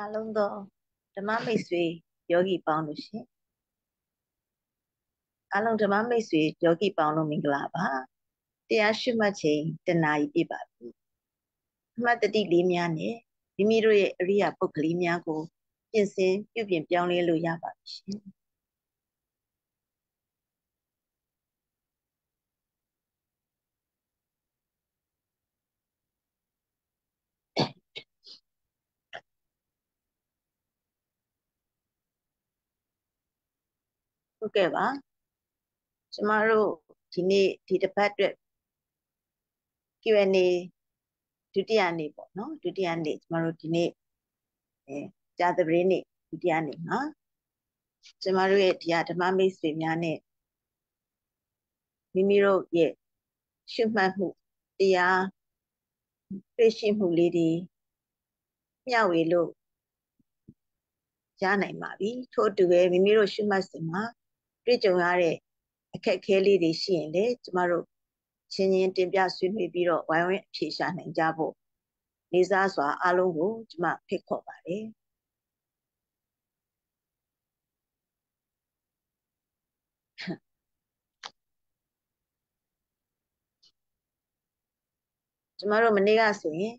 အားလုံးသောဓမ္မမိတ်ဆွေယောဂီပေါင်းလို့ရှင်အားလုံးဓမ္မမိတ်ဆွေယောဂီပေါင်းလို့မင်္ဂလာပါတရားရှိမှတ်ချိန်တနာရီပြပါပြီအမှတ်တတိလေးများနဲ့မိမိတို့ရဲ့အရိယာပုဂ္ဂလိများကိုပြင်ဆင်ပြုပြင်ပြောင်းလဲလို့ရပါပြီရှင် ဟုတ်ကဲ့ပါကျမတို့ဒီနေ့ဒီတစ်ပတ်အတွက် Q&A ဒုတိယနေ့ပေါ့နော်ဒုတိယနေ့ကျမတို့ဒီနေ့အဲကြာသပတေးနေ့ဒုတိယနေ့နော်ကျမတို့ရဲ့ဒီဟာဓမ္မမိတ်ဆွေများနဲ့မိမိတို့ရဲ့ရှုမှတ်မှုတရားတွေ့ရှိမှုလေးတွေမျှဝေလို့ရနိုင်ပါပြီထို့အတူပဲမိမိတို့ရှုမှတ်စဉ်မှာ တွေ့ကြုံရတဲ့အခက်အခဲလေးတွေရှိရင်လည်းကျမတို့ချင်းချင်းတင်ပြဆွေးနွေးပြီးတော့ဝိုင်းဝန်းအဖြေရှာနိုင်ကြဖို့လေးစားစွာအားလုံးကိုကျမဖိတ်ခေါ်ပါတယ်ကျမတို့မနေ့ကဆိုရင်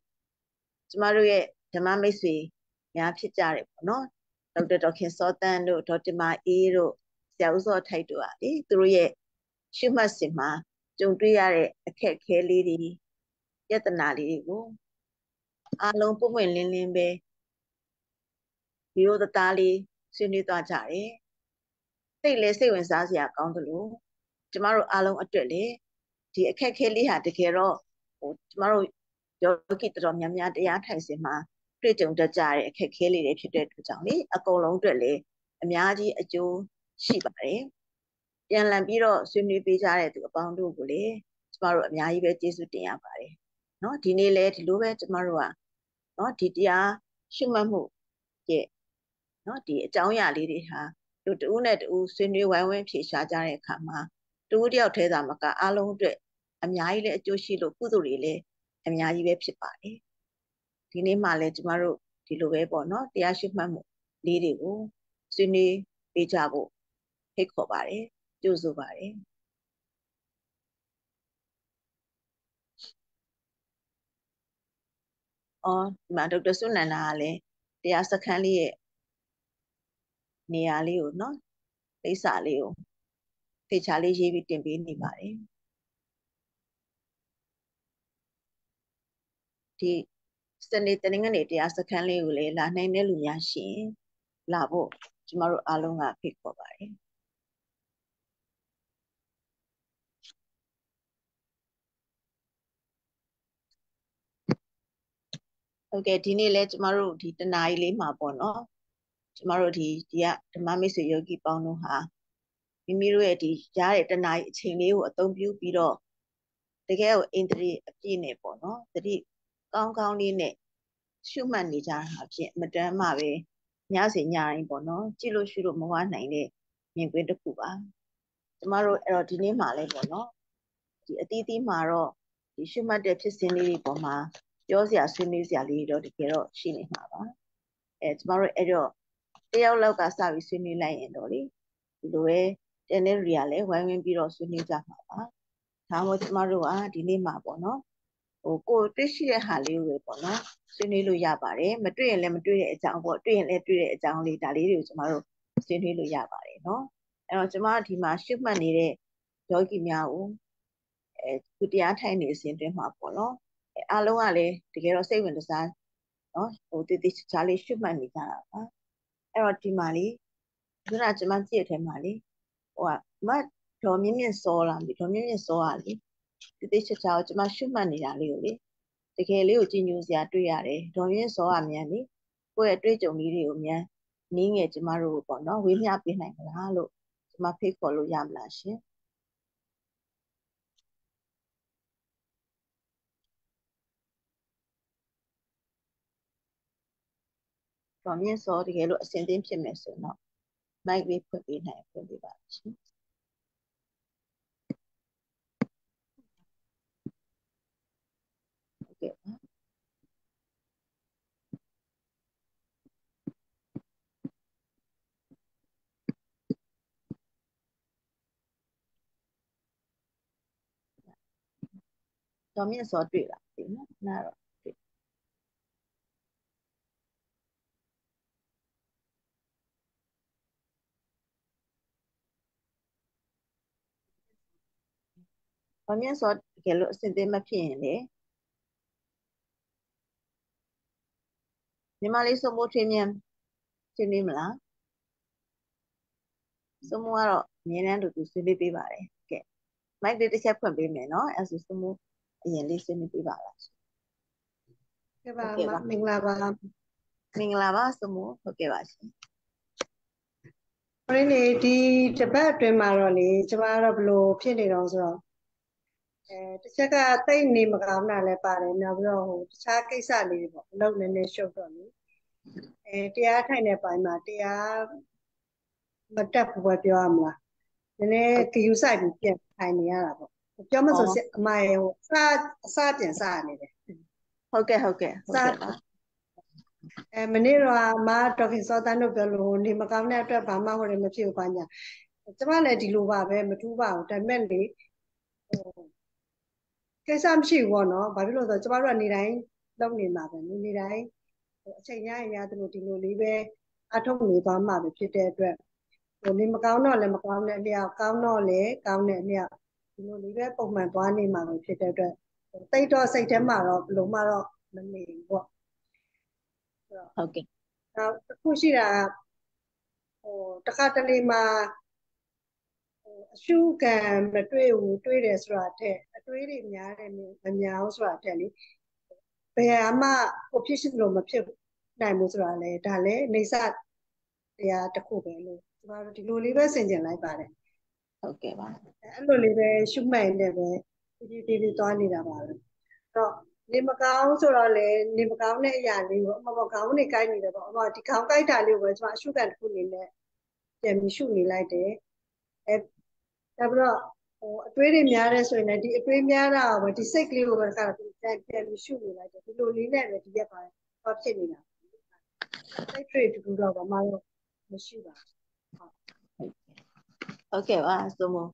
ကျမတို့ရဲ့ဓမ္မမိတ်ဆွေများဖြစ်ကြတယ်ပေါ့နော်ဒေါက်တာဒေါခင်စောတန်းတို့ဒေါက်တာမာအေးတို့ဆ ရာဦးစောထိုက်တို့อ่ะလေသူတို့ရဲ့ရှုမှတ်စဉ်မှာကြုံတွေ့ရတဲ့အခက်အခဲလေးတွေယတနာလေးတွေကိုအားလုံးပုံပွင့်လင်းလင်းပဲဒီလိုသားလေးဆွေးနွေးသွားကြတယ်စိတ်လည်းစိတ်ဝင်စားစရာကောင်းသလိုကျမတို့အားလုံးအတွက်လေဒီအခက်အခဲလေးဟာတကယ်တော့ဟိုကျမတို့ယောဂီတော်တော်များများတရားထိုင်စဉ်မှာတွေ့ကြုံတတ်ကြတဲ့အခက်အခဲလေးတွေဖြစ်တဲ့အတွက်ကြောင့်လေအကုန်လုံးအတွက်လေအများကြီးအကျိုး ရှိပါတယ်။ပြန်လည်ပြီးတော့ဆွေးနွေးပေးကြတဲ့သူအပေါင်းတို့ကိုလည်းကျမတို့အများကြီးပဲကျေးဇူးတင်ရပါတယ်။နော်ဒီနေ့လည်းဒီလိုပဲကျမတို့ကနော်ဒီတရားရှုမှတ်မှုရဲ့နော်ဒီအကြောင်းအရာလေးတွေဟာလူတဦးနဲ့တဦးဆွေးနွေးဝိုင်းဝန်းဖြေရှားကြတဲ့အခါမှာတဦးတယောက်တည်းသာမကအားလုံးအတွက်အများကြီးလည်းအကျိုးရှိလို့ကုသိုလ်တွေလည်းအများကြီးပဲဖြစ်ပါတယ်။ဒီနေ့မှလည်းကျမတို့ဒီလိုပဲပေါ့နော်တရားရှိမှတ်မှုလေးတွေကိုဆွေးနွေးပေးကြဖို့ ဖိတ်ခေါ်ပါတယ်ကြိုဆိုပါတယ်အော်ဒီမှာဒေါက်တာစုနန္ဒာကလည်းတရားစခန်းလေးရဲ့နေရာလေးကိုနော်လိပ်စာလေးကိုဖေချာလေးရေးပြီးတင်ပေးနေပါတယ်ဒီစနေတနင်္ဂနွေတရားစခန်းလေးကိုလည်းလာနိုင်တဲ့လူများရှိရင်လာဖို့ကျမတို့အားလုံးကဖိတ်ခေါ်ပါတယ် ဟုတ်ကဲ့ဒီနေ့လဲကျမတို့ဒီတနားကြီးလေးမှာပေါ့နော်ကျမတို့ဒီဒီကဓမ္မမိတ်ဆွေယောဂီပေါင်းတို့ဟာမိမိတို့ရဲ့ဒီရတဲ့တနားကြီးအချိန်လေးကိုအသုံးပြုပြီးတော့တကယ်ကိုအင်တရီအပြည့်နဲ့ပေါ့နော်တတိကောင်းကောင်းလေးနဲ့ရှုမှတ်နေကြတာအဖြစ်မတမ်းမှပဲညစီညတိုင်းပေါ့နော်ကြည့်လို့ရှုလို့မဝနိုင်တဲ့မြင်ကွင်းတစ်ခုပါကျမတို့အဲ့တော့ဒီနေ့မှလည်းပေါ့နော်ဒီအသီးသီးမှာတော့ဒီရှုမှတ်တဲ့ဖြစ်စဉ်လေးတွေပေါ်မှာ ပြောစရာဆွေးနွေးစရာလေးတော့တကယ်တော့ရှိနေမှာပါအဲကျမတို့အဲ့တော့တယောက်လောက်ကစပြီးဆွေးနွေးလိုက်ရင်တော့လေဒီလိုပဲတန်တဲ့လူတွေကလည်းဝိုင်းဝန်းပြီးတော့ဆွေးနွေးကြမှာပါဒါမှမဟုတ်ကျမတို့ကဒီနေ့မှာပေါ့နော်ဟိုကိုတွေ့ရှိတဲ့ဟာလေးကိုပေါ့နော်ဆွေးနွေးလို့ရပါတယ်မတွေ့ရင်လည်းမတွေ့တဲ့အကြောင်းပေါ့တွေ့ရင်လည်းတွေ့တဲ့အကြောင်းလေးဒါလေးတွေကိုကျမတို့ဆွေးနွေးလို့ရပါတယ်နော်အဲ့တော့ကျမဒီမှာရှုမှတ်နေတဲ့ယောဂီများကိုအဲသူတရားထိုင်နေအစဉ်တွင်းမှာပေါ့နော် အားလုံးကလည်းတကယ်တော့စိတ်ဝင်စားနော်ဟိုတည်တည်ချာလေးရှုမှတ်နေကြတာပါအဲ့တော့ဒီမှာလေးခုနကကျမကြည့်ရတဲ့မှာလေးဟိုကမဒေါ်မြင့်မြင့်စောလာပြီဒေါ်မြင့်မြင့်စောကလေတည်တည်ချာချာကိုကျမရှုမှတ်နေတာလေးကိုလေတကယ်လေးကိုကြည်ညိုစရာတွေ့ရတယ်ဒေါ်မြင့်စောကမြန်လေကိုယ့်ရဲ့အတွေ့အကြုံလေးတွေကိုမြန်နင်းငယ်ကျမတို့ပေါ့နော်ဝေးမျှပေးနိုင်မလားလို့ကျမဖိတ်ခေါ်လို့ရမလားရှင် ဒေါ်မြင့်စောတကယ်လို့အစင်သင်းဖြစ်မယ်ဆိုတော့ mic လေးဖွင့်ပေးနိုင်ဖွင့်ပေးပါရှင်ဟုတ်ကဲ့ပါတော်မြင့်စောတွေ့လာပြီနော်နားတော့ တွေ့ဒေါ်မြင့်စောတကယ်လို့အဆင်သင့်မဖြစ်ရင်လေညီမလေးစုံမိုးထွေးမြန်ဆွေးနွေးမလားစုံမိုးကတော့အမြဲတမ်းတူတူဆွေးနွေးပေးပါတယ်ကဲမိုက်လေးတစ်ချက်ဖွင့်ပေးမယ်နော်အဲဆိုစုံမိုးအရင်လေးဆွေးနွေးပေးပါလားကဲပါဟုတ်ကဲ့ပါမင်္ဂလာပါမင်္ဂလာပါစုံမိုးဟုတ်ကဲ့ပါရှင်ဟိုလေဒီတပတ်အတွင်းမှာတော့လေကျမကတော့ဘလို့ဖြစ်နေတော့ဆိုတော့ အဲတစ်ချက်ကတိတ်နေမကောင်းတာလည်းပါတယ်နောက်ပြီးတော့ဟိုတခြားကိစ္စလေးတွေပေါ့အလုပ်နည်းနည်းရှုပ်တော့လေအဲတရားထိုင်တဲ့ပိုင်းမှာတရားမတက်ဘူးပဲပြောရမလားနည်းနည်းဂယူဆိုင်ပြီးပြန်ထိုင်နေရတာပေါ့ပြောမဆိုစစ်အမရဲ့ဟိုအစအစပြန်စနေတယ်ဟုတ်ကဲ့ဟုတ်ကဲ့ဟုတ်ကဲ့ပါအဲမနေ့တော့အမဒေါက်ခင်စောတန်းတို့ပြောလို့နေမကောင်းတဲ့အတွက်ဘာမှဟိုလည်းမဖြစ်ဘူးပါညာကျမလည်းဒီလိုပါပဲမထူးပါဘူးဒါပေမဲ့လေဟို ကိစ္စမရှိဘူးပေါ့နော်ဘာဖြစ်လို့လဲဆိုတော့ကျမတို့ကနေတိုင်းလုပ်နေမှာပဲနေနေတိုင်းဟိုအချိန်ရရင်ရသလိုဒီလိုလေးပဲအထုတ်နေသွားမှာပဲဖြစ်တဲ့အတွက်ဟိုနေမကောင်းတော့လည်းမကောင်းတဲ့အလျောက်ကောင်းတော့လည်းကောင်းတဲ့အလျောက်ဒီလိုလေးပဲပုံမှန်သွားနေမှာပဲဖြစ်တဲ့အတွက်ဟိုတိတ်တော့စိတ်ထဲမှာတော့ဘယ်လိုမှတော့မနေဘူးပေါ့ဟုတ်ကဲ့နောက်တစ်ခုရှိတာကဟိုတခါတလေမှာဟို အရှုခံမတွေ့ဘူးတွေ့တယ်ဆိုတာတဲ့အတွတွေးတွေများတယ်မများဘူးဆိုတာတက်လေဘယ်မှကိုဖြစ်ရှိလို့မဖြစ်နိုင်ဘူးဆိုတာလေဒါလည်းနေစတရားတစ်ခုပဲလို့ကျမတို့ဒီလိုလေးပဲဆင်ကျင်လိုက်ပါတယ်ဟုတ်ကဲ့ပါအဲ့လိုလေးပဲရှုမှတ်နေပဲဒီဒီဒီသွားနေတာပါပဲအဲ့တော့နေမကောင်းဆိုတော့လေနေမကောင်းတဲ့အရာလေးကိုအမမကောင်းနေကြိုက်နေတယ်ပေါ့အမဒီကောင်းကြိုက်တာလေးကိုပဲကျမအရှုခံတစ်ခုအနေနဲ့ပြန်ပြီးရှုနေလိုက်တယ်အဲ ဒါပြီးတော့ဟိုအတွေးတွေများတယ်ဆိုရင်လည်းဒီအတွေးများတာကိုပဲဒီစိတ်ကလေးကိုပဲကပြန်ပြန်ပြီးရှုနေလိုက်တယ်ဒီလိုလေးနဲ့ပဲဒီရက်ပိုင်းဘာဖြစ်နေတာစိတ်တွေတူတူတော့ဘာမှမရှိပါဘူး ဟုတ်ကဲ့ပါစုမိုး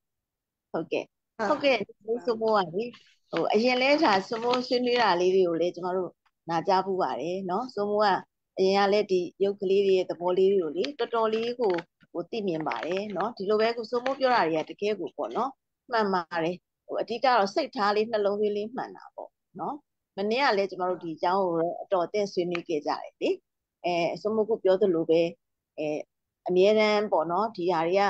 ဟုတ်ကဲ့ ဟုတ် ဟုတ်ကဲ့စုမိုးကလေဟိုအရင်လဲဒါစုမိုးဆွေးနွေးတာလေးတွေကိုလည်းကျမတို့နာကြားပူပါတယ်เนาะစုမိုးကအရင်ကလည်းဒီရုပ်ကလေးတွေရဲ့သဘောလေးတွေကိုလေတော်တော်လေးကို ဟိုသိမြင်ပါတယ်เนาะဒီလိုပဲကိုစုမိုးပြောတာတွေကတကယ်ကိုပေါ့เนาะမှန်ပါတယ်ဟိုအဓိကတော့စိတ်ထားလေးနှလုံးသွင်းလေးမှန်တာပေါ့เนาะမနေ့ကလည်းကျမတို့ဒီအကြောင်းကိုတော့အတော်အသင့်ဆွေးနွေးခဲ့ကြတယ်လေအဲစုမိုးကပြောသလိုပဲအဲအမြဲတမ်းပေါ့เนาะဒီဟာတွေက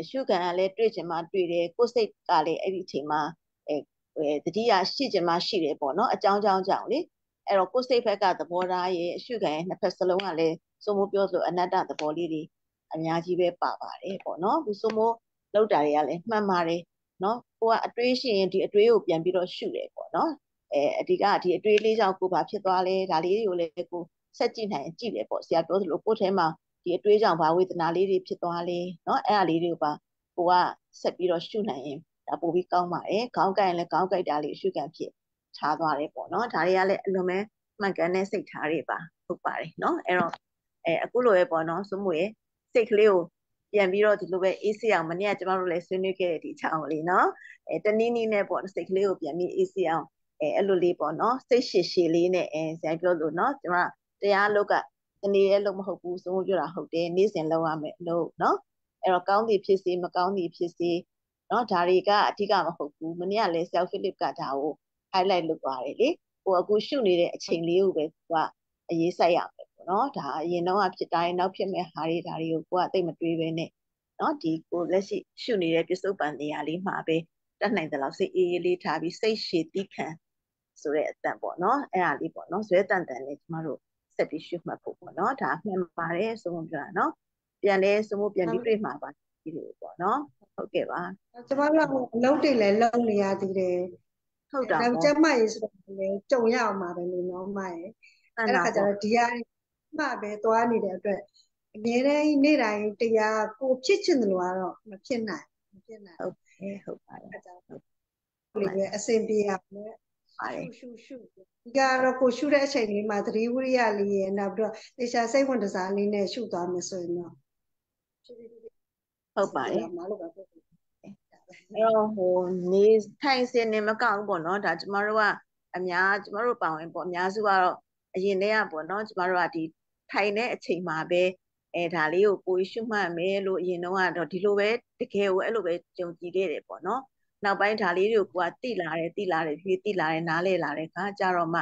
အရှုခံကလည်းတွေ့ချင်မှတွေ့တယ်ကိုယ်စိတ်ကလည်းအဲ့ဒီအချိန်မှာအဲအဲတတိယရှိချင်မှရှိတယ်ပေါ့နော်အကြောင်းကြောင်းကြောင့်လေအဲ့တော့ကိုယ်စိတ်ဘက်ကသဘောထားရဲ့အရှုခံရဲ့နှစ်ဖက်စလုံးကလည်းစုံမိုးပြောဆိုအနတ္တသဘောလေးတွေ အများကြီးပဲပါပါတယ်ပေါ့နော်အခုဆိုမို့လောက်တာတွေကလည်းမှန်ပါတယ်နော်ကိုကအတွေးရှိရင်ဒီအတွေးကိုပြန်ပြီးတော့ရှုတယ်ပေါ့နော်အဲအဓိကဒီအတွေးလေးကြောင့်ကိုဘာဖြစ်သွားလဲဒါလေးတွေကိုလည်းကိုဆက်ကြည့်နိုင်ကြည့်တယ်ပေါ့ဆရာပြောသလိုကိုယ်ထဲမှာဒီအတွေးကြောင့်ဘာဝေဒနာလေးတွေဖြစ်သွားလဲနော်အဲ့အလေးတွေကိုပါကိုကဆက်ပြီးတော့ရှုနိုင်ရင်ဒါပိုပြီးကောင်းပါတယ်ခေါင်းကိုက်ရင်လည်းခေါင်းကိုက်တာလေးရှုခံဖြစ်ထားသွားတယ်ပေါ့နော်ဒါတွေကလည်းအလွန်ပဲမှန်ကန်တဲ့စိတ်ထားတွေပါဟုတ်ပါတယ်နော်အဲ့တော့အဲအခုလိုပဲပေါ့နော်စမှုရဲ့ စိတ်ကလေးကိုပြန်ပြီးတော့ဒီလိုပဲအေးစေးအောင်မနေ့ကကျမတို့လည်းဆွေးနွေးခဲ့တဲ့ဒီအကြောင်းလေးနော်အဲတနည်းနည်းနဲ့ပေါ့စိတ်ကလေးကိုပြန်ပြီးအေးစေးအောင်အဲအဲ့လိုလေးပေါ့နော်စိတ်ရှည်ရှည်လေးနဲ့အဲဇာပြောလို့နော်ကျမတရားလုတ်ကတနေ့ရဲ့လုတ်မဟုတ်ဘူးသုံးပြောတာဟုတ်တယ်နေ့စဉ်လုပ်ရမယ်လို့နော်အဲ့တော့ကောင်းသည်ဖြစ်စေမကောင်းသည်ဖြစ်စေနော်ဒါတွေကအဓိကမဟုတ်ဘူးမနေ့ကလည်းဆရာဖိလစ်ကဒါကို highlight လုပ်သွားတယ်လေဟိုအခုရှုနေတဲ့အချိန်လေးကိုပဲသူကအရေးစိုက်ရအောင် เนาะဒါအရင်တော့ဖြစ်တိုင်းနောက်ဖြစ်မဲ့ဟာတွေဒါတွေကိုကိုကသိမတွေးပဲနဲ့เนาะဒီကိုလက်ရှိရှုနေတဲ့ပြစ္ဆုတ်ပန်တရားလေးမှာပဲတတ်နိုင်တဲ့လောက်စိတ်အေးအေးလေးထားပြီးစိတ်ရှည်တိခံဆိုတဲ့အတန်ပေါ့เนาะအဲ့ဒါလေးပေါ့เนาะဇွဲတန်တန်လေးကျမတို့ ဆက်ပြီးရှုမှတ်ဖို့ပေါ့နော်ဒါမှန်ပါတယ်ဆိုမှပြောတာနော်ပြန်လဲဆိုမှပြန်ပြီးတွေ့မှာပါဒီလိုပေါ့နော်ဟုတ်ကဲ့ပါ ကျမတို့ကအလုပ်တွေလည်းလုပ်နေရသေးတယ် ဟုတ်တာ ဒါ ပေါ့ ကျမရေးဆိုတော့လည်းကြုံရအောင်ပါပဲလို့နော်မရဲ့ အဲ့ အဲ့ ဒါ ဒါခါကျ ပေါ့ တော့ဒီဟာ မှပဲသွားနေတဲ့အတွက်အမြဲတမ်းနေ့တိုင်းတရားကိုဖြစ်ချင်တယ်လို့ကတော့မဖြစ်နိုင်မဖြစ်နိုင်ဟုတ်ကဲ့ဟုတ်ပါတယ်အဲ့ဒါကြောင့်ဒီပဲအစဉ်ပြေရမယ်ပါတယ်ရှုရှုရှုဒီကတော့ကိုရှုတဲ့အချိန်လေးမှာသတိဝိရိယလေးရယ်နောက်ပြီးတော့တေချာစိတ်ဝင်တစားလေးနဲ့ရှုသွားမယ်ဆိုရင်တော့ဟုတ်ပါတယ်မလို့ပါပဲအဲ့တော့ဟိုနေထိုင်စင်နေမကောက်ဘူးပေါ့နော်ဒါကျမတို့ကအများကျမတို့ပါဝင်ပေါ့အများစုကတော့အရင်တည်းကပေါ့နော်ကျမတို့ကဒီ ထိုင်တဲ့အချိန်မှာပဲအဲဒါလေးကိုကိုယ်ရှုမှတ်မယ်လို့အရင်တော့ကတော့ဒီလိုပဲတကယ်ကိုအဲ့လိုပဲကြုံကြည်ခဲ့တယ်ပေါ့နော်နောက်ပိုင်းဒါလေးတွေကိုကိုကတိလာတယ်တိလာတယ်ဖြည်းတိလာတယ်နားလဲလာတယ်ခါကြတော့မှ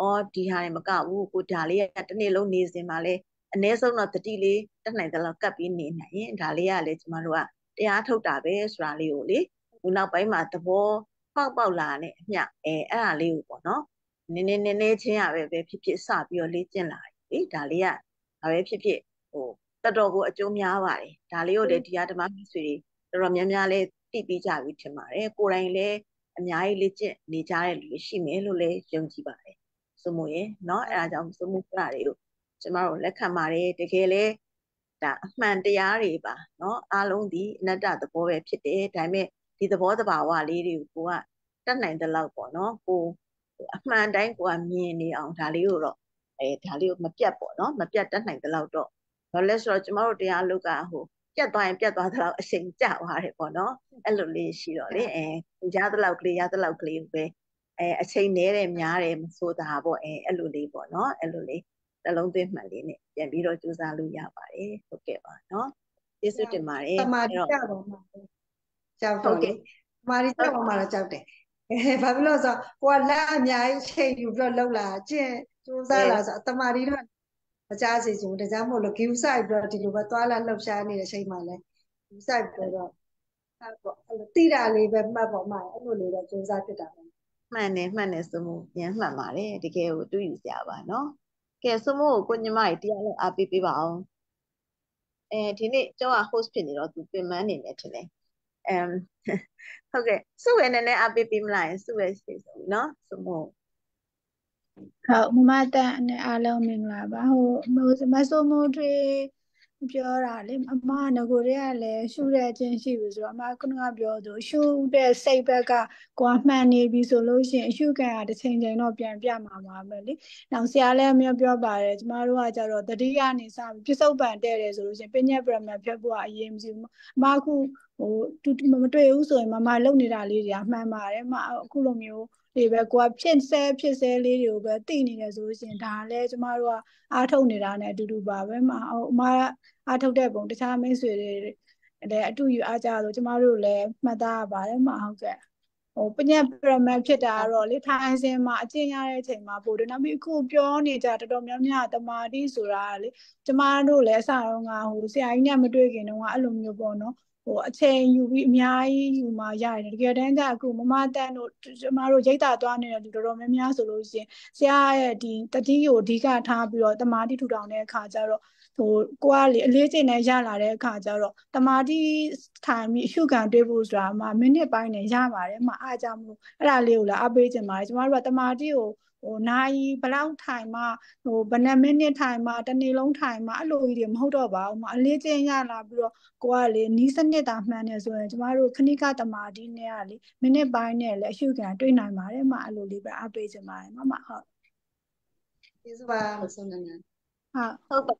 အော်ဒီဟာတွေမကဘူးကိုဒါလေးကတစ်နေ့လုံးနေစင်မှာလဲအ ਨੇ ဆုံးတော့တတိလေးတက်နိုင်တယ်လို့ကပ်ပြီးနေနိုင်ရင်ဒါလေးကလည်းကျမတို့ကတရားထုတ်တာပဲဆိုတာလေးကိုလေခုနောက်ပိုင်းမှာသဘောပေါက်ပေါက်လာတဲ့အမျှအဲအဲ့ဒါလေးကိုပေါ့နော်နည်းနည်းနည်းနည်းချင်းရပဲပဲဖြစ်ဖြစ်စပြီးတော့လေ့ကျင့်လာ ပြီဒါလေးကဒါပဲဖြစ်ဖြစ်ဟိုတော်တော်ကိုအကျိုးများပါတယ်ဒါလေးကိုလည်းဒီဟာဓမ္မမိတ်ဆွေတွေတော်တော်များများလဲသိပြီးကြပြီထင်ပါတယ်ကိုယ်တိုင်လည်းအများကြီးလေ့ကျင့်နေကြတဲ့လူတွေရှိမယ်လို့လည်းယုံကြည်ပါတယ်ဆိုမို့ရင်เนาะအဲ့ဒါကြောင့်ဆိုမို့ပြတွေကိုကျမတို့လက်ခံပါတယ်တကယ်လဲဒါအမှန်တရားတွေပါเนาะအားလုံးဒီအနတ္တသဘောပဲဖြစ်တယ်ဒါပေမဲ့ဒီသဘောတဘာဝလေးတွေကိုကိုကတတ်နိုင်တဲ့လောက်ပေါ့เนาะကိုအမှန်တိုင်းကိုကမြင်နေအောင်ဒါလေးကိုတော့ အဲဒါလေးကိုမပြတ်ပေါ့နော်မပြတ်တတ်နိုင်သလောက်တော့ဘာလဲဆိုတော့ကျမတို့တရားလုကဟိုပြတ်သွားရင်ပြတ်သွားသလောက်အချိန်ကျသွားတယ်ပေါ့နော်အဲ့လိုလေးရှိတော့လေအဲရသလောက်ကလေးရသလောက်ကလေးပဲအဲအချိန်နည်းတယ်များတယ်မဆိုတာပေါ့အဲအဲ့လိုလေးပေါ့နော်အဲ့လိုလေးနှလုံးသွင်းမှန်လေးနဲ့ပြန်ပြီးတော့ကြိုးစားလို့ရပါတယ်ဟုတ်ကဲ့ပါနော်ကျေးဇူးတင်ပါတယ်တမာတိကြောက်ပါမှာကြောက်တော့လေတမာတိကြောက်ပါမှာတော့ကြောက်တယ်ဘာဖြစ်လို့ဆိုတော့ကိုကလက်အများကြီးချိန်ယူပြီးတော့လှုပ်လာအကျင့် ကြိုးစားလာဆိုတမာတိတော့မကြားစေချင်ဘူးဒါကြောင့်မို့လို့ view site ပြီးတော့ဒီလိုပဲသွားလာလှုပ်ရှားနေတဲ့အချိန်မှာလဲ view site ပြီးတော့အဲ့ပေါ့အဲ့လိုတိတာလေးပဲမှတ်ပေါ့မှအဲ့လိုလေးတော့ကြိုးစားဖြစ်တာပဲမှန်တယ်မှန်တယ်ဆိုမှုပြန်မှတ်ပါတယ်တကယ်ကိုတူးယူစရာပါနော်ကဲဆိုမှုကိုကိုညီမကြီးတရားလုံးအားပေးပေးပါအောင်အဲဒီနေ့ကျောင်းက host ဖြစ်နေတော့သူပြင်ပန်းနေတယ်ထင်တယ်အမ်ဟုတ်ကဲ့စုဝဲနည်းနည်းအားပေးပေးမလားစုဝဲစီဆိုနော်ဆိုမှု ဟုတ်မမတန်နဲ့အားလုံးမင်္ဂလာပါဟိုမဆိုမိုထွေပြောတာလေအမငကိုတွေကလည်းရှုတဲ့အချင်းရှိပြီဆိုတော့အမခုနကပြောသူရှုတဲ့စိတ်ဘက်ကကိုယ်မှန်နေပြီဆိုလို့ရှိရင်အရှုခံရတစ်ချိန်ချိန်တော့ပြန်ပြမှာပါပဲလေ။နောက်ဆရာလည်းအမြပြောပါတယ်ကျမတို့ကကြတော့တတိယနေစပြီးပြစ္ဆုတ်ပံတဲ့တယ်ဆိုလို့ရှိရင်ပညာပရမတ်ဖြတ်ဖို့အရေးမကြီးဘူး။အမအခုဟိုမတွေ့ဘူးဆိုရင်မမလုံနေတာလေးတွေကမှန်ပါတယ်။မအခုလိုမျိုး တွေပဲကိုကဖြစ်ဆဲဖြစ်ဆဲလေးတွေကိုပဲသိနေတယ်ဆိုလို့ရှိရင်ဒါလည်းကျမတို့ကအားထုတ်နေတာနဲ့အတူတူပါပဲမဟိုအမအားထုတ်တဲ့ပုံတခြားမိတ်ဆွေတွေလည်းအတူယူအားကြလို့ကျမတို့လည်းမှတ်သားရပါတယ်မဟုတ်ကဲ့ဟိုပညာပရမတ်ဖြစ်တာတော့လေထိုင်စင်မှာအကျင့်ရတဲ့အချိန်မှာပို့တယ်နောက်ပြီးအခုပြောနေကြတော်တော်များများတမာတိဆိုတာလေကျမတို့လည်းအစတော့ငါဟိုဆရာကြီးနဲ့မတွေ့ခင်တော့အဲ့လိုမျိုးပေါ့နော် ဟိုအချိန်ယူပြီးအများကြီးယူမှရတယ်တကယ်တမ်းကျအခုမမတန်တို့ကျမတို့ရိတ်တာသွားနေတဲ့လူတော်တော်များများဆိုလို့ရှိရင်ဆရာရဲ့ဒီတတိကိုအဓိကထားပြီးတော့တမာတိထူထောင်တဲ့အခါကျတော့ဟိုကိုကလေအလေးချိန်နဲ့ရလာတဲ့အခါကျတော့တမာတိထိုင်ပြီးအရှုခံတွေးဖို့ဆိုတာမှမိနစ်ပိုင်းနဲ့ရပါတယ်မှအားကြောင့်မလို့အဲ့ဒါလေးကိုလည်းအပေးချင်ပါတယ်ကျမတို့ကတမာတိကို ဟိုနိုင်ဘလောက်ထိုင်မှဟိုဘယ်နှမိနစ်ထိုင်မှတစ်နေ့လုံးထိုင်မှအဲ့လိုကြီးတွေမဟုတ်တော့ပါဘူးမအလေးကျင့်ရလာပြီးတော့ကိုကလေနီးစနစ်တာမှန်နေဆိုရင်ကျမတို့ခဏိကတမာတိနဲ့ကလေမိနစ်ပိုင်းနဲ့လည်းအရှုခံတွေးနိုင်ပါတယ်မအဲ့လိုလေးပဲအပေးချင်ပါတယ်မမဟုတ်ကျေးဇူးပါဆုံးနေဟုတ်ဟုတ်ပါ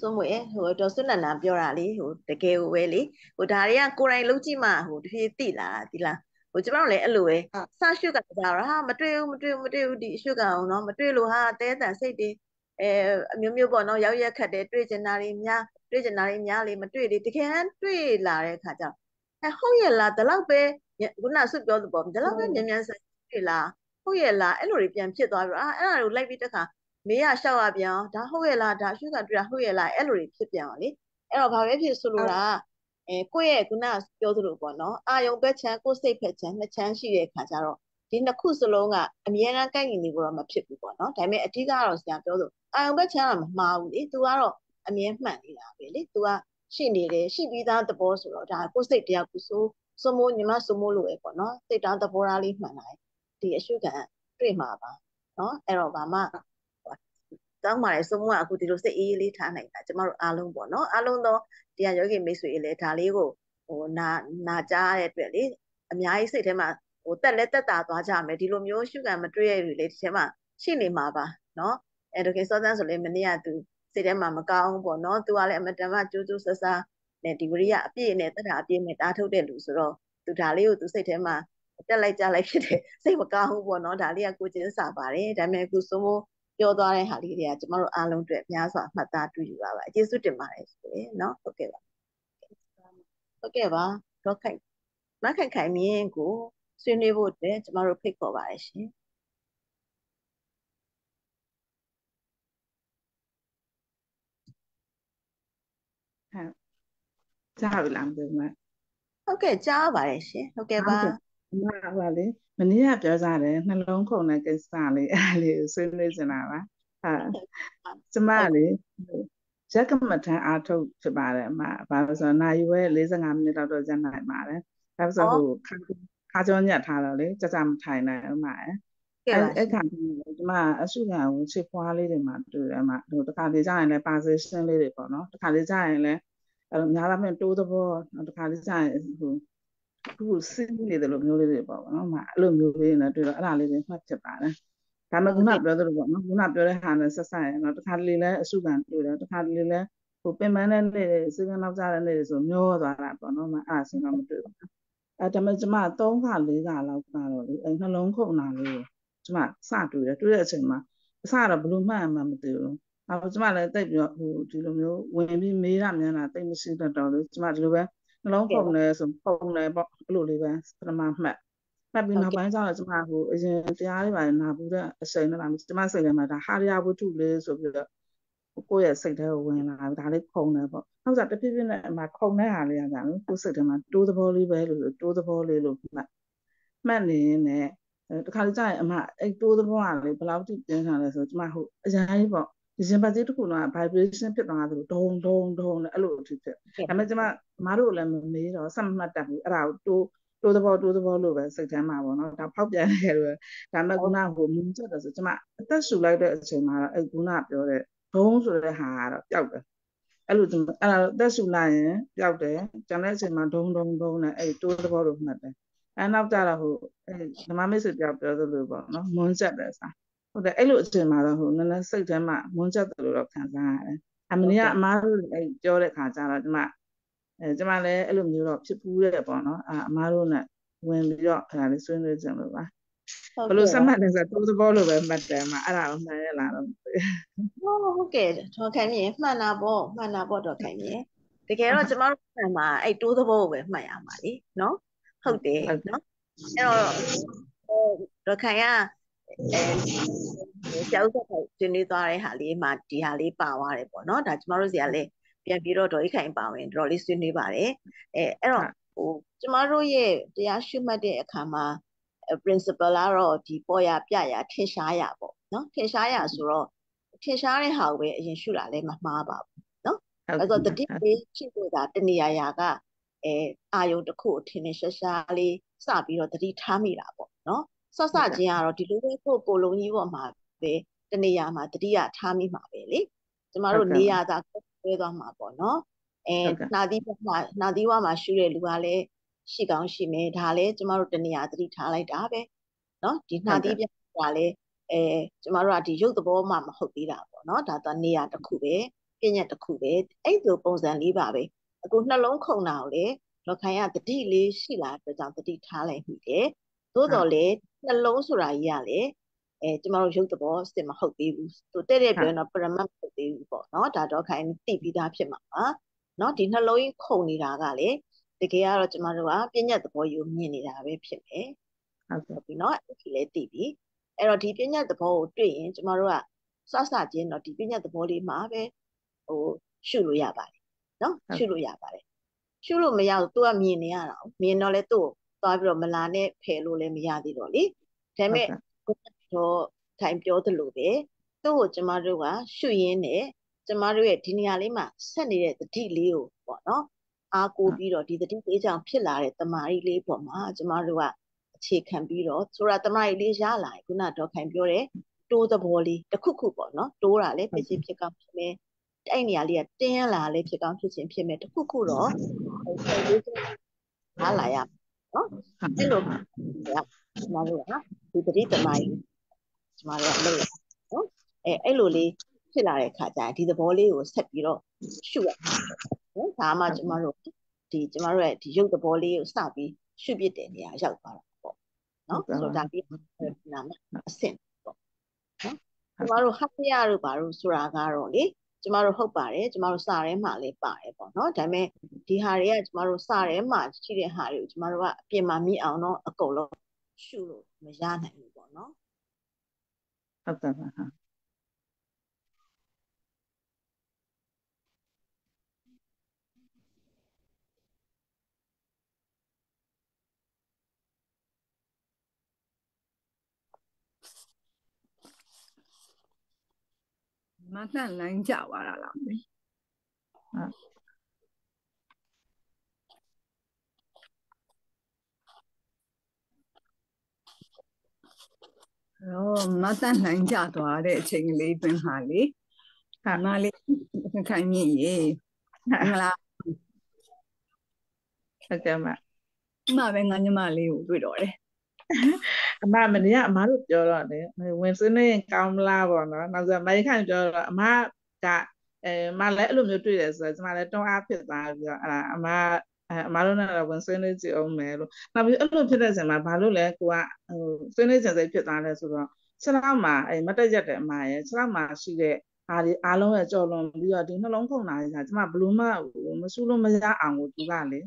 ဆိုမွေဟိုဒေါ်စွနန္ဒာပြောတာလေဟိုတကယ်ကိုပဲလေဟိုဒါတွေကကိုယ်တိုင်လုံးကြည့်မှဟိုတဖြည်းသိလာတာဒီလား ဟိုကျမတို့လည်းအဲ့လိုပဲစရှုကကြတော့ဟာမတွေ့ဘူးမတွေ့ဘူးမတွေ့ဘူးဒီရှုကအောင်နော်မတွေ့လို့ဟာတဲတန်စိတ်တွေအဲအမျိုးမျိုးပေါ့နော်ရောက်ရက်ခတ်တယ်တွေ့ကျင်တာတွေများတွေ့ကျင်တာတွေများလေမတွေ့လေတကယ်တွေ့လာတဲ့ခါကျအဲဟုတ်ရဲ့လားဒီလောက်ပဲခုနဆွပြောသဘောဒီလောက်ပဲမြန်မြန်ဆန်တွေ့လားဟုတ်ရဲ့လားအဲ့လိုတွေပြန်ဖြစ်သွားပြီအာအဲ့ဒါကိုလိုက်ပြီးတခါမေးရလျှောက်ရပြန်ဒါဟုတ်ရဲ့လားဒါရှုကတွေ့တာဟုတ်ရဲ့လားအဲ့လိုတွေဖြစ်ပြန်အောင်လေအဲ့တော့ဘာပဲဖြစ်ဆိုလိုတာ အဲကိုယ့်ရဲ့ခုနပြောသလိုပေါ့နော်အာယုံဘက်ချမ်းကိုယ်စိတ်ဘက်ချမ်းနှစ်ချမ်းရှိတဲ့အခါကျတော့ဒီနှစ်ခုစလုံးကအမြဲတမ်းကိုက်ညီနေဖို့တော့မဖြစ်ဘူးပေါ့နော်ဒါပေမဲ့အဓိကတော့ဆရာပြောလို့အာယုံဘက်ချမ်းကမမှားဘူးလေသူကတော့အမြဲမှန်နေတာပဲလေသူကရှိနေတယ်ရှိပြီးသားသဘောဆိုတော့ဒါကိုယ်စိတ်တရားကိုစိုးစမိုးညီမစမိုးလို့ပဲပေါ့နော်စိတ်သားသဘောထားလေးမှန်လာတယ်ဒီအရှုခံတွေ့မှာပါနော်အဲ့တော့ဘာမှ တောင်းပါတယ်စုံမကအခုဒီလိုစိတ်အေးအေးလေးထားနိုင်တာကျမတို့အားလုံးပေါ့နော်အားလုံးသောတရားယောဂီမိတ်ဆွေတွေလည်းဒါလေးကိုဟိုနာနာကြားရတဲ့အတွက်လေအများကြီးစိတ်ထဲမှာဟိုတက်လက်တက်တာသွားကြမယ်ဒီလိုမျိုးရှုခံမတွေ့ရတွေလေဒီထဲမှာရှိနေမှာပါနော်အဲဒါကေစောသန်းဆိုလေမနေ့ကသူစိတ်ထဲမှာမကောင်းဘူးပေါ့နော်သူကလည်းအမတန်မှကြိုးကြိုးဆဆနဲ့ဒီဝရိယအပြည့်နဲ့တက်တာအပြည့်နဲ့တားထုတ်တဲ့လူဆိုတော့သူဒါလေးကိုသူစိတ်ထဲမှာတက်လိုက်ကြလိုက်ဖြစ်တယ်စိတ်မကောင်းဘူးပေါ့နော်ဒါလေးကကိုချင်းစာပါတယ်ဒါပေမဲ့အခုစိုးမိုး ပြောသွားတဲ့ဟာလေးတွေကကျမတို့အားလုံးအတွက်အများစွာမှတ်သားတွေ့ယူပါပါကျေးဇူးတင်ပါတယ်ဆိုရင်နော်ဟုတ်ကဲ့ပါဟုတ်ကဲ့ပါတော့ခိုင်မခိုင်ခိုင်မြင်ကိုဆွေးနွေးဖို့အတွက်ကျမတို့ဖိတ်ခေါ်ပါတယ်ရှင်ဟုတ်ကြားပြီလားမသိဘူးမဟုတ်ကဲ့ကြားပါတယ်ရှင်ဟုတ်ကဲ့ပါ အမကပါလေမနေ့ကပြောကြတယ်နှလုံးခုန်တဲ့ကိစ္စလေးအဲ့လေးကိုဆွေးနွေးနေတာပါဟာကျမလေရက်ကမထန်အားထုတ်ဖြစ်ပါတယ်အမဘာလို့ဆိုတော့နာယူဝဲ45မိနစ်လောက်တော့ကြာနိုင်ပါတယ်ဒါဆိုဟိုခါကြောညက်ထားတော့လေကြကြမထိုင်နိုင်အမအဲ့ကဲ့ပါအဲ့ခါကျကျမအစုခံကိုချစ်ဖွားလေးတွေမှာတွေ့တယ်အမဟိုတခါလေကြာရင်လည်း position လေးတွေပေါ့နော်တခါလေကြာရင်လည်းအဲ့လိုများလာမဲ့တိုးသဘောတခါလေကြာရင်ဟို သူ့စင်းနေတယ်လို့မျိုးလေးတွေပေါ့နော်မအဲ့လိုမျိုးလေးနဲ့တွေ့တော့အဲ့ဒါလေးတွေမှတ်ဖြစ်ပါတယ်ဒါမှခုနပြောသလိုပေါ့နော်ခုနပြောတဲ့ဟာနဲ့ဆက်ဆက်ရင်တော့တခါလေလည်းအစုခံတွေ့တယ်တခါလေလည်းဟိုပင်ပန်းတဲ့နေ့တွေစင်းကနောက်ကြတဲ့နေ့တွေဆိုမျောသွားတာပေါ့နော်မအဲ့ဒါစင်းတော့မတွေ့ဘူးအဲ့ဒါမှကျမ3ခါ4ခါလောက်ကတော့လေအဲ့နှလုံးခုန်တာလေးကိုကျမစတွေ့တယ်တွေ့တဲ့အချိန်မှာအစတော့ဘလို့မှတ်မှမသိဘူးအဲ့ကျမလည်းတိတ်ပြီးတော့ဟိုဒီလိုမျိုးဝင်ပြီးမေးရမြန်တာတိတ်မရှိတော့တော့လေကျမဒီလိုပဲ နှလုံးခုန်တယ်ဆိုခုန်တယ်ပေါ့အဲ့လိုလေးပဲပထမမှတ်မှတ်ပြီးနောက်ပိုင်းကျတော့ကျမဟိုအရင်တရားလေးပါနာဘူးတဲ့အချိန်နဲ့လာကျမစိတ်ထဲမှာဒါဟာရယာဝတ္ထုလေးဆိုပြီးတော့ကိုယ့်ရဲ့စိတ်ထဲကိုဝင်လာဒါလေးခုန်တယ်ပေါ့နောက်စားတဖြည်းဖြည်းနဲ့အမှခုန်တဲ့ဟာလေးကကြာလို့ကိုယ့်စိတ်ထဲမှာတိုးသဘောလေးပဲလို့တိုးသဘောလေးလို့မှတ်မှတ်နေနဲ့တခါကြာရင်အမှအဲ့တိုးသဘောကလေဘယ်လောက်ထိပြင်းထန်လဲဆိုကျမဟိုအရင်ကြီးပေါ့ ဒီဇင်ဘာကြီးတစ်ခုလုံးက vibration ဖြစ်သွားတယ်ဒုံဒုံဒုံနဲ့အဲ့လိုအဖြစ်ဖြစ်ဒါပေမဲ့ကျမမတို့လည်းမမေးတော့ဆက်မမှတ်တတ်ဘူးအဲ့ဒါကိုတိုးတိုးသဘောတိုးသဘောလို့ပဲစိတ်ထဲမှာပေါ့နော်ဒါဖောက်ပြန်နေတယ်ဒါပေမဲ့ခုနကဟိုမင်းချက်တယ်ဆိုကျမအသက်ရှူလိုက်တဲ့အချိန်မှာတော့အဲ့ခုနကပြောတဲ့ဒုံဆိုတဲ့ဟာကတော့ပျောက်တယ်အဲ့လိုအဲ့ဒါအသက်ရှူလိုက်ရင်ပျောက်တယ်ကျန်တဲ့အချိန်မှာဒုံဒုံဒုံနဲ့အဲ့တိုးသဘောလို့မှတ်တယ်အဲ့နောက်ကြတော့ဟိုအဲ့ဓမ္မမိတ်ဆွေပြောပြောသလိုပေါ့နော်မွန်းချက်တယ်စား ဟုတ်တယ်အဲ့လိုအချိန်မှာတော့ဟိုနည်းနည်းစိတ်ထဲမှာမွန်းချက်တယ်လို့တော့ခံစားရတယ်အမနီကအမားတို့အဲ့ပြောတဲ့ခါကျတော့ဒီမှာအဲကျမလည်းအဲ့လိုမျိုးတော့ဖြစ်ပူးတယ်ပေါ့နော်အာအမားတို့နဲ့ဝင်ပြီးတော့အဲ့ဒါလေးဆွေးနွေးကြလို့ပါဘယ်လိုစမှတ်လဲဆိုတော့တိုးသဘောလိုပဲမှတ်တယ်မှာအဲ့ဒါကိုမှန်ရလားတော့ဟုတ်ဟုတ်ကဲ့ထော်ခိုင်မြင်မှန်တာပေါ့မှန်တာပေါ့တော်ခိုင်မြင်တကယ်တော့ကျမတို့မှန်မှာအဲ့တိုးသဘောကိုပဲမှတ်ရမှာလीနော်ဟုတ်တယ်နော်အဲ့တော့တော်ခိုင်က အဲကျောက်ဆက်ဆွေးနွေးသွားတဲ့ဟာလေးမှာဒီဟာလေးပါသွားတယ်ပေါ့နော်ဒါကျမတို့စီကလည်းပြန်ပြီးတော့ဒေါ်အိခိုင်ပါဝင်တော်လေးဆွေးနွေးပါတယ်အဲအဲ့တော့ဟိုကျမတို့ရဲ့တရားရှုမှတ်တဲ့အခါမှာ principle ကတော့ဒီပေါ်ရပြရထင်ရှားရပေါ့နော်ထင်ရှားရဆိုတော့ထင်ရှားတဲ့ဟာကိုပဲအရင်ရှုတာလည်းမမှားပါဘူးနော်အဲ့တော့တတိလေးဖြစ်လို့ဒါတနေရာရာကအဲအာယုံတစ်ခုထင်ထင်ရှားရှားလေးစပြီးတော့တတိထားမိတာပေါ့နော် ဆော့ဆခြင်းကတော့ဒီလိုပဲကိုကိုလုံးကြီးပေါ်မှာပဲတနေရာမှာတတိယထားမိမှာပဲလေကျမတို့နေရာသာခွဲသွားမှာပေါ့နော်အဲနာသီးဝမှာနာသီးဝမှာရှူတဲ့လူကလည်းရှိကောင်းရှိမယ်ဒါလည်းကျမတို့တနေရာသတိထားလိုက်တာပဲနော်ဒီနာသီးပြကလည်းအဲကျမတို့ကဒီရုပ်သဘောမှမဟုတ်သေးတာပေါ့နော်ဒါတော့နေရာတစ်ခုပဲပြည့်ညက်တစ်ခုပဲအဲ့လိုပုံစံလေးပါပဲအခုနှလုံးခုန်တာကိုလည်းလောက်ခိုင်ရတတိလေးရှိလာတဲ့ကြောင့်တတိထားလိုက်မိတယ် သို့တော်လည်းနှလုံးဆိုတာကြီးကလည်းအဲကျမတို့ရုပ်သဘောစစ်မဟုတ်သေးဘူးသူတဲ့တဲ့ပြောရင်တော့ paramount မဟုတ်သေးဘူးပေါ့နော်ဒါတော့ခိုင်းသိပြီးသားဖြစ်မှာပါနော်ဒီနှလုံးကြီးခုန်နေတာကလည်းတကယ်ကတော့ကျမတို့ကပြည့်ညတ်သဘောယူမြင်နေတာပဲဖြစ်မယ်ဟုတ်ပြီနော်အဲ့ဒီလည်းသိပြီအဲ့တော့ဒီပြည့်ညတ်သဘောကိုတွေ့ရင်ကျမတို့ကစစချင်းတော့ဒီပြည့်ညတ်သဘောလေးမှာပဲဟိုရှုလို့ရပါတယ်နော်ရှုလို့ရပါတယ်ရှုလို့မရဘူး तू ကမြင်နေရတာမြင်တော့လဲသူ့ကို သွားပြီးတော့မလာနဲ့ဖယ်လို့လည်းမရသေးတော့လေဒါပေမဲ့တော့ထိုင်ပြောသလိုပဲသူ့ကိုကျမတို့ကရှုရင်းနဲ့ကျမတို့ရဲ့ဒီနေရာလေးမှာဆက်နေတဲ့တတိလေးကိုပေါ့နော်အားကိုပြီးတော့ဒီတတိလေးကြောင့်ဖြစ်လာတဲ့တမာရီလေးပေါ်မှာကျမတို့ကအခြေခံပြီးတော့ဆိုတာတမာရီလေးရလာရင်ခုနတော့ခိုင်ပြောတဲ့တိုးသဘောလေးတစ်ခုခုပေါ့နော်တိုးတာလည်းဖြစ်ချင်းဖြစ်ကောင်းဖြစ်မယ်အဲ့နေရာလေးကတင်းလာလည်းဖြစ်ကောင်းဖြစ်ချင်းဖြစ်မယ်တစ်ခုခုတော့ဆက်လေးလာလာရ နော်အဲ့လိုကျမတို့ကဒီတတိတမာရီကျမတို့ကလုပ်ရနော်အဲအဲ့လိုလေးဖြစ်လာတဲ့ခါကျရင်ဒီသဘောလေးကိုဆက်ပြီးတော့ရှုရနော်ဒါမှကျမတို့ဒီကျမတို့ရဲ့ဒီရုပ်သဘောလေးကိုစပြီးရှုပြစ်တဲ့နေရာရောက်သွားတာပေါ့နော်ဆိုတော့ဒါပြီးနာမအဆင့်ပေါ့နော်ကျမတို့ဟတ်ရတို့ဘာလို့ဆိုတာကတော့လေ ကျမတို့ဟုတ်ပါတယ်ကျမတို့စာထဲမှာလည်းပါတယ်ပေါ့နော်ဒါပေမဲ့ဒီဟာတွေကကျမတို့စာထဲမှာရှိတဲ့ဟာတွေကိုကျမတို့ကအပြင်မှာမြင်အောင်တော့အကုန်လုံးရှုလို့မရနိုင်ဘူးပေါ့နော်ဟုတ်တယ်ပါ မနှံ့လိုင်းကြသွားတာလားမသိတော့မတန်နိုင်ကြသွားတဲ့အချိန်ကလေးတွင်မှာလေဟာမလေးခိုင်မြင့်ရေမလားဟုတ်ကဲ့မမပဲငါညမလေးကိုတွေ့တော့တယ် အမမနေ့ကအမတို့ပြောတော့လေဝင်စင်းနေကောင်းမလားပေါ့နော်နောက်ဆိုမိုင်းခိုင်ပြောတော့အမကအဲမလည်းအဲ့လိုမျိုးတွေ့တယ်ဆိုတော့ကျမလည်းတွန်းအားဖြစ်သွားပြီးတော့အဲ့ဒါအမအဲအမတို့နဲ့တော့ဝင်ဆွေးနွေးကြည့်အောင်မယ်လို့နောက်ပြီးအဲ့လိုဖြစ်တဲ့ချိန်မှာဘာလို့လဲကိုကဟိုဆွေးနွေးကြစိတ်ဖြစ်သွားလဲဆိုတော့ခြေထောက်မှာအဲမတက်ရက်တဲ့အမရဲ့ခြေထောက်မှာရှိတဲ့အားဒီအားလုံးရဲ့ကြော်လွန်ပြီးတော့ဒီနှလုံးခုန်တာကြီးကကျမဘလို့မှမဆူလို့မရအောင်ကိုသူကလေ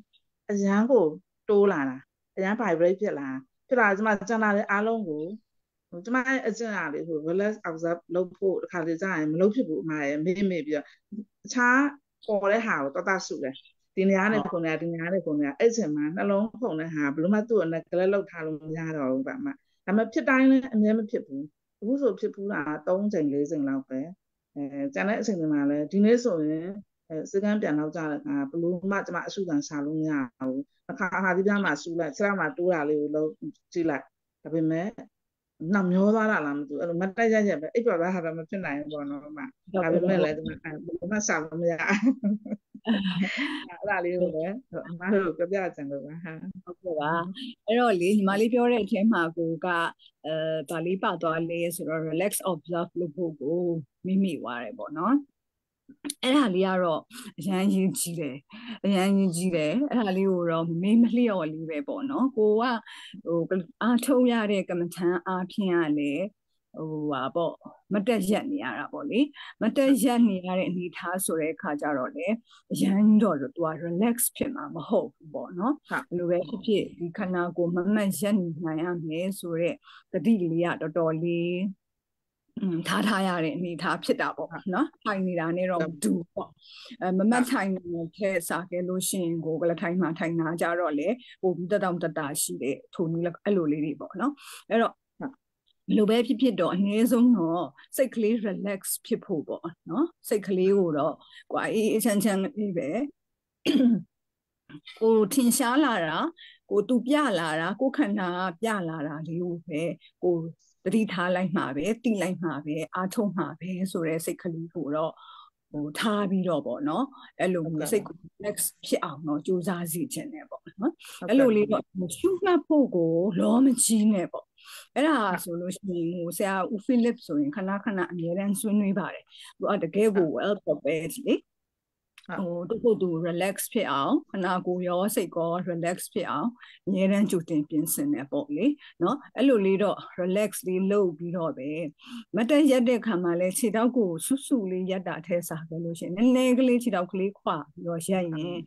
အရန်ကိုတိုးလာတာအရန် vibrate ဖြစ်လာ ဖြစ်လာကျမကျန်လာတဲ့အားလုံးကိုကျမရဲ့အကျင့်အရာလေးကို relax observe လုပ်ဖို့တစ်ခါလေကြာရင်မလုပ်ဖြစ်ဘူးအမရဲ့မေ့မေ့ပြီးတော့အခြားပေါ်တဲ့ဟာကိုတတ်တတ်စုတယ်ဒီနေရာနဲ့ခုနေရာဒီနေရာနဲ့ခုနေရာအဲ့ချိန်မှာနှလုံးခုန်တဲ့ဟာဘယ်လိုမှသူ့အနေကလေးလောက်ထားလို့မရတော့ဘူးဗျအမဒါပေမဲ့ဖြစ်တိုင်းလည်းအမြဲမဖြစ်ဘူးအခုဆိုဖြစ်ဘူးလား3ချိန်4ချိန်လောက်ပဲအဲကျန်တဲ့အချိန်တွေမှာလည်းဒီနေ့ဆိုရင် အဲစကန်ပြန်တော့ကြတဲ့အခါဘလို့မှကျမအဆုခံရှာလို့မရဘူးအခါအခါဒီပြမှာဆူလိုက်ခြေထောက်မှာတိုးတာလေးကိုလုံးကြည့်လိုက်ဒါပေမဲ့နောက်မျောသွားတာလားမသိဘူးအဲ့လိုမတက်ရရပဲအိပ်ပျော်သွားတာတော့မဖြစ်နိုင်ဘူးပေါ့နော်မဒါပေမဲ့လည်းဒီမှာဘယ်မှရှာလို့မရအဲ့ဒါလေးကိုလည်းအမတို့ပြပြကြံလို့ပါဟာဟုတ်ကဲ့ပါအဲ့တော့လေညီမလေးပြောတဲ့အထဲမှာကိုကအဲဒါလေးပါသွားလေဆိုတော့ relax observe လို့ဖို့ကိုမိမိသွားတယ်ပေါ့နော် အဲ့ဒါလေးကတော့အရန်ရင်ကြီးတယ်အရန်ရင်ကြီးတယ်အဲ့ဒါလေးကိုတော့မေးမလျော့လေးပဲပေါ့နော်ကိုကဟိုအားထုတ်ရတဲ့ကမ္မထန်အားဖြင့်ကလည်းဟိုဟာပေါ့မတက်ရက်နေရတာပေါ့လေမတက်ရက်နေရတဲ့အနေထားဆိုတဲ့အခါကျတော့လေအရန်တော့သူက relax ဖြစ်မှာမဟုတ်ဘူးပေါ့နော်ဘယ်လိုပဲဖြစ်ဖြစ်ဒီခန္ဓာကိုယ်မမတ်ရက်နေနိုင်ရမယ်ဆိုတဲ့တတိလေးကတော်တော်လေး ထားထားရတဲ့အနေထားဖြစ်တာပေါ့နော်ထိုင်နေတာနဲ့တော့ဒူပေါ့အဲမမတ်ထိုင်နေတဲ့စားခဲ့လို့ရှိရင်ကိုကလထိုင်မှထိုင်နာကြတော့လေပို့ပြီးတက်တောင်တက်တာရှိတဲ့ထုံနည်းအဲ့လိုလေးတွေပေါ့နော်အဲ့တော့ဘယ်လိုပဲဖြစ်ဖြစ်တော့အနည်းဆုံးတော့စိတ်ကလေး relax ဖြစ်ဖို့ပေါ့နော်စိတ်ကလေးကိုတော့ကွာအေးအေးချမ်းချမ်းလေးပဲကိုထင်ရှားလာတာကိုသူပြလာတာကိုခန္ဓာပြလာတာလေးကိုပဲကို တတိထားလိုက်မှာပဲတိလိုက်မှာပဲအားထုတ်မှာပဲဆိုတဲ့စိတ်ကလေးကိုတော့ဟိုထားပြီးတော့ပေါ့နော်အဲ့လိုမျိုးစိတ်ကို next ဖြစ်အောင်တော့စူးစမ်းစီခြင်းနဲ့ပေါ့နော်အဲ့လိုလေးတော့ရှုမှတ်ဖို့ကိုလောမကြီးနဲ့ပေါ့အဲ့ဒါဆိုလို့ရှိရင်ဟိုဆရာဦးဖိလစ်ဆိုရင်ခဏခဏအများတန်းဆွေးနွေးပါတယ်သူကတကယ်ကို well prepared လေ ဟိုသူ့ကိုယ်သူ relax ဖြစ်အောင်ခနာကိုယ်ရောစိတ်ကော relax ဖြစ်အောင်အများရန်ကြိုတင်ပြင်ဆင်နေပေါ့လေနော်အဲ့လိုလေးတော့ relax လေးလုပ်ပြီးတော့ပဲမတက်ရက်တဲ့ခါမှာလဲခြေထောက်ကိုဆွဆွလေးရက်တာအထဲစားပဲလို့ရှိရင်နည်းနည်းကလေးခြေထောက်ကလေးခွာပြီးတော့ရက်ရင်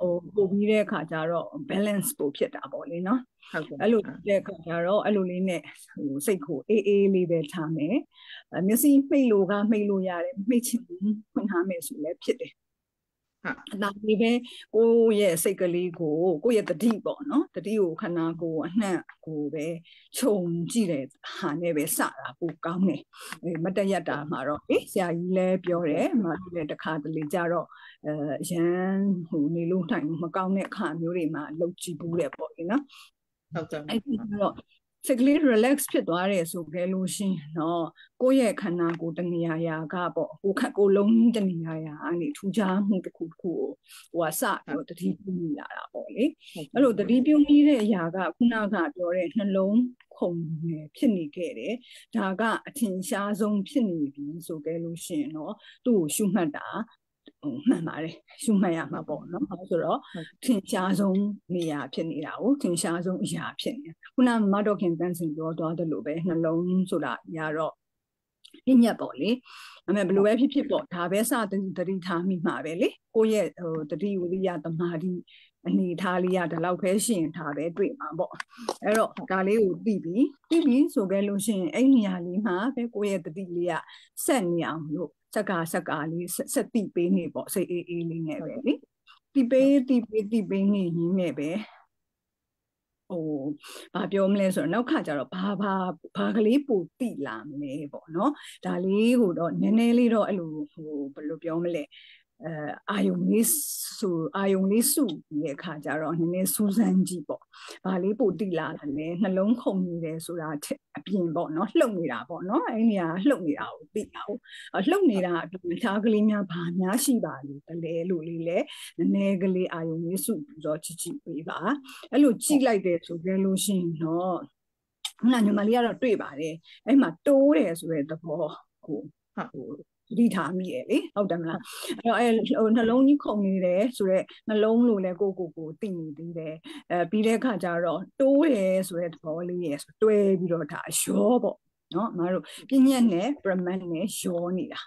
ဟိုပို့ပြီးတဲ့အခါကျတော့ balance ပို့ဖြစ်တာပေါ့လေနော်ဟုတ်ကဲ့အဲ့လိုတဲ့ခါကျတော့အဲ့လိုလေးနဲ့ဟိုစိတ်ကိုအေးအေးလေးပဲထားမယ်မျက်စိမှိတ်လို့ကမှိတ်လို့ရတယ်မှိတ်ချင်ဖွင့်ထားမယ်ဆိုလည်းဖြစ်တယ် အနာလေးပဲကိုယ့်ရဲ့စိတ်ကလေးကိုကိုယ့်ရဲ့တတိပေါ့နော်တတိကိုခန္ဓာကိုယ်အနှံ့ကိုပဲခြုံကြည့်တဲ့ဟာနဲ့ပဲစတာပိုကောင်းတယ်အဲမတရတာမှာတော့အေးဆရာကြီးလည်းပြောတယ်မလည်းတခါတလေကြတော့အဲရန်ဟိုနေလို့နိုင်မကောင်းတဲ့အခါမျိုးတွေမှာလှုပ်ကြည့်ဘူးတယ်ပေါ့လေနော်ဟုတ်ကဲ့အဲ့ဒီတော့ စိတ်ကလေး relax ဖြစ်သွားတယ်ဆိုကြလို့ရှိရင်တော့ကိုယ့်ရဲ့ခန္ဓာကိုယ်တနေရာရာကပေါ့ကိုယ်ခက်ကိုယ်လုံးတနေရာရာအနေထူးခြားမှုတစ်ခုတစ်ခုကိုဟိုကစတော့တတိပြုမိလာတာပေါ့လေအဲ့လိုတတိပြုမိတဲ့အရာကခုနကပြောတဲ့နှလုံးခုန်နေဖြစ်နေခဲ့တယ်ဒါကအထင်ရှားဆုံးဖြစ်နေပြီဆိုကြလို့ရှိရင်တော့သူ့ကိုရှုမှတ်တာ ဟိုမှန်ပါတယ်ရှုမှတ်ရမှာပေါ့နော်ဟုတ်ဆိုတော့ထင်ရှားဆုံးနေရာဖြစ်နေတာကိုထင်ရှားဆုံးအရာဖြစ်နေတာခုနမတော်ခင်တန်းစင်ပြောသွားတယ်လို့ပဲနှလုံးဆိုတာရတော့ပြညတ်ပေါ့လေအမေဘယ်လိုပဲဖြစ်ဖြစ်ပေါ့ဒါပဲစတတိထားမိမှာပဲလေကိုယ့်ရဲ့ဟိုတတိဝိရိယတမာတိအနေထားလေးရဒီလောက်ပဲရှင်ထားပဲတွေ့မှာပေါ့အဲ့တော့ဒါလေးကိုသိပြီသိပြီဆိုခဲ့လို့ရှိရင်အဲ့နေရာလေးမှာပဲကိုယ့်ရဲ့တတိလေးကဆက်နေအောင်လို့ စက္ကာစက္ကာလေးဆက်တိပေးနေပေါ့စိတ်အေးအေးလေးနဲ့ပဲလေတိပေးတိပေးတိပေးနေရင်းနဲ့ပဲဟိုဘာပြောမလဲဆိုတော့နောက်ခါကျတော့ဘာဘာဘာကလေးပိုတိလာမလဲပေါ့နော်ဒါလေးကိုတော့နည်းနည်းလေးတော့အဲ့လိုဟိုဘယ်လိုပြောမလဲ အဲအာယုံလေးဆိုအာယုံလေးစုပြီးတဲ့အခါကျတော့နည်းနည်းစူးစမ်းကြည့်ပေါ့။ဘာလေးပိုတိလာတယ်လဲနှလုံးခုန်နေတယ်ဆိုတာအပြင်ပေါ့နော်လှုပ်နေတာပေါ့နော်အဲ့နေရာလှုပ်နေတာကိုသိအောင်လှုပ်နေတာအပြင်ခြားကလေးများဘာများရှိပါလဲတလဲလို့လေးလဲနည်းနည်းကလေးအာယုံလေးစုပြီးတော့ကြည့်ကြည့်ပေးပါအဲ့လိုကြည့်လိုက်တယ်ဆိုကြလို့ရှိရင်တော့ခုနညီမလေးကတော့တွေ့ပါတယ်အဲ့မှာတိုးတယ်ဆိုတဲ့သဘောဟိုဟို သတိထားမိရဲ့လေဟုတ်တယ်မလားအဲ့တော့အဲဟိုနှလုံးကြီးခုန်နေတယ်ဆိုတော့နှလုံးလိုလဲကိုကိုကိုသိနေသေးတယ်အဲပြီးတဲ့အခါကျတော့တိုးတယ်ဆိုတဲ့သဘောလေးရဲ့တွဲပြီးတော့ဒါရောပေါ့နော်အမတို့ပြညက်နဲ့ permanent နဲ့ရောနေတာ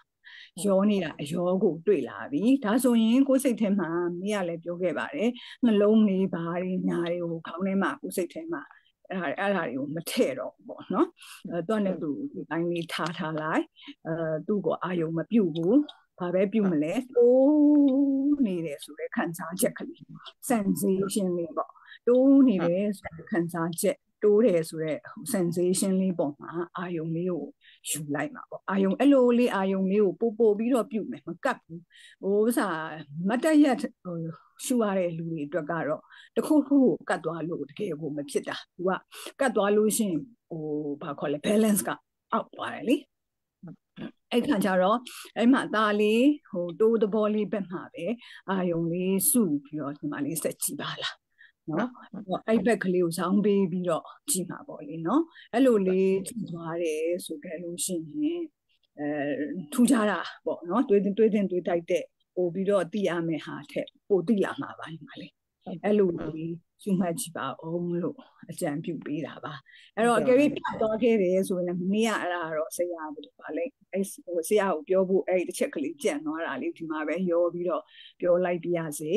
ရောနေတာအရောကိုတွေ့လာပြီဒါဆိုရင်ကိုယ်စိတ်ထဲမှာမိရလည်းပြောခဲ့ပါတယ်နှလုံးလေးပါးတွေညာတွေကိုခေါင်းထဲမှာကိုယ်စိတ်ထဲမှာ အဲ့ဒါအဲ့ဒါတွေကိုမထည့်တော့ပေါ့နော်အဲတော့နဲ့သူဒီတိုင်းလေးထားထားလိုက်အဲသူ့ကိုအာယုံမပြုတ်ဘူးဘာပဲပြုတ်မလဲတိုးနေတယ်ဆိုတဲ့ခံစားချက်ကလေး sensation လေးပေါ့တိုးနေတယ်ဆိုတဲ့ခံစားချက် တိုးတယ်ဆိုတော့ sensation လေးပုံမှာအာယုံလေးကိုယူလိုက်မှာပေါ့အာယုံအဲ့လိုလေးအာယုံလေးကိုပို့ပို့ပြီးတော့ပြုတ်မယ်မကတ်ဘူးဟိုဥစားမတ်တရက်ဟိုရှူရတဲ့လူတွေအတွက်ကတော့တခုခုကိုကတ်သွားလို့တကယ်ကိုမဖြစ်တာသူကကတ်သွားလို့ရှိရင်ဟိုဘာခေါ်လဲ balance ကအောက်သွားတယ်လေအဲ့ခါကျတော့အဲ့မှာตาလေးဟိုတိုးသဘောလေးဘက်မှာပဲအာယုံလေးစုပြီးတော့ဒီမှာလေးဆက်ကြည့်ပါလား နော်အဲ့ဘက်ကလေးကိုဇောင်းပေးပြီးတော့ကြည့်မှာပေါ့လေနော်အဲ့လိုလေးကြည့်သွားတယ်ဆိုကြလို့ရှိရင်အဲထူးခြားတာပေါ့နော်တွေးတွေးတင်တွေးတိုက်တဲ့ပို့ပြီးတော့သိရမယ်ဟာထက်ပို့သိလာမှာပါညီမလေးအဲ့လိုလေးယူမှတ်ကြည့်ပါအောင်လို့အကြံပြုပေးတာပါအဲ့တော့အကယ်၍ပြတ်သွားခဲ့တယ်ဆိုရင်လည်းမနေ့ကအဲ့ဒါတော့ဆရာဘယ်လိုပါလဲအဲ့ဟိုဆရာကိုပြောဖို့အဲ့တစ်ချက်ကလေးကြံသွားတာလေးဒီမှာပဲရောပြီးတော့ပြောလိုက်ပြရစေ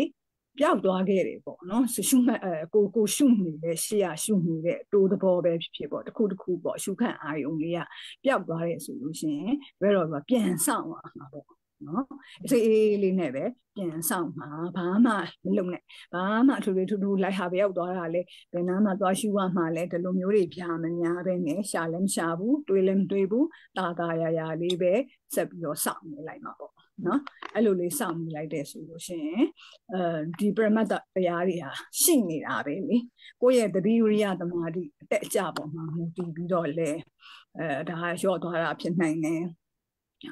ပျောက်သွားခဲ့တယ်ပေါ့နော်ရှုမှတ်အဲကိုကိုရှုနေတဲ့ရှေ့ရရှုနေတဲ့တိုးသဘောပဲဖြစ်ဖြစ်ပေါ့တစ်ခုတစ်ခုပေါ့ရှုခန့်အာယုံလေးကပျောက်သွားတယ်ဆိုလို့ရှိရင်ဘယ်တော့မှပြန်ဆောင်သွားမှာပေါ့နော်အေးအေးလေးနဲ့ပဲပြန်ဆောင်မှာဘာမှမလုပ်နဲ့ဘာမှထူထူထူထူလိုက်ဟာပဲရောက်သွားတာလေဘယ်နာမှသွားရှူရမှာလဲဒီလိုမျိုးတွေပြာမများပဲနဲ့ရှာလည်းမရှာဘူးတွေးလည်းမတွေးဘူးတာတာရရလေးပဲဆက်ပြီးတော့စောင့်နေလိုက်မှာပေါ့ နော်အဲ့လိုလေးစောင့်နေလိုက်တဲ့ဆိုလို့ရှိရင်အဲဒီပရမတ်တရားတွေဟာရှိနေတာပဲလေကိုယ့်ရဲ့တတိဝရိယသမာဓိအတက်အကျပေါ်မှာမူတည်ပြီးတော့လေအဲဒါရော့သွားတာဖြစ်နိုင်တယ်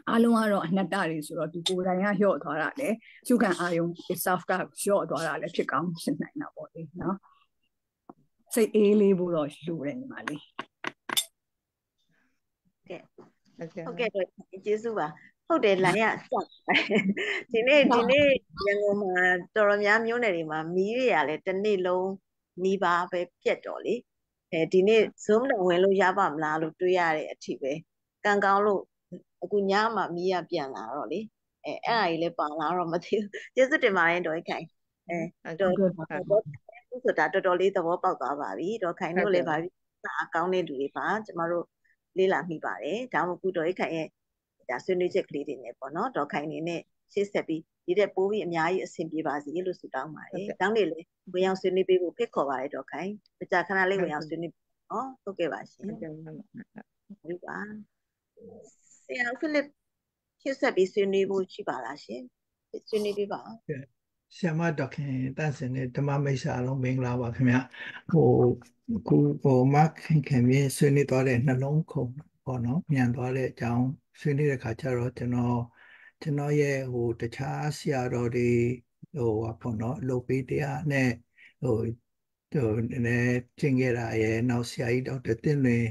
အားလုံးကတော့အနတ္တတွေဆိုတော့ဒီကိုယ်တိုင်ကလျော့သွားတာလေရှုခံအာယုံ itself ကလျော့သွားတာလည်းဖြစ်ကောင်းဖြစ်နိုင်တာပေါ့လေနော်စိတ်အေးလေးဖို့တော့လိုတယ်ညီမလေးကဲဟုတ်ကဲ့တော့ကျေးဇူးပါ ဟုတ်တယ်လိုင်းရစောက်ဒီနေ့ဒီနေ့ရန်ကုန်မှာတော်တော်များမျိုးနယ်တွေမှာမီးရရလဲတစ်နေ့လုံးနီးပါပဲပြက်တော့လေအဲဒီနေ့ Zoom နဲ့ဝင်လို့ရပါမလားလို့တွေးရတဲ့အထိပဲကံကောင်းလို့အခုညမှာမီးရပြန်လာတော့လေအဲအဲ့အရာကြီးလည်းပါလာတော့မသိဘူးကျေးဇူးတင်ပါတယ်ဒေါ်ခိုင်အဲတော့သူဆိုတာတော်တော်လေးသဘောပေါက်သွားပါပြီဒေါ်ခိုင်တို့လည်းပါပြီအကောင်းတဲ့လူတွေပါကျမတို့လေ့လာမိပါတယ်ဒါမှမဟုတ်ဒေါ်ခိုင်ရဲ့ ဒါဆွေးနွေးချက်ကလေးတွေနဲ့ပေါ့နော်ဒေါ်ခိုင်နေနဲ့ရှေ့ဆက်ပြီးဒီတဲ့ပိုးပြီးအများကြီးအဆင်ပြေပါစေလို့ဆုတောင်းပါတယ်။တောင်းနေလေဝင်ရောက်ဆွေးနွေးပေးဖို့ဖိတ်ခေါ်ပါတယ်ဒေါ်ခိုင်။ကြာခဏလေးဝင်ရောက်ဆွေးနွေးနော်ဟုတ်ကဲ့ပါရှင်။ဟုတ်ပါဆရာဖိလစ်ရှေ့ဆက်ပြီးဆွေးနွေးဖို့ရှိပါလားရှင်။ဆွေးနွေးပေးပါ။ဆရာမဒေါက်ခင်တန့်စင်နဲ့ဓမ္မမိတ်ဆွေအလုံးမင်္ဂလာပါခင်ဗျ။ဟိုခုဟိုမခင်ခင်မြေဆွေးနွေးသွားတဲ့နှလုံးခုန်ပေါ့နော်။မြန်သွားတဲ့အကြောင်း ဆွေးနွေးတဲ့ခါကျတော့ကျွန်တော်ကျွန်တော်ရဲ့ဟိုတခြားဆရာတော်တွေဟိုပါပေါ့နော်အလုပ်ပေးတရားနဲ့ဟိုဟိုနည်းနည်းကျင့်ခဲ့တာရဲ့နောက်ဆရာကြီးဒေါက်တာတင့်လွင်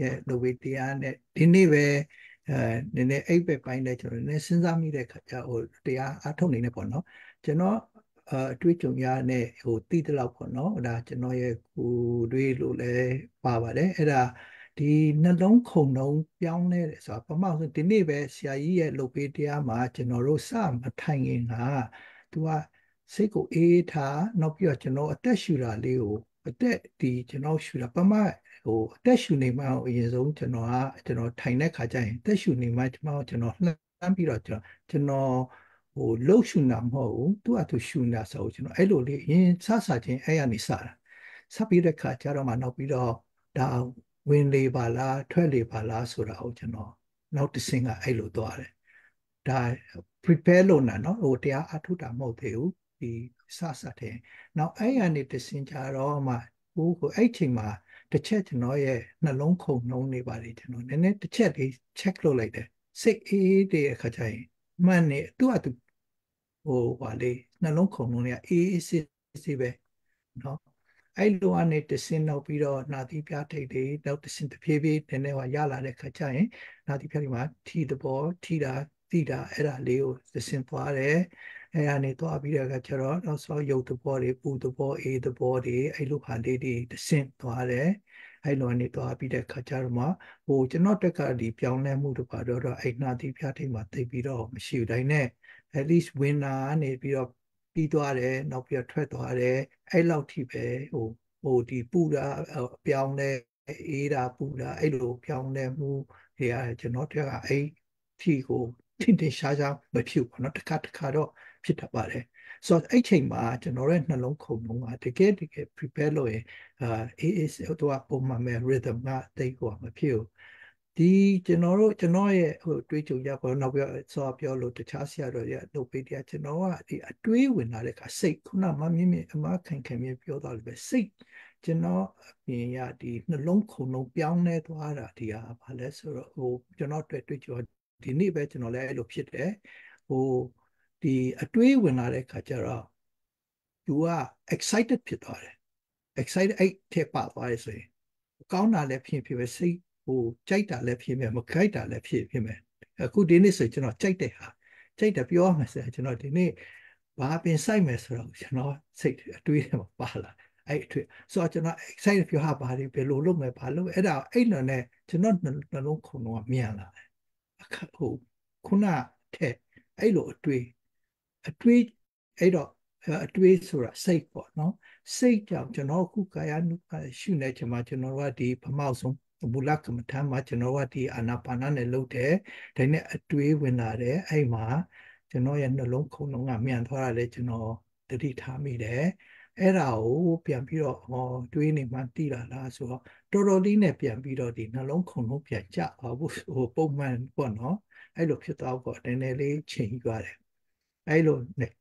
ရဲ့လုပ်ပေးတရားနဲ့ဒီနေ့ပဲအဲနည်းနည်းအိပ်ပဲပိုင်းလဲကျွန်တော်နည်းစဉ်းစားမိတဲ့ခါကျဟိုတရားအထုတ်နေနေပေါ့နော်ကျွန်တော်အတွေ့အကြုံရနဲ့ဟိုတိတလောက်ပေါ့နော်ဒါကျွန်တော်ရဲ့ကိုတွေးလို့လဲပါပါတယ်အဲ့ဒါ ဒီနှလုံးခုန်လုံးပြောင်းလဲတယ်ဆိုတာပမောက်ဆိုဒီနေ့ပဲဆရာကြီးရဲ့လုပ်ပေးတရားမှာကျွန်တော်တို့စမထိုင်ခင်ကသူကစိတ်ကိုအေးထားနောက်ပြီးတော့ကျွန်တော်အသက်ရှူတာလေးကိုအသက်ဒီကျွန်တော်ရှူတာပမဟိုအသက်ရှူနေမှအရင်ဆုံးကျွန်တော်ကကျွန်တော်ထိုင်တဲ့ခါကျရင်အသက်ရှူနေမှကျွန်တော်ကျွန်တော်လှမ်းပြီးတော့ကျွန်တော်ကျွန်တော်ဟိုလှုပ်ရှူတာမဟုတ်ဘူးသူကသူရှူနေတာဆိုကျွန်တော်အဲ့လိုလေးအရင်စစချင်းအဲ့ရနေစတာဆက်ပြီးတဲ့ခါကျတော့မှနောက်ပြီးတော့ဒါ ဝင်လေပါလားထွက်လေပါလားဆိုတာကိုကျွန်တော်နောက်တစ်ဆင့်ကအဲ့လိုသွားတယ်ဒါ prepare လုပ်တာเนาะဟိုတရားအထုတာမဟုတ်သေးဘူးဒီစစတဲ့နောက်အဲ့ရနေတစ်ဆင့်ကြတော့မှဟိုကိုအဲ့ချိန်မှာတစ်ချက်ကျွန်တော်ရဲ့နှလုံးခုန်နှုံးနေပါလေကျွန်တော်နည်းနည်းတစ်ချက်လေး check လုပ်လိုက်တယ်စိတ်အေးတဲ့အခါကျရင်မှန်နေသူ့အတူဟိုပါလေနှလုံးခုန်နှုံးနေအေးအေးစစ်စစ်ပဲเนาะ အဲ့လိုအနေတဆင်းနောက်ပြီးတော့နာသီပြထိတ်တွေနောက်တဆင်းတဖြည်းဖြည်းနည်းနည်းကရလာတဲ့ခါကျရင်နာသီပြတွေမှာထီတဘောထီတာတိတာအဲ့ဒါလေးကိုတဆင်းသွားတယ်အဲ့ဒါနေသွားပြီးတော့ကျတော့နောက်ဆုံးရုပ်တဘောတွေပူတဘောအေးတဘောတွေအဲ့လိုဟာလေးတွေတဆင်းသွားတယ်အဲ့လိုနေသွားပြီးတဲ့ခါကျတော့မှဟိုကျွန်တော်တက်ကဒီပြောင်းလဲမှုတပါတော့တော့အဲ့နာတိပြထိတ်မှာသိပြီးတော့မရှိဘူးတိုင်းနဲ့ at least winner နေပြီးတော့ ပြီးသွားတယ်နောက်ပြီးတော့ထွက်သွားတယ်အဲ့လောက်ထိပဲဟိုဟိုဒီပူတာပြောင်းလဲအေးတာပူတာအဲ့လိုပြောင်းလဲမှုတွေကကျွန်တော်တက်ကအဲ့ဖြီကိုထင်ထင်ရှားရှားမဖြစ်ဘူးเนาะတစ်ခါတစ်ခါတော့ဖြစ်တတ်ပါတယ်ဆိုတော့အဲ့ချိန်မှာကျွန်တော်ရဲ့နှလုံးခုန်လုံးကတကယ်တကယ် prepare လုပ်ရင်အာအေးအေးတော့ပုံမှန်ပဲ rhythm ကတိတ်ကိုမဖြစ်ဘူး ဒီကျွန်တော်တို့ကျွန်တော်ရဲ့ဟိုတွေးကြုံရပေါ်နောက်ပြောစောပြောလို့တခြားဆရာတော်ရဲ့လုပ်ပေးတရားကျွန်တော်ကဒီအတွေးဝင်လာတဲ့အခါစိတ်ခုနမမြင့်မြင့်အမခိုင်ခိုင်မြင့်ပြောသွားလို့ပဲစိတ်ကျွန်တော်အပြင်ရဒီနှလုံးခုန်လုံးပြောင်းလဲသွားတာဒီဟာဘာလဲဆိုတော့ဟိုကျွန်တော်တွေ့တွေ့ကြဒီနေ့ပဲကျွန်တော်လည်းအဲ့လိုဖြစ်တယ်ဟိုဒီအတွေးဝင်လာတဲ့ခါကျတော့ तू က excited ဖြစ်သွားတယ် excited အဲ့ထက်ပါသွားရဆိုရင်ကောင်းတာလည်းဖြစ်ဖြစ်ပဲစိတ် ဟိုကြိုက်တာလည်းဖြစ်မယ်မကြိုက်တာလည်းဖြစ်ဖြစ်မယ်အခုဒီနေ့ဆိုကျွန်တော်ကြိုက်တဲ့ဟာကြိုက်တယ်ပြောရမယ်ဆိုရင်ကျွန်တော်ဒီနေ့ဘာပင်စိုက်မယ်ဆိုတော့ကျွန်တော်စိတ်အတွေးထဲမှာပါလာအဲ့အထွေဆိုတော့ကျွန်တော် excited ပြောဟာဘာတွေဘယ်လိုလုပ်မယ်ဘာလုပ်အဲ့ဒါအဲ့လိုနဲ့ကျွန်တော်နှလုံးခုန်တော့မြန်လာတယ်အခဟိုခုနထက်အဲ့လိုအတွေ့အတွေ့အဲ့တော့အတွေ့ဆိုတာစိတ်ပေါ့နော်စိတ်ကြောင့်ကျွန်တော်ခုကာယနုရှုနေချိန်မှာကျွန်တော်ကဒီပမောက်ဆုံး ဘုလကမ္မထမ်းမှာကျွန်တော်ကဒီအာနာပါနနဲ့လုပ်တယ်ဒါနဲ့အတွေ့ဝင်လာတယ်အဲ့မှာကျွန်တော်ရဲ့နှလုံးခုန်လုံးကမြန်သွားတာလေကျွန်တော်တတိထားမိတယ်အဲ့ဒါကိုပြန်ပြီးတော့ဟောတွေးနေမှတိလာလားဆိုတော့တော်တော်လေးနဲ့ပြန်ပြီးတော့ဒီနှလုံးခုန်လုံးပြန်ကြပါဘူးဟိုပုံမှန်ပေါ့နော်အဲ့လိုဖြစ်သွားတော့နည်းနည်းလေးချိန်ယူရတယ်အဲ့လိုနဲ့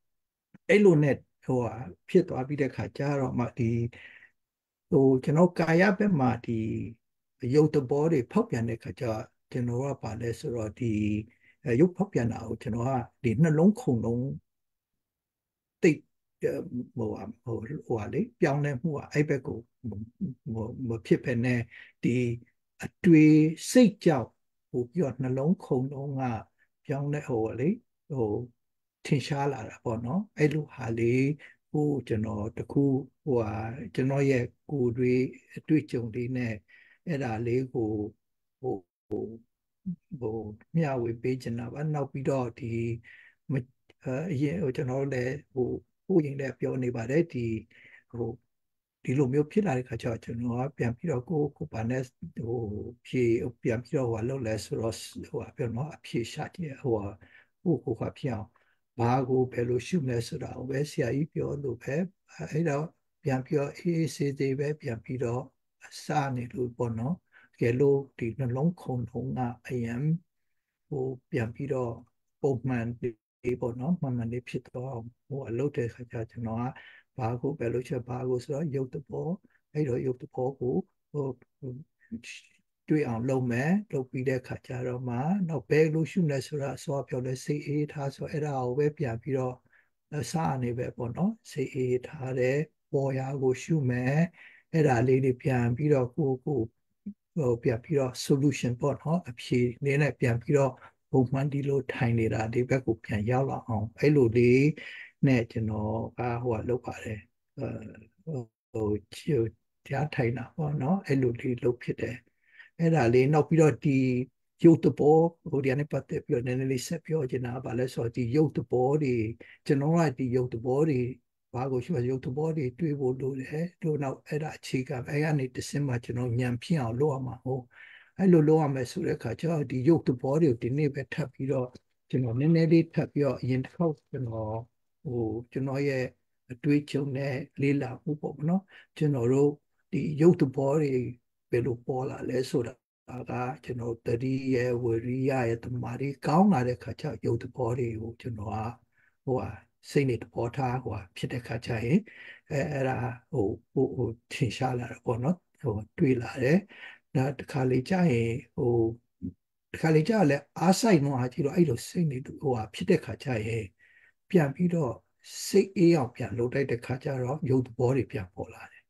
အဲ့လိုနဲ့ဟိုဟာဖြစ်သွားပြီးတဲ့ခါကျတော့မှဒီဟိုကျွန်တော်ကာယဘက်မှာဒီ ရုပ်တဘောတွေဖောက်ပြန်တဲ့ခါကျကျွန်တော်ကပါလဲဆိုတော့ဒီရုပ်ဖောက်ပြန်တာကိုကျွန်တော်ကဒီနှလုံးခုန်လုံးတိတ်ဟိုဟိုဟိုဟာလေပြောင်းလဲမှုကအဲ့ဘက်ကိုမဖြစ်ဖ ೇನೆ ဒီအတွေ့စိတ်ကြောက်ဟိုပြီးတော့နှလုံးခုန်လုံးကပြောင်းလဲဟိုလေဟိုထင်ရှားလာတာပေါ့နော်အဲ့လိုဟာလေးဟိုကျွန်တော်တခုဟိုဟာကျွန်တော်ရဲ့ကိုယ်တွေအတွေ့အကြုံလေးနဲ့ အဲ့ဒါလေးကိုဟိုဟိုဟိုမျှဝေပေးချင်တာပါနောက်ပြီးတော့ဒီအရင်ဟိုကျွန်တော်လည်းဟိုဟိုရင်လည်းပြောနေပါတယ်ဒီဟိုဒီလိုမျိုးဖြစ်လာတဲ့ခါကျတော့ကျွန်တော်ကပြန်ပြီးတော့ကိုကိုပါနဲ့ဟိုဖြေပြန်ပြီးတော့ဟိုလုပ်လဲဆိုတော့ဟိုပြောနော်အဖြေရှာကြည့်ဟိုဟိုကိုကဖြစ်အောင်ဘာကိုဘယ်လိုရှုမလဲဆိုတာကိုပဲဆရာကြီးပြောလို့ပဲအဲ့တော့ပြန်ပြီးတော့အေးအေးဆေးဆေးပဲပြန်ပြီးတော့ အစနေလို့ပေါ့နော်ကဲလို့ဒီနှလုံးခုန်ထုံးကအရင်ဟိုပြန်ပြီးတော့ပုံမှန်လေးပေါ့နော်မှန်မှန်လေးဖြစ်တော့ဟိုအလုပ်တဲ့ခါကျကျွန်တော်ကဘာကိုပဲလို့ချက်ဘာကိုဆိုတော့ရုပ်တဘောအဲ့တော့ရုပ်တဘောကိုဟိုတွေ့အောင်လုပ်မယ်လုပ်ပြီးတဲ့ခါကျတော့မှနောက်ဘယ်လိုရှုလဲဆိုတာအစောပြောလဲစိတ်အေးထားဆိုအဲ့ဒါကိုပဲပြန်ပြီးတော့စားအနေပဲပေါ့နော်စိတ်အေးထားတဲ့ပေါ်ရာကိုရှုမယ် အဲ့ဒါလေးတွေပြန်ပြီးတော့ကိုကိုဟိုပြန်ပြီးတော့ solution ပေါ့နော်အဖြေနည်းနဲ့ပြန်ပြီးတော့ပုံမှန်ဒီလိုထိုင်နေတာဒီဘက်ကိုပြန်ရောက်လာအောင်အဲ့လိုလေးနဲ့ကျွန်တော်ကဟိုကလုပ်ပါတယ်ဟိုတရားထိုင်တာပေါ့နော်အဲ့လိုလေးလုပ်ဖြစ်တယ်အဲ့ဒါလေးနောက်ပြီးတော့ဒီရုပ်တဘောဟိုဒီကနေပတ်သက်ပြီးတော့နည်းနည်းလေးဆက်ပြောချင်တာဗာလဲဆိုတော့ဒီရုပ်တဘောတွေကျွန်တော်ကဒီရုပ်တဘောတွေ ဘာကိုရှိမှရုပ်တဘောတွေတွေးဖို့လိုတယ်တို့နောက်အဲ့ဒါအခြေခံအဲ့ကနေတစင်းမှကျွန်တော်ညံဖြစ်အောင်လုပ်ရမှာဟုတ်အဲ့လိုလုပ်ရမယ်ဆိုတဲ့အခါကျတော့ဒီရုပ်တဘောတွေကိုဒီနေ့ပဲထပ်ပြီးတော့ကျွန်တော်နည်းနည်းလေးထပ်ပြီးတော့အရင်တစ်ခေါက်ကျွန်တော်ဟိုကျွန်တော်ရဲ့အတွေ့အကြုံနဲ့လေးလာမှုပေါ့နော်ကျွန်တော်တို့ဒီရုပ်တဘောတွေဘယ်လိုပေါ်လာလဲဆိုတာကကျွန်တော်တတိယဝရိယရဲ့တမာရီကောင်းလာတဲ့ခါကျရုပ်တဘောတွေကိုကျွန်တော်ကဟိုဟာ စိတ်နဲ့သဘောထားဟိုဖြစ်တဲ့ခါကျရင်အဲအဲ့ဒါဟိုဟိုဟိုထင်ရှားလာတော့ပေါ့နော်ဟိုတွေးလာတယ်ဒါတခါလေကြာရင်ဟိုတခါလေကြာလဲအားဆိုင်တော့အကြည့်တော့အဲ့လိုစိတ်နေဟိုဟာဖြစ်တဲ့ခါကျရင်ပြန်ပြီးတော့စိတ်အေးအောင်ပြန်လုပ်တိုက်တဲ့ခါကျတော့ရုပ်သဘောတွေပြန်ပေါ်လာတယ်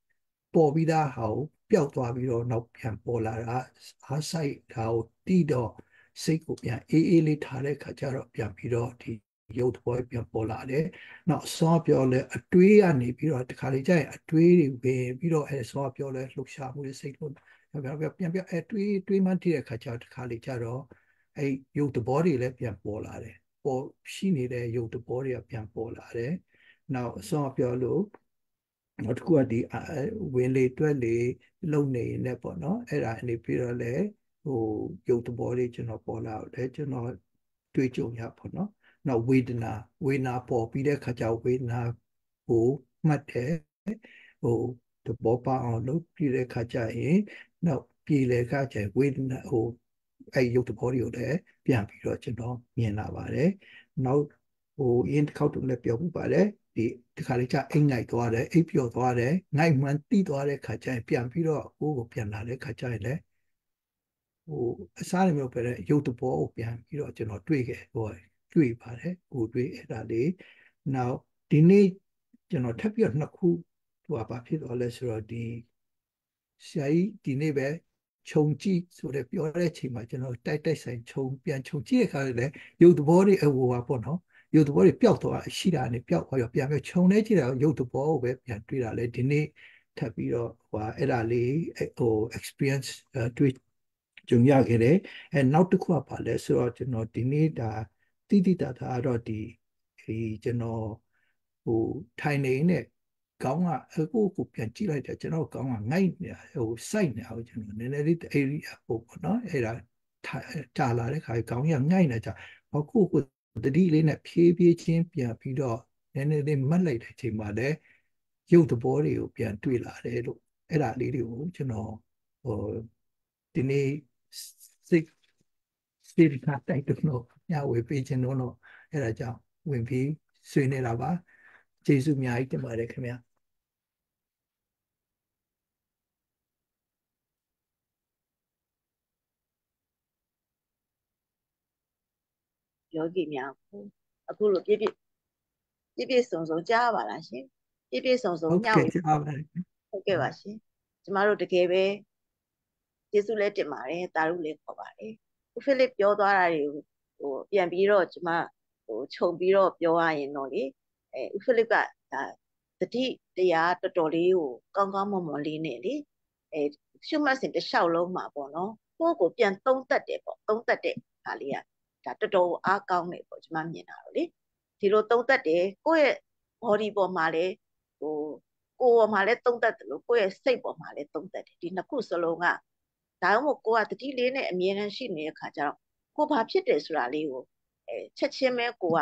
ပေါ်ပြီးသားဟာကိုပျောက်သွားပြီးတော့နောက်ပြန်ပေါ်လာတာအားဆိုင်ဒါကိုတီးတော့စိတ်ကိုပြန်အေးအေးလေးထားတဲ့ခါကျတော့ပြန်ပြီးတော့ဒီ ရုပ်သဘောပြန်ပေါ်လာတယ်။နောက်ဆောပြောလဲအတွေးကနေပြီးတော့တခါလေကျရင်အတွေးတွေဝင်ပြီးတော့အဲဆောပြောလဲလှုပ်ရှားမှုတွေစိတ်လို့ပြန်ပြန်ပြန်ပြန်အဲတွေးတွေးမှတည်တဲ့ခါကျတော့တခါလေကျတော့အဲရုပ်သဘောတွေလည်းပြန်ပေါ်လာတယ်။ပေါ်ရှိနေတဲ့ရုပ်သဘောတွေကပြန်ပေါ်လာတယ်။နောက်ဆောပြောလို့နောက်တစ်ခုကဒီဝင်လေတွက်လေလုံနေနေပေါ့နော်အဲ့ဒါအနေပြီးတော့လေဟိုရုပ်သဘောတွေကျွန်တော်ပေါ်လာတယ်ကျွန်တော်တွေးကြုံရပေါ့နော် နောက်ဝေဒနာဝေဒနာပေါ်ပြီးတဲ့ခါကျဝေဒနာကိုမှတ်တယ်ဟိုသဘောပေါက်အောင်လုပ်ပြီးတဲ့ခါကျရင်နောက်ပြည်လေခါကျဝေဒနာဟိုအဲ့ရုပ်သဘောတွေကိုလည်းပြန်ပြီးတော့ကျွန်တော်မြင်လာပါတယ်နောက်ဟိုအင်းတစ်ခေါက်တည်းလည်းပြောပြပါတယ်ဒီဒီခါလေးကျအိမ်ငိုက်သွားတယ်အိပ်ပျော်သွားတယ်ငိုက်မှန်တိသွားတဲ့ခါကျရင်ပြန်ပြီးတော့ကိုယ်ကိုပြန်လာတဲ့ခါကျရင်လည်းဟိုအစားရမျိုးပဲရုပ်တဘောကိုပြန်ပြီးတော့ကျွန်တော်တွေ့ခဲ့ဟို တွေ့ပါတယ်ကိုတွေ့အဲ့ဒါလေးနောက်ဒီနေ့ကျွန်တော်ထပ်ပြီးတော့နှစ်ခုဟိုဘာဖြစ်သွားလဲဆိုတော့ဒီဆရာကြီးဒီနေ့ပဲခြုံကြည့်ဆိုတဲ့ပြောတဲ့အချိန်မှာကျွန်တော်တိုက်တိုက်ဆိုင်ခြုံပြန်ခြုံကြည့်တဲ့အခါလည်းရုပ်သဘောတွေအဟိုပါပေါ့နော်ရုပ်သဘောတွေပျောက်သွားရှိတာနဲ့ပျောက်သွားရောပြန်ပြီးခြုံနေကြည့်တာရုပ်သဘောကိုပဲပြန်တွေ့တာလေဒီနေ့ထပ်ပြီးတော့ဟိုအဲ့ဒါလေးဟို experience တွေ့ကြုံရခဲ့တယ်အဲနောက်တစ်ခုကပါလဲဆိုတော့ကျွန်တော်ဒီနေ့ဒါ တိတိတသာတော့ဒီဒီကျွန်တော်ဟိုထိုင်နေနဲ့ကောင်းကအခုကိုပြန်ကြည့်လိုက်တယ်ကျွန်တော်ကောင်းကငိုက်နေဟိုစိုက်နေအောင်ကျွန်တော်နည်းနည်းလေး area ဟိုပေါ့နော်အဲ့ဒါတာလာတဲ့ခါကောင်းကငိုက်နေကြအခုကိုတတိလေးနဲ့ဖြည်းဖြည်းချင်းပြန်ပြီးတော့နည်းနည်းလေးမှတ်လိုက်တဲ့အချိန်မှာလည်းရုပ်သဘောတွေကိုပြန်တွေ့လာတယ်လို့အဲ့ဒါလေးတွေကိုကျွန်တော်ဟိုဒီနေ့စိတ်စိတ်ကတိုက်တော့ ညဝေပေးခြင်းတော့အဲ့ဒါကြောင့်ဝင်ပြီးဆွေးနေတာပါကျေးဇူးအများကြီးတင်ပါတယ်ခင်ဗျာယောဂီများကိုအခုလိုပြည့်ပြည့်ပြည့်ပြည့်စုံစုံကြားပါလားရှင်ပြည့်ပြည့်စုံစုံညောင်းကြားပါတယ်ဟုတ်ကဲ့ပါရှင်ကျမတို့တကယ်ပဲကျေးဇူးလည်းတင်ပါတယ်တာရုလည်းခေါ်ပါတယ်ဦးဖိလစ်ပြောသွားတာတွေကို ဟိုပြန်ပြီးတော့ကျမဟိုခြုံပြီးတော့ပြောရရင်တော့လေအဲဦးဖိလစ်ကဒါတတိတရားတော်တော်လေးကိုကောင်းကောင်းမွန်မွန်လေးနဲ့လေအဲရှုမှတ်စဉ်တစ်လျှောက်လုံးမှာပေါ့နော်ကိုယ့်ကိုပြန်သုံးသက်တယ်ပေါ့သုံးသက်တဲ့ခါလေးကဒါတော်တော်အားကောင်းတယ်ပေါ့ကျမမြင်တာတော့လေဒီလိုသုံးသက်တယ်ကိုယ့်ရဲ့ body ပေါ်မှာလည်းဟိုကိုယ်ပေါ်မှာလည်းသုံးသက်တယ်လို့ကိုယ့်ရဲ့စိတ်ပေါ်မှာလည်းသုံးသက်တယ်ဒီနှစ်ခုစလုံးကဒါမှမဟုတ်ကိုကတတိလေးနဲ့အမြဲတမ်းရှိနေတဲ့ခါကျတော့ ကိုဘာဖြစ်တယ်ဆိုတာလေးကိုအဲချက်ချင်းပဲကိုက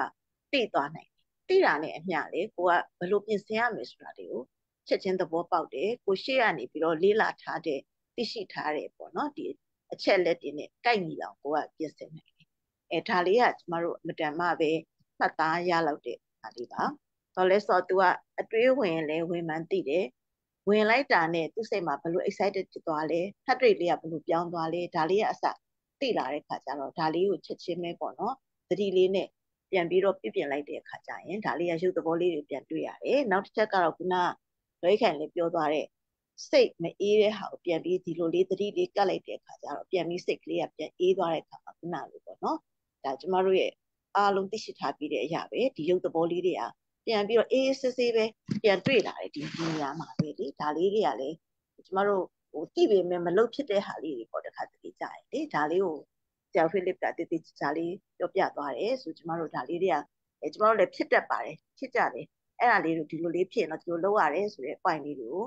သိသွားနိုင်တယ်သိတာနဲ့အမျှလေကိုကဘယ်လိုပြင်ဆင်ရမယ်ဆိုတာလေးကိုချက်ချင်းသဘောပေါက်တယ်ကိုရှေ့ကနေပြီးတော့လေးလာထားတဲ့သိရှိထားတယ်ပေါ့နော်ဒီအချက်လက်တွေနဲ့ကိုက်ညီအောင်ကိုကပြင်ဆင်နိုင်တယ်အဲဒါလေးကကျမတို့မတန်မှပဲမှတ်သားရလောက်တဲ့ဒါလေးပါတော့လဲဆိုတော့ तू ကအတွေးဝင်လဲဝင်မှန်သိတယ်ဝင်လိုက်တာနဲ့သူ့စိတ်မှာဘလို့ excited ဖြစ်သွားလဲ heart rate လေးကဘလို့ပြောင်းသွားလဲဒါလေးကအစ သိလာတဲ့ခါကျတော့ဒါလေးကိုချက်ချင်းပဲပေါ့နော်သတိလေးနဲ့ပြန်ပြီးတော့ပြပြင်လိုက်တဲ့အခါကျရင်ဒါလေးရရုပ်သဘောလေးတွေပြန်တွေ့ရတယ်နောက်တစ်ချက်ကတော့ခုနလွိခိုင်လေးပြောသွားတဲ့စိတ်မအေးတဲ့ဟာကိုပြန်ပြီးဒီလိုလေးသတိလေးကတ်လိုက်တဲ့အခါကျတော့ပြန်ပြီးစိတ်ကလေးကပြန်အေးသွားတဲ့အခါမှာခုနလိုပေါ့နော်ဒါကျမတို့ရဲ့အားလုံးသိရှိထားပြီးတဲ့အရာပဲဒီရုပ်သဘောလေးတွေကပြန်ပြီးတော့အေးစစ်စစ်ပဲပြန်တွေ့လာတယ်ဒီဒီနေရာမှာပဲလေဒါလေးတွေကလည်းကျမတို့ ဟိုတိပေမဲ့မလုတ်ဖြစ်တဲ့ဟာလေးတွေပေါ့တခါတလေကြာရင်လေဒါလေးကိုဆရာဖိလစ်ကတည်တည်ချာလေးပြောပြသွားတယ်ဆိုကျမတို့ဒါလေးတွေကအဲကျမတို့လည်းဖြစ်တတ်ပါတယ်ဖြစ်ကြတယ်အဲ့ဒါလေးတို့ဒီလိုလေးဖြစ်ရင်တော့ဒီလိုလုပ်ရတယ်ဆိုတဲ့ point လေးတွေကို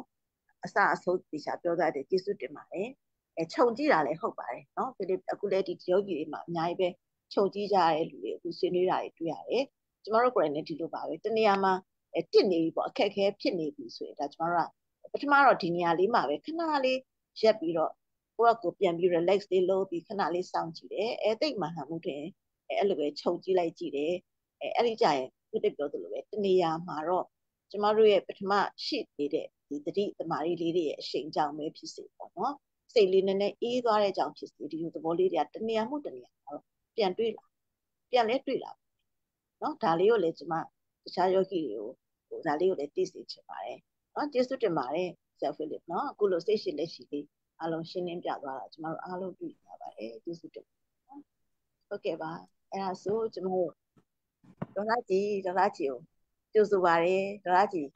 အစအဆုံးတေချာပြောသားတယ်ကျေးဇူးတင်ပါတယ်အဲခြုံကြည့်တာလည်းဟုတ်ပါတယ်နော်ဖိလစ်အခုလည်းဒီယောဂီတွေမှာအများကြီးပဲခြုံကြည့်ကြရတဲ့လူတွေအခုဆွေးနွေးတာတွေတွေ့ရတယ်ကျမတို့ကိုယ်တိုင်လည်းဒီလိုပါပဲတနေရာမှာအဲတစ်နေပြီပေါ့အခက်အခဲဖြစ်နေပြီဆိုရင်ဒါကျမတို့က ပထမတော့ဒီနေရာလေးမှာပဲခဏလေးရက်ပြီးတော့ကိုယ့်ကိုပြန်ပြီး relax လေးလုပ်ပြီးခဏလေးစောင့်ကြည့်တယ်အဲတိတ်မှန်မှုတင်အဲအဲ့လိုပဲခြုံကြည့်လိုက်ကြည့်တယ်အဲအဲ့ဒီကြရင်သူတက်ပြောသလိုပဲတနေရာမှာတော့ကျမတို့ရဲ့ပထမရှိနေတဲ့ဒီတတိသမารီလေးတွေရဲ့အရှိန်ကြောင့်ပဲဖြစ်စေပေါ့နော်စိတ်လေးနည်းနည်းအေးသွားတဲ့ကြောင့်ဖြစ်စေဒီလိုသဘောလေးတွေကတနေရာမှုတနေရာတော့ပြန်တွေ့လာပြန်လဲတွေ့လာနော်ဒါလေးကိုလည်းကျမတခြားယောဂီတွေကိုဟိုဒါလေးကိုလည်းသိစေချင်ပါတယ် နော်ကျေးဇူးတင်ပါတယ်ဆရာဖိလစ်နော်အခုလိုစိတ်ရှိလက်ရှိလေးအားလုံးရှင်းလင်းပြသွားတာကျမတို့အားလုံးတွေ့ရပါတယ်ကျေးဇူးတင်နော်ဟုတ်ကဲ့ပါအဲ့ဒါဆိုကျမတို့ဒေါ်လာကြီးဒေါ်လာကြီးကိုကြိုဆိုပါတယ်ဒေါ်လာကြီး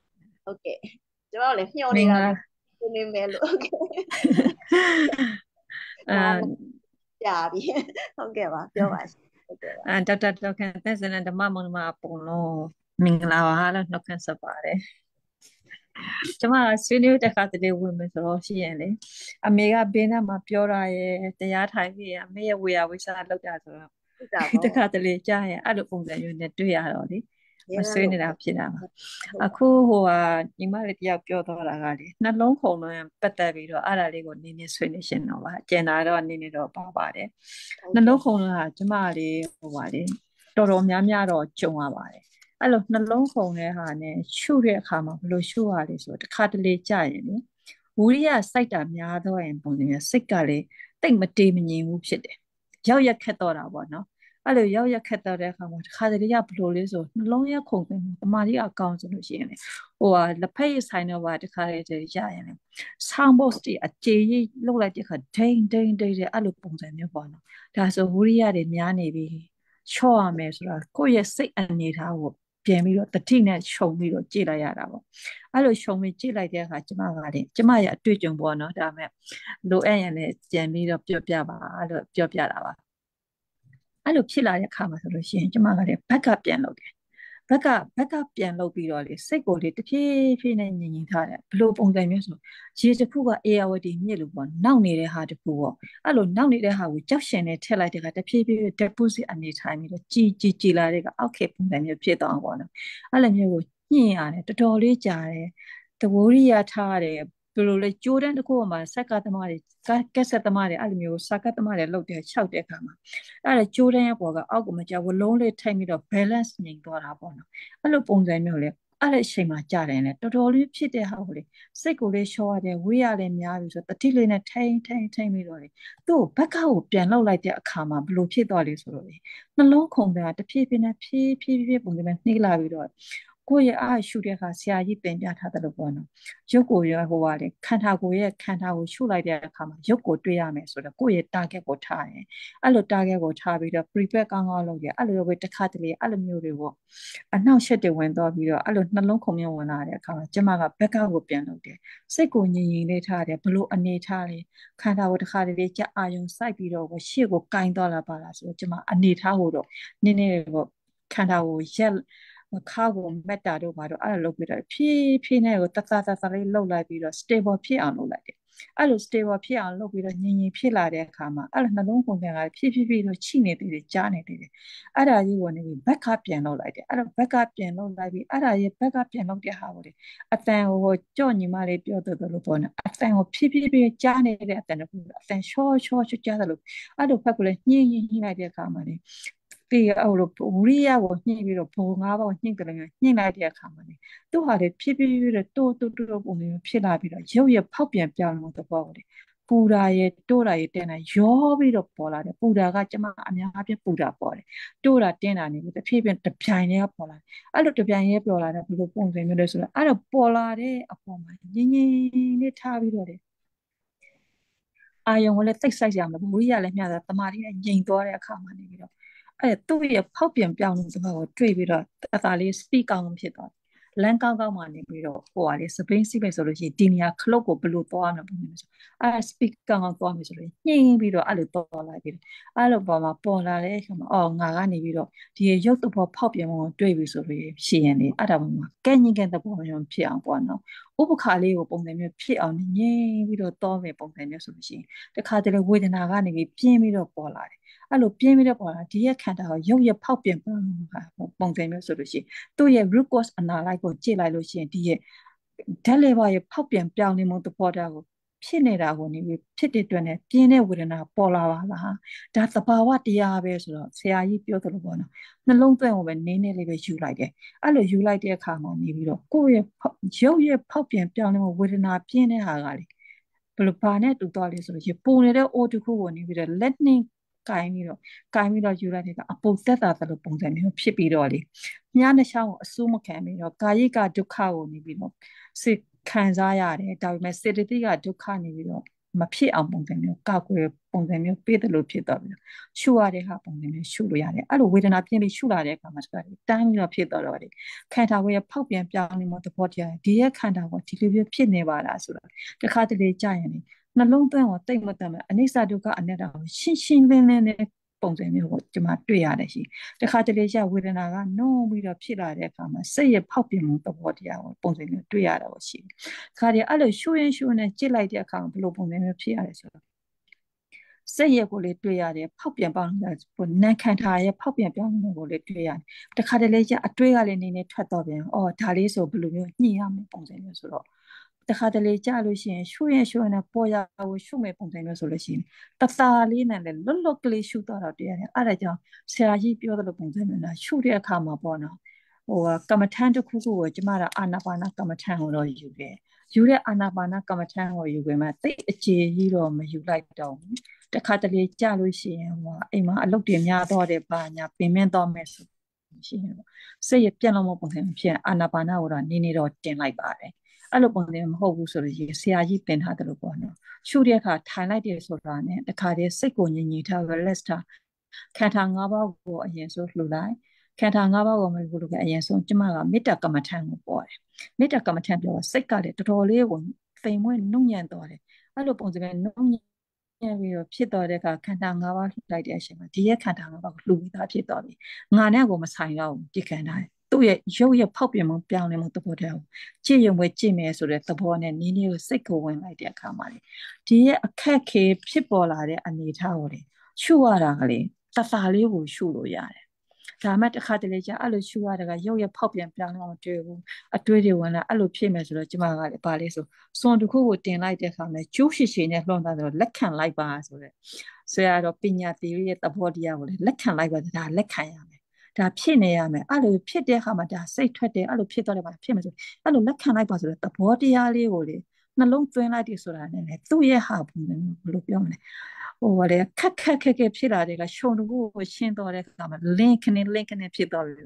ဟုတ်ကဲ့ကျမတို့လည်းမျှော်နေတာကိုနေမယ်လို့ဟုတ်ကဲ့အာကြာပြီဟုတ်ကဲ့ပါပြောပါရှင်အဲဒေါက်တာဒေါက်ကန်သက်စနဓမ္မမုံမအပုံလုံးမင်္ဂလာပါလို့နှုတ်ခွန်းဆက်ပါတယ် ကျမဆွေးနွေးတဲ့ခါတည်းဝင်မယ်ဆိုတော့ရှိရင်လေအမေကဘေးနားမှာပြောတာရဲ့တရားထိုင်ပြီးအမေရဲ့ဝေယဝိစာလောက်တာဆိုတော့တခါတလေကြားရင်အဲ့လိုပုံစံမျိုးနဲ့တွေ့ရတော့လေမဆွေးနေတာဖြစ်တာပါအခုဟိုဟာညီမလေးတယောက်ပြောတော့တာကလေနှလုံးခုန်လုံးပတ်သက်ပြီးတော့အဲ့ဒါလေးကိုနင်းနေဆွေးနေရှင်တော့ပါကျင်တာတော့နင်းနေတော့ပါပါတယ်နှလုံးခုန်လုံးကကျမလေးဟိုပါလေတော်တော်များများတော့ကြုံရပါတယ် အဲ့လိုနှလုံးခုန်တဲ့ဟာနဲ့ရှုတဲ့အခါမှာဘယ်လိုရှုရလဲဆိုတော့တစ်ခါတလေကြာရင်လေဝိရိယစိုက်တာများတော့ရင်ပုံစံမျိုးစိတ်ကလေတိတ်မတေးမငြိမ်ဘူးဖြစ်တယ်ရောက်ရက်ခက်တော့တာပေါ့နော်အဲ့လိုရောက်ရက်ခက်တော့တဲ့အခါမှာတစ်ခါတလေကဘလို့လဲဆိုနှလုံးရက်ခုန်တယ်ပမာကြီးအကောင်ဆိုလို့ရှိရင်လေဟိုဟာလက်ဖက်ရဆိုင်တော့ပါတစ်ခါတလေရရင်လေ sound box တွေအကြေကြီးလောက်လိုက်တဲ့အခါဒိန်ဒိန်ဒိန်တဲ့အဲ့လိုပုံစံမျိုးပေါ့နော်ဒါဆိုဝိရိယတွေများနေပြီချော့ရမယ်ဆိုတာကိုယ့်ရဲ့စိတ်အနေထားကို ပြန်ပြီးတော့တတိနဲ့ခြုံပြီးတော့ကြည့်လိုက်ရတာပေါ့အဲ့လိုခြုံပြီးကြည့်လိုက်တဲ့အခါကျမကလည်းကျမရဲ့အတွေ့အကြုံပေါ့နော်ဒါမဲ့လိုအပ်ရင်လည်းကြံပြီးတော့ပြောပြပါလို့ပြောပြတာပါအဲ့လိုဖြစ်လာတဲ့အခါမှာဆိုလို့ရှိရင်ကျမကလည်းဘက်ကပြန်လုပ်တယ် ဘက်ကဘက်ကပြန်လုပ်ပြီးတော့လေစိတ်ကိုလေတဖြည်းဖြည်းနဲ့ညင်ညင်ထားတယ်ဘလို့ပုံစံမျိုးဆိုရေတစ်ခုကအေယာဝတီမြစ်လို့ပေါ့နောက်နေတဲ့ဟာတစ်ခုပေါ့အဲ့လိုနောက်နေတဲ့ဟာကိုကြောက်ရှင်နဲ့ထည့်လိုက်တဲ့ကတဖြည်းဖြည်း deposit အနေထိုင်ပြီးတော့ကြည်ကြည်ကြည်လာတဲ့ကအောက်ခေပုံစံမျိုးဖြစ်သွားအောင်ပေါ့နော်အဲ့လိုမျိုးကိုညှင်ရတယ်တော်တော်လေးကြာတယ်သဘောရိယာထားတယ် ဘယ်လိုလဲဂျိုးဒန်တစ်ခုမှာဆက်ကသမားတွေကက်ဆက်သမားတွေအဲ့လိုမျိုးဆက်ကသမားတွေလောက်တယ်ခြောက်တဲ့အခါမှာအဲ့ဒါဂျိုးဒန်ရဲ့ပေါ်ကအောက်ကမကြဝလုံးလေးထိုက်ပြီးတော့ balance ငြိမ်သွားတာပေါ့နော်အဲ့လိုပုံစံမျိုးလေအဲ့ဒီအချိန်မှာကြာတယ်လေတော်တော်လေးဖြစ်တဲ့ဟာကိုလေစိတ်ကိုလေးရှော့ရတယ်ဝေးရလည်းများပြီဆိုတတိလေးနဲ့ထိန်ထိန်ထိန်ပြီးတော့လေသူ့ဘက်ကကိုပြန်လောက်လိုက်တဲ့အခါမှာဘလို့ဖြစ်သွားလဲဆိုတော့လေနှလုံးခုန်တာတဖြည်းဖြည်းနဲ့ဖြည်းဖြည်းဖြည်းပုံစံနဲ့နှိမ့်လာပြီးတော့ ကိုယ့်ရဲ့အားရှုတဲ့အခါဆရာကြီးသင်ပြထားတယ်လို့ပေါ့နော်ရုပ်ကိုရဟိုပါလေခန္ဓာကိုယ်ရဲ့ခန္ဓာကိုရှုလိုက်တဲ့အခါမှာရုပ်ကိုတွေ့ရမယ်ဆိုတော့ကိုယ့်ရဲ့ target ကိုထားတယ်အဲ့လို target ကိုထားပြီးတော့ prepare ကောင်းကောင်းလုပ်ရအဲ့လိုပဲတစ်ခါတလေအဲ့လိုမျိုးတွေပေါ့အနှောက်ရှက်တွေဝင်တော့ပြီးတော့အဲ့လိုနှလုံးခုန်မြဝင်လာတဲ့အခါမှာကျမကဘက်ကကိုပြန်လုပ်တယ်စိတ်ကိုငြိမ်ငြိမ်လေးထားတယ်ဘလို့အနေထားလေးခန္ဓာကိုတစ်ခါတလေကြအာယုံစိုက်ပြီးတော့ရှေ့ကိုကင်သွားလာပါလားဆိုတော့ကျမအနေထားကိုတော့နည်းနည်းပေါ့ခန္ဓာကိုရက် ခါကိုမက်တာတို့ဘာတို့အဲ့လိုလုပ်ပြီးတော့ဖြည်းဖြည်းနဲ့ကိုတသသသလေးလှုပ်လိုက်ပြီးတော့ stable ဖြစ်အောင်လုပ်လိုက်တယ်အဲ့လို stable ဖြစ်အောင်လုပ်ပြီးတော့ညင်ညင်ဖြစ်လာတဲ့အခါမှာအဲ့လိုနှလုံးပုံစံကဖြည်းဖြည်းဖြည်းတော့ချိနေသေးတယ်ကြားနေသေးတယ်အဲ့ဒါကြီးကနေပြီးဘက်ကပြန်လုပ်လိုက်တယ်အဲ့တော့ဘက်ကပြန်လုပ်လိုက်ပြီးအဲ့ဒါရဲ့ဘက်ကပြန်လုပ်တဲ့ဟာကိုလေအတန်ဟိုကြော့ညီမလေးပြောတယ်လို့ပေါ့နော်အတန်ကိုဖြည်းဖြည်းဖြည်းကြားနေတဲ့အတန်ကိုအတန်ရှော့ရှော့ရှော့ကြားတယ်လို့အဲ့လိုဘက်ကလည်းညှင်းညှင်းညှင်းလိုက်တဲ့အခါမှာလေ တေဟိုလိုဝိရိယကိုညှိပြီးတော့ဘုံငါးပါးကိုညှိတယ်လည်းညှိလိုက်တဲ့အခါမှာလေသူ့ဟာလေဖြည်းဖြည်းဖြည်းတိုးတိုးတိုးပုံမျိုးဖြစ်လာပြီးတော့ရုပ်ရဖောက်ပြန်ပြောင်းလို့သဘောလေပူတာရဲ့တိုးတာရဲ့တင်းတာရောပြီးတော့ပေါ်လာတယ်ပူတာကကျမအများအပြားပူတာပေါ်တယ်တိုးတာတင်းတာနေပြီးတစ်ဖြည်းဖြည်းတစ်ပြိုင်တည်းကပေါ်လာတယ်အဲ့လိုတစ်ပြိုင်တည်းပေါ်လာတယ်ဘယ်လိုပုံစံမျိုးလဲဆိုတော့အဲ့တော့ပေါ်လာတဲ့အပေါ်မှာငင်းငင်းလေးထားပြီးတော့တယ်အာယုံကလည်းတိတ်ဆိုင်ကြမှာဘူရီကလည်းမျှတာတမာရီနဲ့ငြိမ်သွားတဲ့အခါမှာနေပြီးတော့ အဲ့သူ့ရဲ့ဖောက်ပြန်ပြောင်းလို့တပတ်ကိုတွေ့ပြီးတော့အသာလေး speak ကောင်းဖြစ်သွားတယ်လမ်းကောင်းကောင်းမှနေပြီးတော့ဟိုဟာလေစပိန်စီးပဲဆိုလို့ရှိရင်ဒီနေရာခလုတ်ကိုဘယ်လိုသွားမလဲပုံနေဆိုအဲ speak ကောင်းကောင်းသွားမယ်ဆိုလို့ညှင်းပြီးတော့အဲ့လိုသွားလိုက်ပြီးအဲ့လိုပေါ်မှာပေါ်လာတဲ့အခါမှာအော်ငါကနေပြီးတော့ဒီရုပ်သဘောဖောက်ပြန်မှုကိုတွေ့ပြီဆိုလို့ရှိရင်လေအဲ့ဒါမှမကဲညင်ကဲသဘောမျိုးဖြစ်အောင်ပေါ့နော်ဥပခါလေးကိုပုံစံမျိုးဖြစ်အောင်ညှင်းပြီးတော့သွားမယ်ပုံစံမျိုးဆိုလို့ရှိရင်တခါတလေဝေဒနာကနေပြီးပြင်းပြီးတော့ပေါ်လာတယ် အဲ့လိုပြင်းပြီးတော့ပေါ်လာဒီရဲ့ခန္ဓာကိုရုပ်ရဖောက်ပြန်ပုံပုံစံမျိုးဆိုလို့ရှိရင်သူ့ရဲ့ root cause analysis ကိုကြည့်လိုက်လို့ရှိရင်ဒီရဲ့ဓာတ်လေပါရဲ့ဖောက်ပြန်ပြောင်းလဲမှုသဘောတရားကိုဖြစ်နေတာကိုနေပြီးဖြစ်တဲ့အတွက်နဲ့ပြင်းတဲ့ဝေဒနာပေါ်လာပါလားဒါသဘာဝတရားပဲဆိုတော့ဆရာကြီးပြောသလိုပေါ့နော်နှလုံးသွင်းကိုပဲနင်းနေလေးပဲယူလိုက်တယ်အဲ့လိုယူလိုက်တဲ့အခါမှာနေပြီးတော့ကိုယ့်ရဲ့ရုပ်ရဲ့ဖောက်ပြန်ပြောင်းလဲမှုဝေဒနာပြင်းတဲ့ဟာကလေဘယ်လိုပါနဲ့တူသွားလဲဆိုလို့ရှိရင်ပုံနေတဲ့အိုတစ်ခုကိုနေပြီးတော့လ က်နှင်းကင်ပြီးတော့ကင်ပြီးတော့ယူလိုက်တဲ့ကအပုတ်သက်တာသလိုပုံစံမျိုးဖြစ်ပြီးတော့လေမြားနှချောင်းကိုအစိုးမခံပြီးတော့ကာယိကဒုက္ခကိုနေပြီးတော့စိတ်ခံစားရတယ်ဒါပေမဲ့စေတသိက်ကဒုက္ခနေပြီးတော့မဖြစ်အောင်ပုံစံမျိုးကောက်ွယ်ပုံစံမျိုးပေးတယ်လို့ဖြစ်တော့ပြီးရှုရတဲ့ဟာပုံစံမျိုးရှုလို့ရတယ်အဲ့လိုဝေဒနာပြင်းပြီးရှုလာတဲ့အခါမှာစကားတိုင်းပြီးတော့ဖြစ်တော့တော့လေခန္ဓာကိုယ်ရဲ့ဖောက်ပြန်ပြောင်းနေမှုသဘောတရားဒီရဲ့ခန္ဓာကိုဒီလိုမျိုးဖြစ်နေပါလားဆိုတော့တခါတလေကြာရင်လေ နှလုံးသွင်းကိုတိတ်မတတ်မဲ့အနိစ္စဒုက္ခအနတ္တကိုရှင်းရှင်းလင်းလင်းနဲ့ပုံစံမျိုးကိုကျွန်မတွေ့ရတယ်ရှိတခါတလေကျဝေဒနာကနှုံးပြီးတော့ဖြစ်လာတဲ့အခါမှာစိတ်ရဲ့ဖောက်ပြန်မှုသဘောတရားကိုပုံစံမျိုးတွေ့ရတာကိုရှိတယ်။ခါတည်းအဲ့လိုရှုရင်ရှုနေကြည့်လိုက်တဲ့အခါမှာဘယ်လိုပုံစံမျိုးဖြစ်ရလဲဆိုတော့စိတ်ရဲ့ကိုလေးတွေ့ရတယ်ဖောက်ပြန်ပေါင်းတာနန်ခံထားရဲ့ဖောက်ပြန်ပြောင်းမှုကိုလေးတွေ့ရတယ်တခါတလေကျအတွေးကလည်းနေနေထွက်တော့ပြန်အော်ဒါလေးဆိုဘယ်လိုမျိုးညှိရမယ်ပုံစံမျိုးဆိုတော့ တခါတလေကြာလို့ရှိရင်ရှုရင်ရှုရင်နဲ့ပေါ်ရကိုရှုမယ်ပုံစံမျိုးဆိုလို့ရှိရင်တသားလေးနဲ့လည်းလွတ်လွတ်ကလေးရှုတော့တော့တရားတယ်အဲ့ဒါကြောင့်ဆရာကြီးပြောတဲ့ပုံစံမျိုးလားရှုတဲ့အခါမှာပေါ့နော်ဟိုကမ္မထန်တစ်ခုခုကိုကျမကအာနာပါနာကမ္မထန်ကိုတော့ယူတယ်ယူတဲ့အာနာပါနာကမ္မထန်ကိုယူပေမဲ့တိတ်အခြေကြီးတော့မယူလိုက်တော့ဘူးတခါတလေကြာလို့ရှိရင်ဟိုအိမ်မှာအလုပ်တွေများတော့တယ်ဘာညာပင်မတော့မယ်ဆိုရှိရင်စိတ်ရပြက်လုံးမပုံစံဖြစ်အာနာပါနာကိုတော့နင်းနေတော့တင်လိုက်ပါတယ် အဲ့လိုပုံစံမဟုတ်ဘူးဆိုလို့ရှိရင်ဆရာကြီးပင်ထားတယ်လို့ပေါ့နော်ရှုတဲ့အခါထိုင်လိုက်တယ်ဆိုတာနဲ့တခါတည်းစိတ်ကိုငြိမ်ငြိမ်ထား relax ထားခန္ဓာ၅ပါးကိုအရင်ဆုံးလှူလိုက်ခန္ဓာ၅ပါးကိုမလှူလို့ကအရင်ဆုံးကျမကမေတ္တာကမ္မထံကိုပေါ်တယ်မေတ္တာကမ္မထံပြောစိတ်ကလည်းတော်တော်လေးကိုသိမ်မွေ့နှုံညံ့သွားတယ်အဲ့လိုပုံစံနဲ့နှုံညံ့ပြီးတော့ဖြစ်တော်တဲ့အခါခန္ဓာ၅ပါးလှူလိုက်တဲ့အချိန်မှာဒီရဲ့ခန္ဓာ၅ပါးကိုလှူပြီးသားဖြစ်တော်ပြီငါနဲ့ကိုမဆိုင်တော့ဘူးဒီခန္ဓာ သူ့ရဲ့ရုပ်ရဲ့ဖောက်ပြန်မှုပြောင်းလဲမှုသဘောတရားကိုကြည့်ရုံပဲကြည့်မယ်ဆိုတဲ့သဘောနဲ့နင်းလေးကိုစိတ်ကိုဝင်လိုက်တဲ့အခါမှာလေဒီရဲ့အခက်ခဲဖြစ်ပေါ်လာတဲ့အနေအထားကိုလေရှုရတာကလေတသားလေးကိုရှုလို့ရတယ်ဒါမှတခါတလေကျအဲ့လိုရှုရတာကရုပ်ရဖောက်ပြန်ပြောင်းလို့မတွေ့ဘူးအတွေ့တွေဝင်လာအဲ့လိုဖြစ်မယ်ဆိုတော့ကျမကလည်းပါလေဆိုစွန်တစ်ခုကိုတင်လိုက်တဲ့အခါမှာကျိုးရှိရှိနဲ့လွှမ်းသွားတယ်လက်ခံလိုက်ပါဆိုတဲ့ဆရာတော်ပညာသီရိရဲ့သဘောတရားကိုလည်းလက်ခံလိုက်ပါဒါလက်ခံရမယ် ဒါဖြစ်နေရမယ်အဲ့လိုဖြစ်တဲ့အခါမှာဒါစိတ်ထွက်တယ်အဲ့လိုဖြစ်တော့တယ်ပါဖြစ်မယ်ဆိုအဲ့လိုလက်ခံလိုက်ပါဆိုတဲ့သဘောတရားလေးကိုလေနှလုံးသွင်းလိုက်တယ်ဆိုတာနဲ့လေသူ့ရဲ့ဟာပုံစံမျိုးဘယ်လိုပြောမလဲဟိုလေခက်ခက်ခက်ခက်ဖြစ်လာတဲ့ကရှုံတကူကိုရှင်းတော့တဲ့အခါမှာ link နဲ့ link နဲ့ဖြစ်တော့တယ်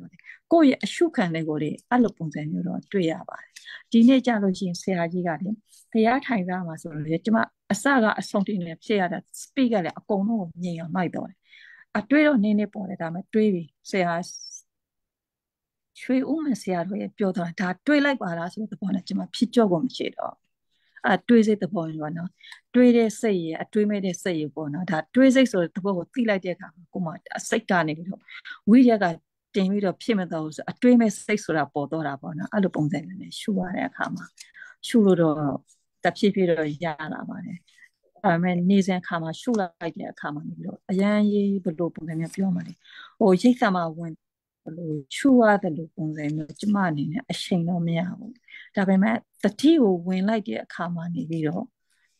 ကိုယ့်ရဲ့အရှုခံလေးကိုလေအဲ့လိုပုံစံမျိုးတော့တွေ့ရပါတယ်ဒီနေ့ကြာလို့ရှိရင်ဆရာကြီးကလေတရားထိုင်သားမှာဆိုလို့လေကျမအစကအဆုံးထိနေဖြစ်ရတာ speak ကလည်းအကုန်လုံးကိုမြင်အောင်လိုက်တော့တယ် အတွေးတော့နင်းနေပေါ်တယ်ဒါမှတွေးပြီဆရာရွှေဦးမဆရာတို့ရဲ့ပြောတာဒါတွေးလိုက်ပါလားဆိုတဲ့သဘောနဲ့ကျွန်မဖြစ်ကြော့ကုန်မရှိတော့အဲတွေးစိတ်သဘောရောနော်တွေးတဲ့စိတ်ရဲ့အတွေးမဲ့တဲ့စိတ်ရဲ့ပေါ့နော်ဒါတွေးစိတ်ဆိုတဲ့သဘောကိုသိလိုက်တဲ့အခါမှာကိုမအစိတ်ကနေပြီးတော့ဝိရကတင်ပြီးတော့ဖြစ်မတော့ဆိုအတွေးမဲ့စိတ်ဆိုတာပေါ်တော့တာပေါ့နော်အဲ့လိုပုံစံနဲ့ရှုရတဲ့အခါမှာရှုလို့တော့တဖြည်းဖြည်းတော့ရလာပါတယ် အဲမဲ့နေစဉ်အခါမှာရှုလိုက်တဲ့အခါမှာနေပြီးတော့အရန်ရေးဘလို့ပုံစံမျိုးပြောမှလေဟိုရိတ်ဆာမှာဝင်ဘလို့ရှုရတယ်လို့ပုံစံမျိုးကျမအနေနဲ့အချိန်တော့မရဘူးဒါပေမဲ့တတိကိုဝင်လိုက်တဲ့အခါမှာနေပြီးတော့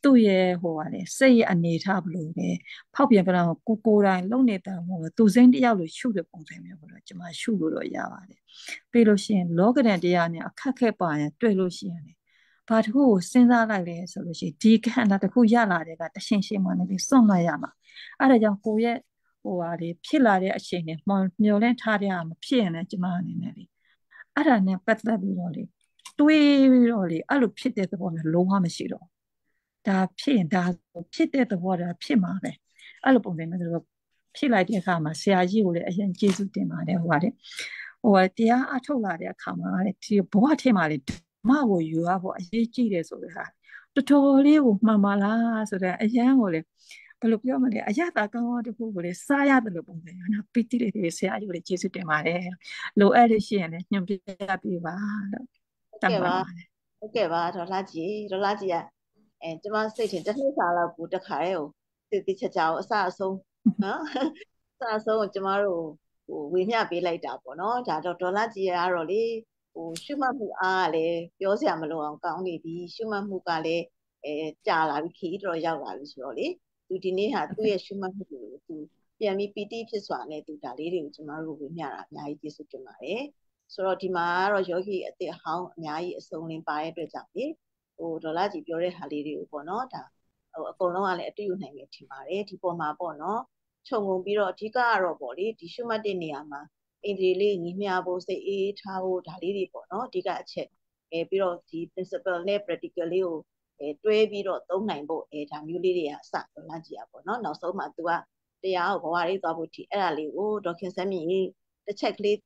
သူ့ရဲ့ဟိုပါလေစိတ်ရဲ့အနေထားဘလို့လေဖောက်ပြန်ပြတော့ကိုကိုတိုင်းလုံနေတဲ့ဟိုသူစိမ့်တယောက်လိုရှုတဲ့ပုံစံမျိုးပေါ့တော့ကျမရှုလို့တော့ရပါတယ်ပြီးလို့ရှိရင်လောကဒန်တရားနဲ့အခက်ခဲပါရင်တွေ့လို့ရှိရင် ဘာတစ်ခုကိုစဉ်းစားလိုက်လဲဆိုလို့ရှိရင်ဒီခန္ဓာတစ်ခုရလာတဲ့ကတရှင်ရှင်မှလည်းစွန့်လိုက်ရမှာအဲ့ဒါကြောင့်ကိုယ့်ရဲ့ဟိုဟာလေဖြစ်လာတဲ့အချိန်နဲ့မျောလင့်ထားတဲ့ဟာမဖြစ်ရင်လည်းကျမအနေနဲ့လေအဲ့ဒါနဲ့ပတ်သက်ပြီးတော့လေတွေးပြီးတော့လေအဲ့လိုဖြစ်တဲ့သဘောမျိုးလုံးဝမရှိတော့ဒါဖြစ်ရင်ဒါဖြစ်တဲ့သဘောဒါဖြစ်မှာပဲအဲ့လိုပုံစံမျိုးဆိုတော့ဖြစ်လိုက်တဲ့အခါမှာဆရာကြီးကိုလည်းအရင်ကျေးဇူးတင်ပါတယ်ဟိုကလေဟိုတရားအထုတ်လာတဲ့အခါမှာလေဒီဘဝထဲမှာလေဓ မ္မကိုယူရဖို့အရေးကြီးတယ်ဆိုတဲ့ဟာတော်တော်လေးကိုမှန်ပါလားဆိုတဲ့အရန်ကိုလေဘယ်လိုပြောမလဲအရသာကောင်းတဲ့ခုကိုလေစားရတယ်လို့ပုံစံနော်ပီတိလေးတွေဆရာကြီးကိုလေကျေးဇူးတင်ပါတယ်လိုအပ်လို့ရှိရင်လည်းညွှန်ပြပေးပါလို့တတ်ပါဟုတ်ကဲ့ပါဒေါ်လာကြီးဒေါ်လာကြီးကအဲကျမစိတ်ထင်တစ်နှစ်စာလောက်ကိုတခါရဲကိုသိသိချာချာကိုအစအဆုံးနော်အစအဆုံးကိုကျမတို့ဟိုဝေမျှပေးလိုက်တာပေါ့နော်ဒါတော့ဒေါ်လာကြီးကတော့လေဟို ရှုမှတ်မှုအားကလည်းပြောစရာမလိုအောင်ကောင်းနေပြီရှုမှတ်မှုကလည်းအဲကြာလာပြီခီးတော့ရောက်လာပြီဆိုတော့လေသူဒီနေ့ဟာသူ့ရဲ့ရှုမှတ်မှုကိုသူပြန်ပြီးပီတိဖြစ်စွာနဲ့သူဒါလေးတွေကိုကျမတို့ဝေမျှတာအများကြီးကျေးဇူးတင်ပါတယ်ဆိုတော့ဒီမှာကတော့ယောဂီအစ်စ်အဟောင်းအများကြီးအစုံလင်ပါတဲ့အတွက်ကြောင့်လေဟိုဒေါ်လာကြီးပြောတဲ့ဟာလေးတွေကိုပေါ့နော်ဒါဟိုအကုန်လုံးကလည်းအတူယူနိုင်မယ်ထင်ပါတယ်ဒီပေါ်မှာပေါ့နော်ခြုံငုံပြီးတော့အဓိကကတော့ပေါ့လေဒီရှုမှတ်တဲ့နေရာမှာ အင်ဒီလေးညီမျှဖို့စိတ်အေးထားဖို့ဒါလေးတွေပေါ့နော်အဓိကအချက်အဲပြီးတော့ဒီ principle နဲ့ practical လေးကိုအဲတွဲပြီးတော့သုံးနိုင်ဖို့အဲဒါမျိုးလေးတွေကအစတော့လမ်းကြည့်ရပေါ့နော်နောက်ဆုံးမှ तू ကတရားကိုဘဝလေးသွားဖို့ဒီအဲ့ဒါလေးကိုဒေါက်ခင်ဆမ်းမြင့်တစ်ချက်ကလေး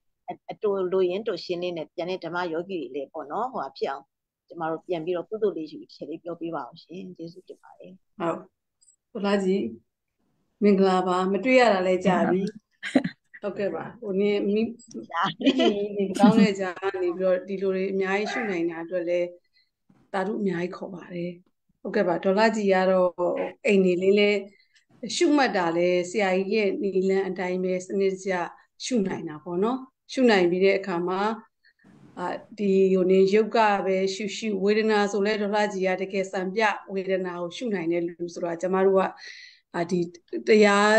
အတူလိုရင်းတူရှင်းလေးနဲ့ပြန်တဲ့ဓမ္မယောဂီတွေလည်းပေါ့နော်ဟိုဖြစ်အောင်ကျမတို့ပြန်ပြီးတော့ကုသိုလ်လေးယူချက်လေးပြောပြပါအောင်ရှင်ကျေးဇူးတင်ပါတယ်ဟုတ်ဘုလားကြီးမင်္ဂလာပါမတွေ့ရတာလည်းကြာပြီ ဟုတ်ကဲ့ပါဟိုနေမိဒီကောင်းတဲ့ကြာနေပြီးတော့ဒီလိုတွေအများကြီးရှုနိုင်တာအတွက်လည်းတာတို့အများကြီးခေါ်ပါတယ်ဟုတ်ကဲ့ပါဒေါ်လာကြီးကတော့အိမ်နေလေးလေးရှုမှတ်တာလဲဆရာကြီးရဲ့နီလန်းအတိုင်းပဲစနစ်ကျရှုနိုင်တာပေါ့နော်ရှုနိုင်ပြီးတဲ့အခါမှာအာဒီဟိုနေယုတ်ကပဲရှုရှုဝေဒနာဆိုလဲဒေါ်လာကြီးကတကယ်စံပြဝေဒနာကိုရှုနိုင်တဲ့လူဆိုတော့ကျမတို့ကအာဒီတရား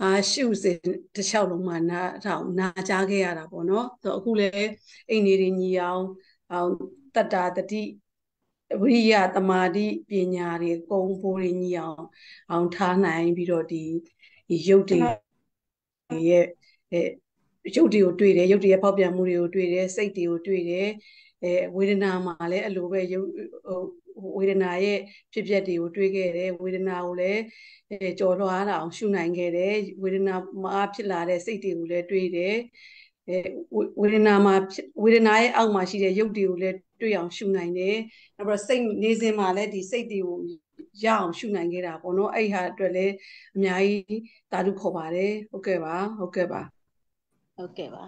အာရှုစဉ်တစ်လျှောက်လုံးမှာနာထောင်နာကြားခဲ့ရတာပေါ့နော်ဆိုတော့အခုလည်းအိမ်နေတွေညီအောင်အောင်တတ္တာတတိဝိရိယတမာတိပညာတွေကုံပိုးတွေညီအောင်အောင်ထားနိုင်ပြီးတော့ဒီရုပ်တွေရဲ့ရုပ်တွေကိုတွေ့တယ်ရုပ်တွေရဲ့ဖောက်ပြန်မှုတွေကိုတွေ့တယ်စိတ်တွေကိုတွေ့တယ်အဲဝေဒနာမှာလည်းအလိုပဲရုပ် ဝေဒနာရဲ့ဖြစ်ပျက်တွေကိုတွေးခဲ့တယ်ဝေဒနာကိုလည်းအဲကြော်လွှားတာအောင်ရှုနိုင်ခဲ့တယ်ဝေဒနာမှာဖြစ်လာတဲ့စိတ်တွေကိုလည်းတွေးတယ်အဲဝေဒနာမှာဝေဒနာရဲ့အောက်မှာရှိတဲ့ရုပ်တွေကိုလည်းတွေ့အောင်ရှုနိုင်တယ်နောက်ပြီးစိတ်နေစဉ်မှာလည်းဒီစိတ်တွေကိုရအောင်ရှုနိုင်ခဲ့တာပေါ့နော်အဲ့ဟာအတွက်လည်းအများကြီးတာဓုခေါ်ပါတယ်ဟုတ်ကဲ့ပါဟုတ်ကဲ့ပါဟုတ်ကဲ့ပါ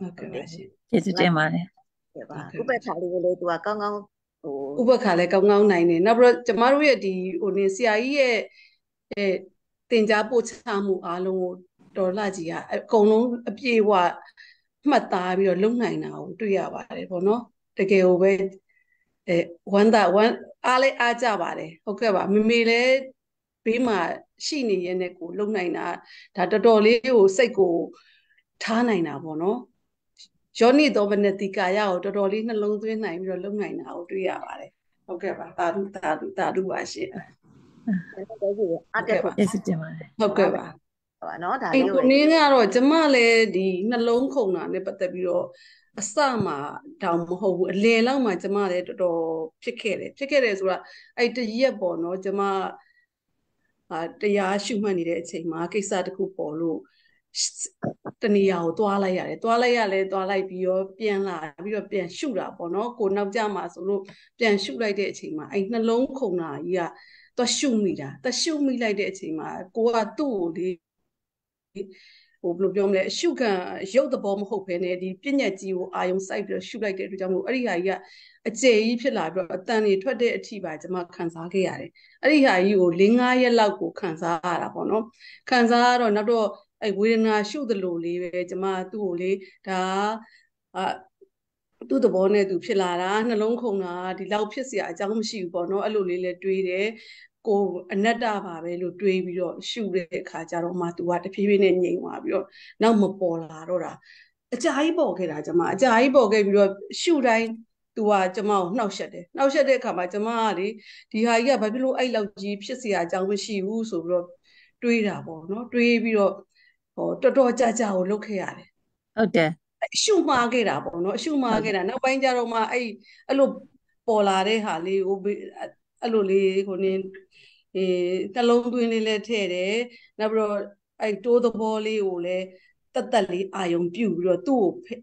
ဟုတ်ကဲ့ပါရှင်ကျေးဇူးတင်ပါတယ်ဟုတ်ကဲ့ပါဥပ္ပခါလေးကိုလည်းသူကကောင်းကောင်း ဟိုဥပ္ပခါလည်းကောင်းကောင်းနိုင်တယ်နောက်ပြီးတော့ကျမတို့ရဲ့ဒီဟိုနေဆရာကြီးရဲ့အဲတင် जा ပို့ချမှုအားလုံးကိုဒေါ်လာကြီးကအကုန်လုံးအပြည့်အဝမှတ်သားပြီးတော့လုံနိုင်တာကိုတွေ့ရပါတယ်ပေါ့နော်တကယ်ကိုပဲအဲဝမ်းသာဝမ်းအားလေးအားကြပါတယ်ဟုတ်ကဲ့ပါမမေလည်းဘေးမှာရှိနေရတဲ့ကိုလုံနိုင်တာဒါတော်တော်လေးကိုစိတ်ကိုထားနိုင်တာပေါ့နော် ယောနိသောဗနတိကာယကိုတော်တော်လေးနှလုံးသွင်းနိုင်ပြီးတော့လုံနိုင်တာကိုတွေ့ရပါတယ်ဟုတ်ကဲ့ပါသာဓုသာဓုသာဓုပါရှင်အတက်ပါကျေးဇူးတင်ပါတယ်ဟုတ်ကဲ့ပါပါနော်ဒါလေးကိုနင်းကတော့ကျမလည်းဒီနှလုံးခုန်တာနဲ့ပတ်သက်ပြီးတော့အစမှာတောင်မဟုတ်ဘူးအလယ်လောက်မှာကျမလည်းတော်တော်ဖြစ်ခဲ့တယ်ဖြစ်ခဲ့တယ်ဆိုတာအဲ့တရက်ပေါ့နော်ကျမအာတရားရှုမှတ်နေတဲ့အချိန်မှာကိစ္စတစ်ခုပေါ်လို့ တနေရာကိုသွားလိုက်ရတယ်သွားလိုက်ရလဲသွားလိုက်ပြီးတော့ပြန်လာပြီးတော့ပြန်ရှုတာပေါ့နော်ကိုနောက်ကြမှာဆိုလို့ပြန်ရှုလိုက်တဲ့အချိန်မှာအဲ့နှလုံးခုန်တာကြီးကသွားရှုမိတာသွားရှုမိလိုက်တဲ့အချိန်မှာကိုကသူ့ကိုလေဟိုဘယ်လိုပြောမလဲအရှုခံရုပ်သဘောမဟုတ်ဘဲနဲ့ဒီပြညတ်ကြီးကိုအာယုံစိုက်ပြီးတော့ရှုလိုက်တဲ့အတွက်ကြောင့်မို့အဲ့ဒီဟာကြီးကအကျယ်ကြီးဖြစ်လာပြီးတော့အတန်တွေထွက်တဲ့အထိပါကျွန်မခံစားခဲ့ရတယ်အဲ့ဒီဟာကြီးကို၄၅ရက်လောက်ကိုခံစားရတာပေါ့နော်ခံစားရတော့နောက်တော့ အဲ့ဝေဒနာရှုသလိုလေးပဲကျွန်မသူ့ကိုလေဒါအာသူ့သဘောနဲ့သူဖြစ်လာတာနှလုံးခုန်တာဒီလောက်ဖြစ်เสียအကြောင်းမရှိဘူးပေါ့နော်အဲ့လိုလေးလဲတွေးတယ်ကိုအနတ္တပါပဲလို့တွေးပြီးတော့ရှုတဲ့အခါကျတော့မှသူကတဖြည်းဖြည်းနဲ့ငြိမ်သွားပြီးတော့နောက်မပေါ်လာတော့တာအကြာကြီးပေါ်ခဲ့တာကျမအကြာကြီးပေါ်ခဲ့ပြီးတော့ရှုတိုင်း သူကကျမကိုနှောက်ယှက်တယ်နှောက်ယှက်တဲ့အခါမှာကျမကလေဒီဟာကြီးကဘာဖြစ်လို့အဲ့လောက်ကြီးဖြစ်เสียအကြောင်းမရှိဘူးဆိုပြီးတော့တွေးတာပေါ့နော်တွေးပြီးတော့ ဟောတော်တော်ကြာကြာကိုလုပ်ခဲ့ရတယ်ဟုတ်တယ်အရှုမှားခဲ့တာပေါ့နော်အရှုမှားခဲ့တာနောက်ပိုင်းကျတော့မှအဲ့အဲ့လိုပေါ်လာတဲ့ဟာလေးကိုအဲ့လိုလေးဟိုနေအဲနှလုံးသွင်းလေးလည်းထည့်တယ်နောက်ပြီးတော့အဲ့တိုးသဘောလေးကိုလည်းတက်တက်လေးအာယုံပြုတ်ပြီးတော့သူ့ကို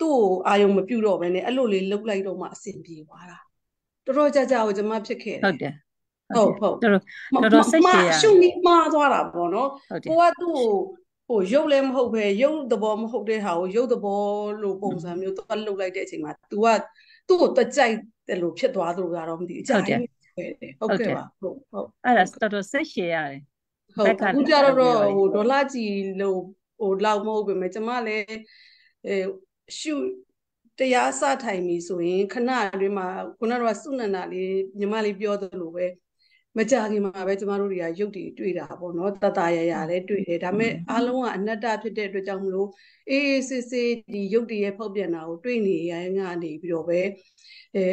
သူ့ကိုအာယုံမပြုတ်တော့ဘဲနဲ့အဲ့လိုလေးလှုပ်လိုက်တော့မှအဆင်ပြေသွားတာတော်တော်ကြာကြာကိုကျွန်မဖြစ်ခဲ့တယ်ဟုတ်တယ် ဟုတ်ဟုတ်တော်တော်တော်တော်စိတ်ရှည်ရရှုပ်ပြီးမှားသွားတာပေါ့နော်ဟုတ်တယ်ကိုကသူ့ကိုဟိုရုပ်လည်းမဟုတ်ပဲရုပ်သဘောမဟုတ်တဲ့ဟာကိုရုပ်သဘောလို့ပုံစံမျိုးသွားလှုပ်လိုက်တဲ့အချိန်မှာ तू ကသူ့ကိုတကြိုက်တယ်လို့ဖြစ်သွားသလိုကတော့မသိဘူးအကြိုက်ပဲတယ်ဟုတ်ကဲ့ပါဟုတ်ဟုတ်အဲ့ဒါတော်တော်စိတ်ရှည်ရတယ်ဟုတ်ဘက်ကလည်းအခုကြတော့ပြောတယ်ဟိုဒေါ်လာကြီးလို့ဟိုလောက်မဟုတ်ပဲမယ်ကျမလည်းအဲရှုတရားစထိုင်ပြီဆိုရင်ခဏအတွင်းမှာခုနကတော့စုနန္ဒလေးညီမလေးပြောသလိုပဲ မကြခင်မှာပဲကျမတို့တွေကရုပ်တည်တွေ့တာပေါ့နော်တတရရလည်းတွေ့တယ်ဒါပေမဲ့အားလုံးကအနတ္တဖြစ်တဲ့အတွက်ကြောင့်မလို့အေးအေးဆေးဆေးဒီရုပ်တည်ရဲ့ဖောက်ပြန်တာကိုတွေ့နေရရင်ကနေပြီးတော့ပဲအဲ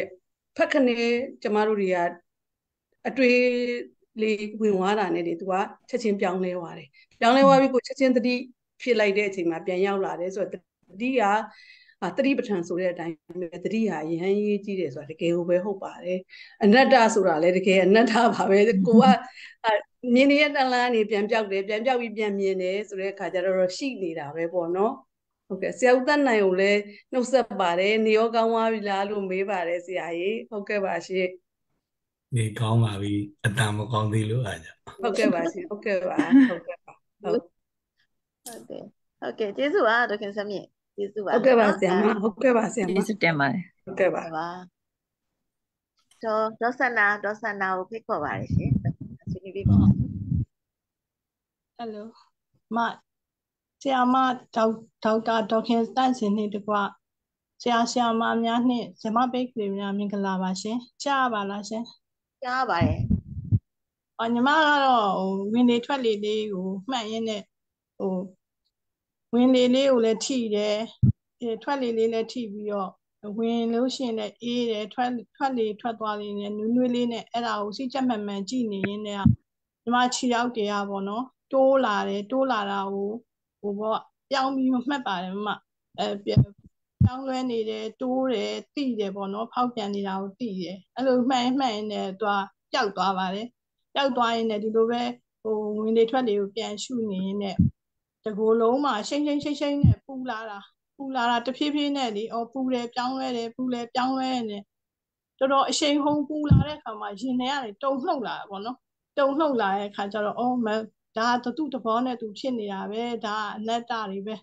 ဖက်ခနဲ့ကျမတို့တွေကအတွေ့လေးဝင်သွားတာနဲ့လေသူကချက်ချင်းပြောင်းလဲသွားတယ်ပြောင်းလဲသွားပြီးကိုချက်ချင်းတတိဖြစ်လိုက်တဲ့အချိန်မှာပြန်ရောက်လာတယ်ဆိုတော့တတိက အာတတိပဋ္ဌာန်ဆိုတဲ့အတိုင်းပဲတတိဟာရဟန်းရေးကြီးတယ်ဆိုတာတကယ်ကိုပဲဟုတ်ပါတယ်အနတ္တဆိုတာလည်းတကယ်အနတ္တပါပဲကိုကမြင်နေတဲ့တန်လန်းနေပြန်ပြောက်တယ်ပြန်ပြောက်ပြီးပြန်မြင်တယ်ဆိုတဲ့အခါကျတော့ရှိနေတာပဲပေါ့နော်ဟုတ်ကဲ့ဆရာဦးတန်းနိုင်ကိုလည်းနှုတ်ဆက်ပါတယ်နေရောကောင်းသွားပြီလားလို့မေးပါတယ်ဆရာကြီးဟုတ်ကဲ့ပါရှင်နေကောင်းပါပြီအတန်မကောင်းသေးလို့အားကြောင့်ဟုတ်ကဲ့ပါရှင်ဟုတ်ကဲ့ပါဟုတ်ကဲ့ပါဟုတ်ဟုတ်တယ်ဟုတ်ကဲ့ကျေးဇူးပါဒေါက်ခင်စမြင့် ကျေးဇူးပါဟုတ်ကဲ့ပါနော်ဆရာမဟုတ်ကဲ့ပါဆရာမကျေးဇူးတင်ပါတယ်ဟုတ်ကဲ့ပါဟုတ်ပါဒေါ်ဒေါ်ဆန္နာဒေါ်ဆန္နာကိုဖိတ်ခေါ်ပါတယ်ရှင်ဆွေးနွေးပေးပါဦးဟယ်လိုမဆရာမဒေါက်ဒေါက်တာဒေါခင်တန့်စင်နှင့်တကွဆရာဆရာမများနှင့်ဇမပိတ်ကလေးများမင်္ဂလာပါရှင်ကြားပါလားရှင်ကြားပါတယ်အော်ညီမကတော့ဟိုဝင်လေထွက်လေလေးကိုမှတ်ရင်းနဲ့ဟို ဝင်လေလေးကိုလည်းထိတယ်အဲထွက်လေလေးလည်းထိပြီးတော့ဝင်လို့ရှိရင်လည်းအေးတယ်ထွက်ထွက်လေထွက်သွားလေနဲ့နူးနွေးလေးနဲ့အဲ့ဒါကိုစိတ်ကြက်မှန်မှန်ကြည့်နေရင်းနဲ့ညီမခြေရောက်တရားပေါ့နော်တိုးလာတယ်တိုးလာတာကိုဟိုပေါ့ပြောင်းပြီးမှတ်ပါတယ်မမအဲပြောင်းလဲနေတယ်တိုးတယ်တိတယ်ပေါ့နော်ဖောက်ပြန်နေတာကိုတိတယ်အဲ့လိုမှန်ရင်မှန်ရင်လည်းသူကပျောက်သွားပါတယ်ပျောက်သွားရင်လည်းဒီလိုပဲဟိုဝင်လေထွက်လေကိုပြန်ရှုနေရင်းနဲ့ တကိုယ်လုံးမှာရှိမ့်ရှိမ့်ရှိမ့်ရှိမ့်နဲ့ပူလာတာပူလာတာတဖြည်းဖြည်းနဲ့လေအော်ပူတယ်ပြောင်းလဲတယ်ပူလဲပြောင်းလဲနေတော်တော်အရှိန်ဟုန်ပူလာတဲ့အခါမှာရင်ထဲကနေတုံလှုပ်လာတာပေါ့နော်တုံလှုပ်လာတဲ့အခါကျတော့အော်မဒါကသူ့တဘောနဲ့သူဖြစ်နေတာပဲဒါကအနတ္တတွေပဲ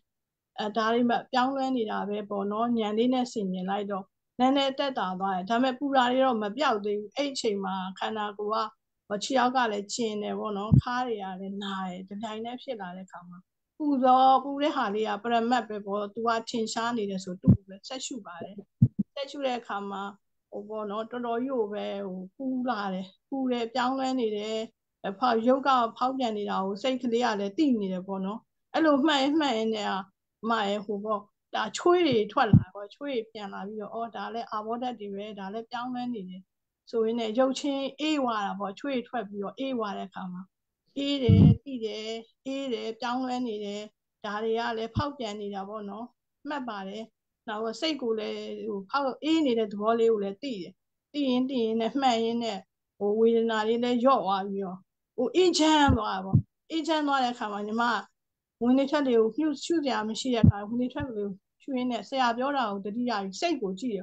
အဲဒါတွေမှပြောင်းလဲနေတာပဲပေါ့နော်ညံလေးနဲ့ဆင်မြင်လိုက်တော့နည်းနည်းတက်တာသွားတယ်ဒါပေမဲ့ပူလာတွေတော့မပြောက်သေးဘူးအဲ့အချိန်မှာခန္ဓာကိုယ်ကခြေရောက်ကလည်းကျင်တယ်ပေါ့နော်ခါးတွေကလည်းနာတယ်ဒီတိုင်းနဲ့ဖြစ်လာတဲ့အခါမှာ ပူတော့ပူတဲ့ဟာလေးကပရမတ်ပဲပေါ့သူကထင်ရှားနေတယ်ဆိုတူပဲဆက်ရှုပါတယ်ဆက်ရှုတဲ့အခါမှာဟိုပေါ့နော်တော်တော်ကြီးကိုပဲဟိုပူလာတယ်ပူတယ်ပြောင်းလဲနေတယ်အဖောက်ရုပ်ကဖောက်ပြန်နေတာကိုစိတ်ကလေးကလည်းတိနေတယ်ပေါ့နော်အဲ့လိုမှတ်ရင်မှတ်ရင်လည်းမရဲ့ဟိုပေါ့ဒါချွေးတွေထွက်လာပေါ့ချွေးတွေပြန်လာပြီးတော့အော်ဒါလည်းအာဘောဓာတ်တွေပဲဒါလည်းပြောင်းလဲနေတယ်ဆိုရင်လည်းရုပ်ချင်းအေးဝါတာပေါ့ချွေးတွေထွက်ပြီးတော့အေးဝါတဲ့အခါမှာ အေးတယ်တိတယ်အေးတယ်ပြောင်းလဲနေတယ်ဒါတွေကလည်းဖောက်ပြန်နေတာပေါ့နော်မှတ်ပါတယ်နောက်စိတ်ကိုလည်းဟိုဖောက်အေးနေတဲ့သဘောလေးကိုလည်းသိတယ်သိရင်သိရင်နဲ့မှတ်ရင်နဲ့ဟိုဝေဒနာလေးလည်းညော့သွားပြီးတော့ဟိုအေးချမ်းသွားတာပေါ့အေးချမ်းသွားတဲ့အခါမှာညီမဝင်နေချက်တွေကိုညှုရှုစရာမရှိတဲ့အခါဝင်နေချက်တွေကိုချွေးနဲ့ဆရာပြောတာကိုတတိယကြီးစိတ်ကိုကြည့်ရ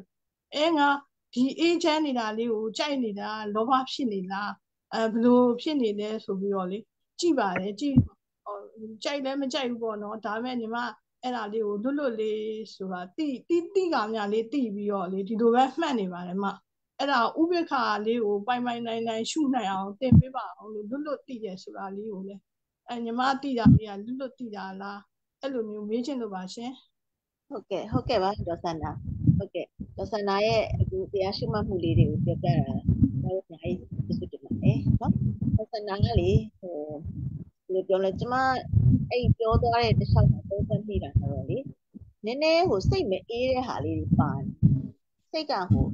အဲငါဒီအေးချမ်းနေတာလေးကိုကြိုက်နေတာလောဘဖြစ်နေလား အဲဘလို့ဖြစ်နေလဲဆိုပြီးတော့လေကြည့်ပါတယ်ကြည့်ဟိုကြိုက်လည်းမကြိုက်ဘူးပေါ့နော်ဒါပေမဲ့ညီမအဲ့ဒါလေးကိုလွတ်လွတ်လေးဆိုတာတိတိတိကများလေးတိပြီးတော့လေဒီလိုပဲမှတ်နေပါတယ်မအဲ့ဒါဥပိ္ပခာလေးကိုပိုင်ပိုင်နိုင်နိုင်ရှုနိုင်အောင်သင်ပေးပါအောင်လို့လွတ်လွတ်တိရဆိုတာလေးကိုလေအဲညီမတိတာလေးကလွတ်လွတ်တိတာလားအဲ့လိုမျိုးမေးချင်လို့ပါရှင်ဟုတ်ကဲ့ဟုတ်ကဲ့ပါဒေါ်ဆန္နာဟုတ်ကဲ့ဒေါ်ဆန္နာရဲ့အခုတရားရှိမှတ်မှုလေးတွေကိုပြောပြတာတော့အများကြီးကျေးဇူးတင်ပါတယ်နော်ဒေါ်ဆ န္နာကလေဟိုဘယ်လိုပြောလဲကျမအဲ့ပြောသွားတဲ့တစ်ခြားမှာသုံးသပ်မိတာဆိုတော့လေနည်းနည်းဟိုစိတ်မအေးတဲ့ဟာလေးတွေပါတယ်စိတ်ကဟို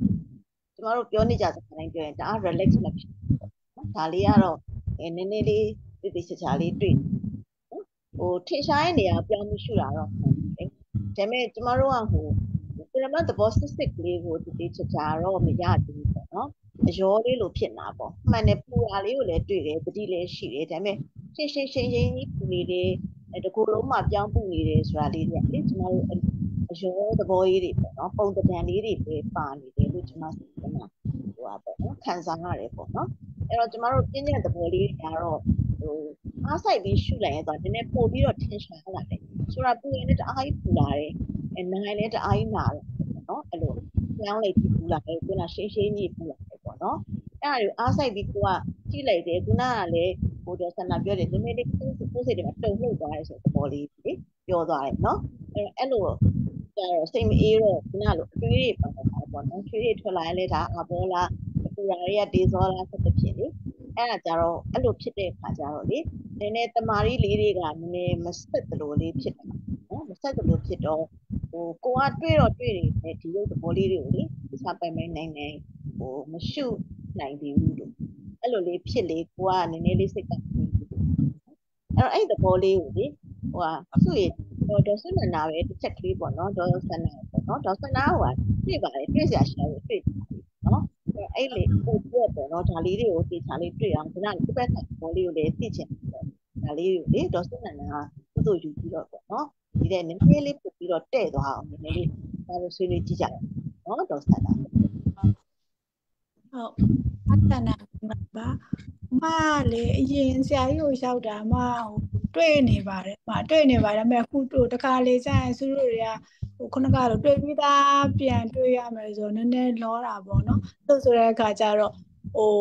ကျမတို့ပြောနေကြစကားတိုင်းပြောရင်တအား relax မဖြစ်ဘူးပေါ့နော်ဒါလေးကတော့အဲနည်းနည်းလေးတိတိကျကျလေးတွေ့နော်ဟိုထင်ရှားတဲ့နေရာပြောင်းမှုရှုတာတော့ဟုတ်တယ်ဒါပေမဲ့ကျမတို့ကဟိုပရမတ်သဘောစစ်စစ်ကလေးကိုတိတိကျကျတော့မရဘူးပေါ့နော် အရောလေးလိုဖြစ်နေတာပေါ့မှန်တယ်ပူတာလေးကိုလည်းတွေ့တယ်တတိလည်းရှိတယ်ဒါပေမဲ့ရှင်းရှင်းရှင်းရှင်းကြီးပူနေတယ်အဲတကူလုံးမှပြောင်းပူနေတယ်ဆိုတာလေးတွေကလေကျမတို့အရောသဘောလေးတွေပေါ့နော်ပုံတံလေးတွေပဲပါနေတယ်လို့ကျမစိတ်ကဟိုပါပေါ့နော်ခံစားရတယ်ပေါ့နော်အဲ့တော့ကျမတို့ပြင်းတဲ့သဘောလေးတွေကတော့ဟိုအားဆိုင်ပြီးရှုလိုက်ရင်တော့နည်းနည်းပို့ပြီးတော့ tension လာတယ်ဆိုတာပူရင်လည်းတအားကြီးပူလာတယ်အဲနိုင်လည်းတအားကြီးနာတယ်ပေါ့နော်အဲ့လိုကြောင်းလိုက်ပြီးပူလာတယ်ခုနရှင်းရှင်းကြီးပူလာတယ်ပေါ့ နော်အဲ့ဒါကိုအားဆိုင်ပြီးကိုကကြည့်လိုက်တယ်ခုနကလည်းဟိုတော့ဆန္ဒပြောတယ်နည်းနည်းလေးကိုယ်ကိုယ်စိတ်တွေမှာတုံ့လှုပ်သွားတယ်ဆိုတဲ့သဘောလေးလေပြောသွားတယ်နော်အဲ့အဲ့လိုကျတော့စိတ်မအေးတော့ခုနလိုအတွေးတွေပေါ့ပေါ့နော်ချွေးတွေထွက်လာရင်လည်းဒါအဘောလားပူရာတွေကဒေဇောလားဆက်တဲ့ဖြစ်လေအဲ့ဒါကြတော့အဲ့လိုဖြစ်တဲ့အခါကျတော့လေနည်းနည်းတမာရီလေးတွေကနည်းနည်းမဆက်တလို့လေးဖြစ်တယ်နော်မဆက်တလို့ဖြစ်တော့ဟိုကိုကတွေ့တော့တွေ့နေတယ်ဒီရုပ်သဘောလေးတွေကိုလေ စာပိုင်ပိုင်နိုင်နိုင်ဟိုမရှုနိုင်သေးဘူးလို့အဲ့လိုလေးဖြစ်လေကိုကနည်းနည်းလေးစိတ်ကပ်နေတယ်အဲ့တော့အဲ့သဘောလေးကိုလေဟိုကသူ့ရဲ့တော့ဒေါ်ဆွနနာပဲတစ်ချက်ကလေးပေါ့နော်ဒေါ်ဆွနနာပေါ့နော်ဒေါ်ဆွနနာဟိုကတွေ့ပါတယ်တွေ့စရာရှိတယ်တွေ့နော်အဲ့လေပို့ပြပေါ့နော်ဒါလေးတွေကိုသိချာလေးတွေ့အောင်ခုနကဒီဘက်ကဘောလေးကိုလည်းသိချင်တယ်ဒါလေးကိုလေဒေါ်ဆွနနာကသူ့တို့ယူပြီးတော့ပေါ့နော်ဒီတဲ့နည်းနည်းလေးပို့ပြီးတော့တဲ့သွားအောင်နည်းနည်းလေးဒါလိုဆွေးနွေးကြည့်ကြတယ် နော်ဒေါ်ဆွနနာဟုတ်အတနာပါမလေအရင်ဆရာကြီးကိုလျှောက်တာမဟိုတွေ့နေပါတယ်မတွေ့နေပါတယ်ဒါပေမဲ့အခုတို့တခါလေကျရင်သူတို့တွေကဟိုခုနကတော့တွေ့ပြီးသားပြန်တွေ့ရမယ်ဆိုတော့နည်းနည်းလောတာပေါ့နော်သူဆိုတဲ့အခါကျတော့ဟို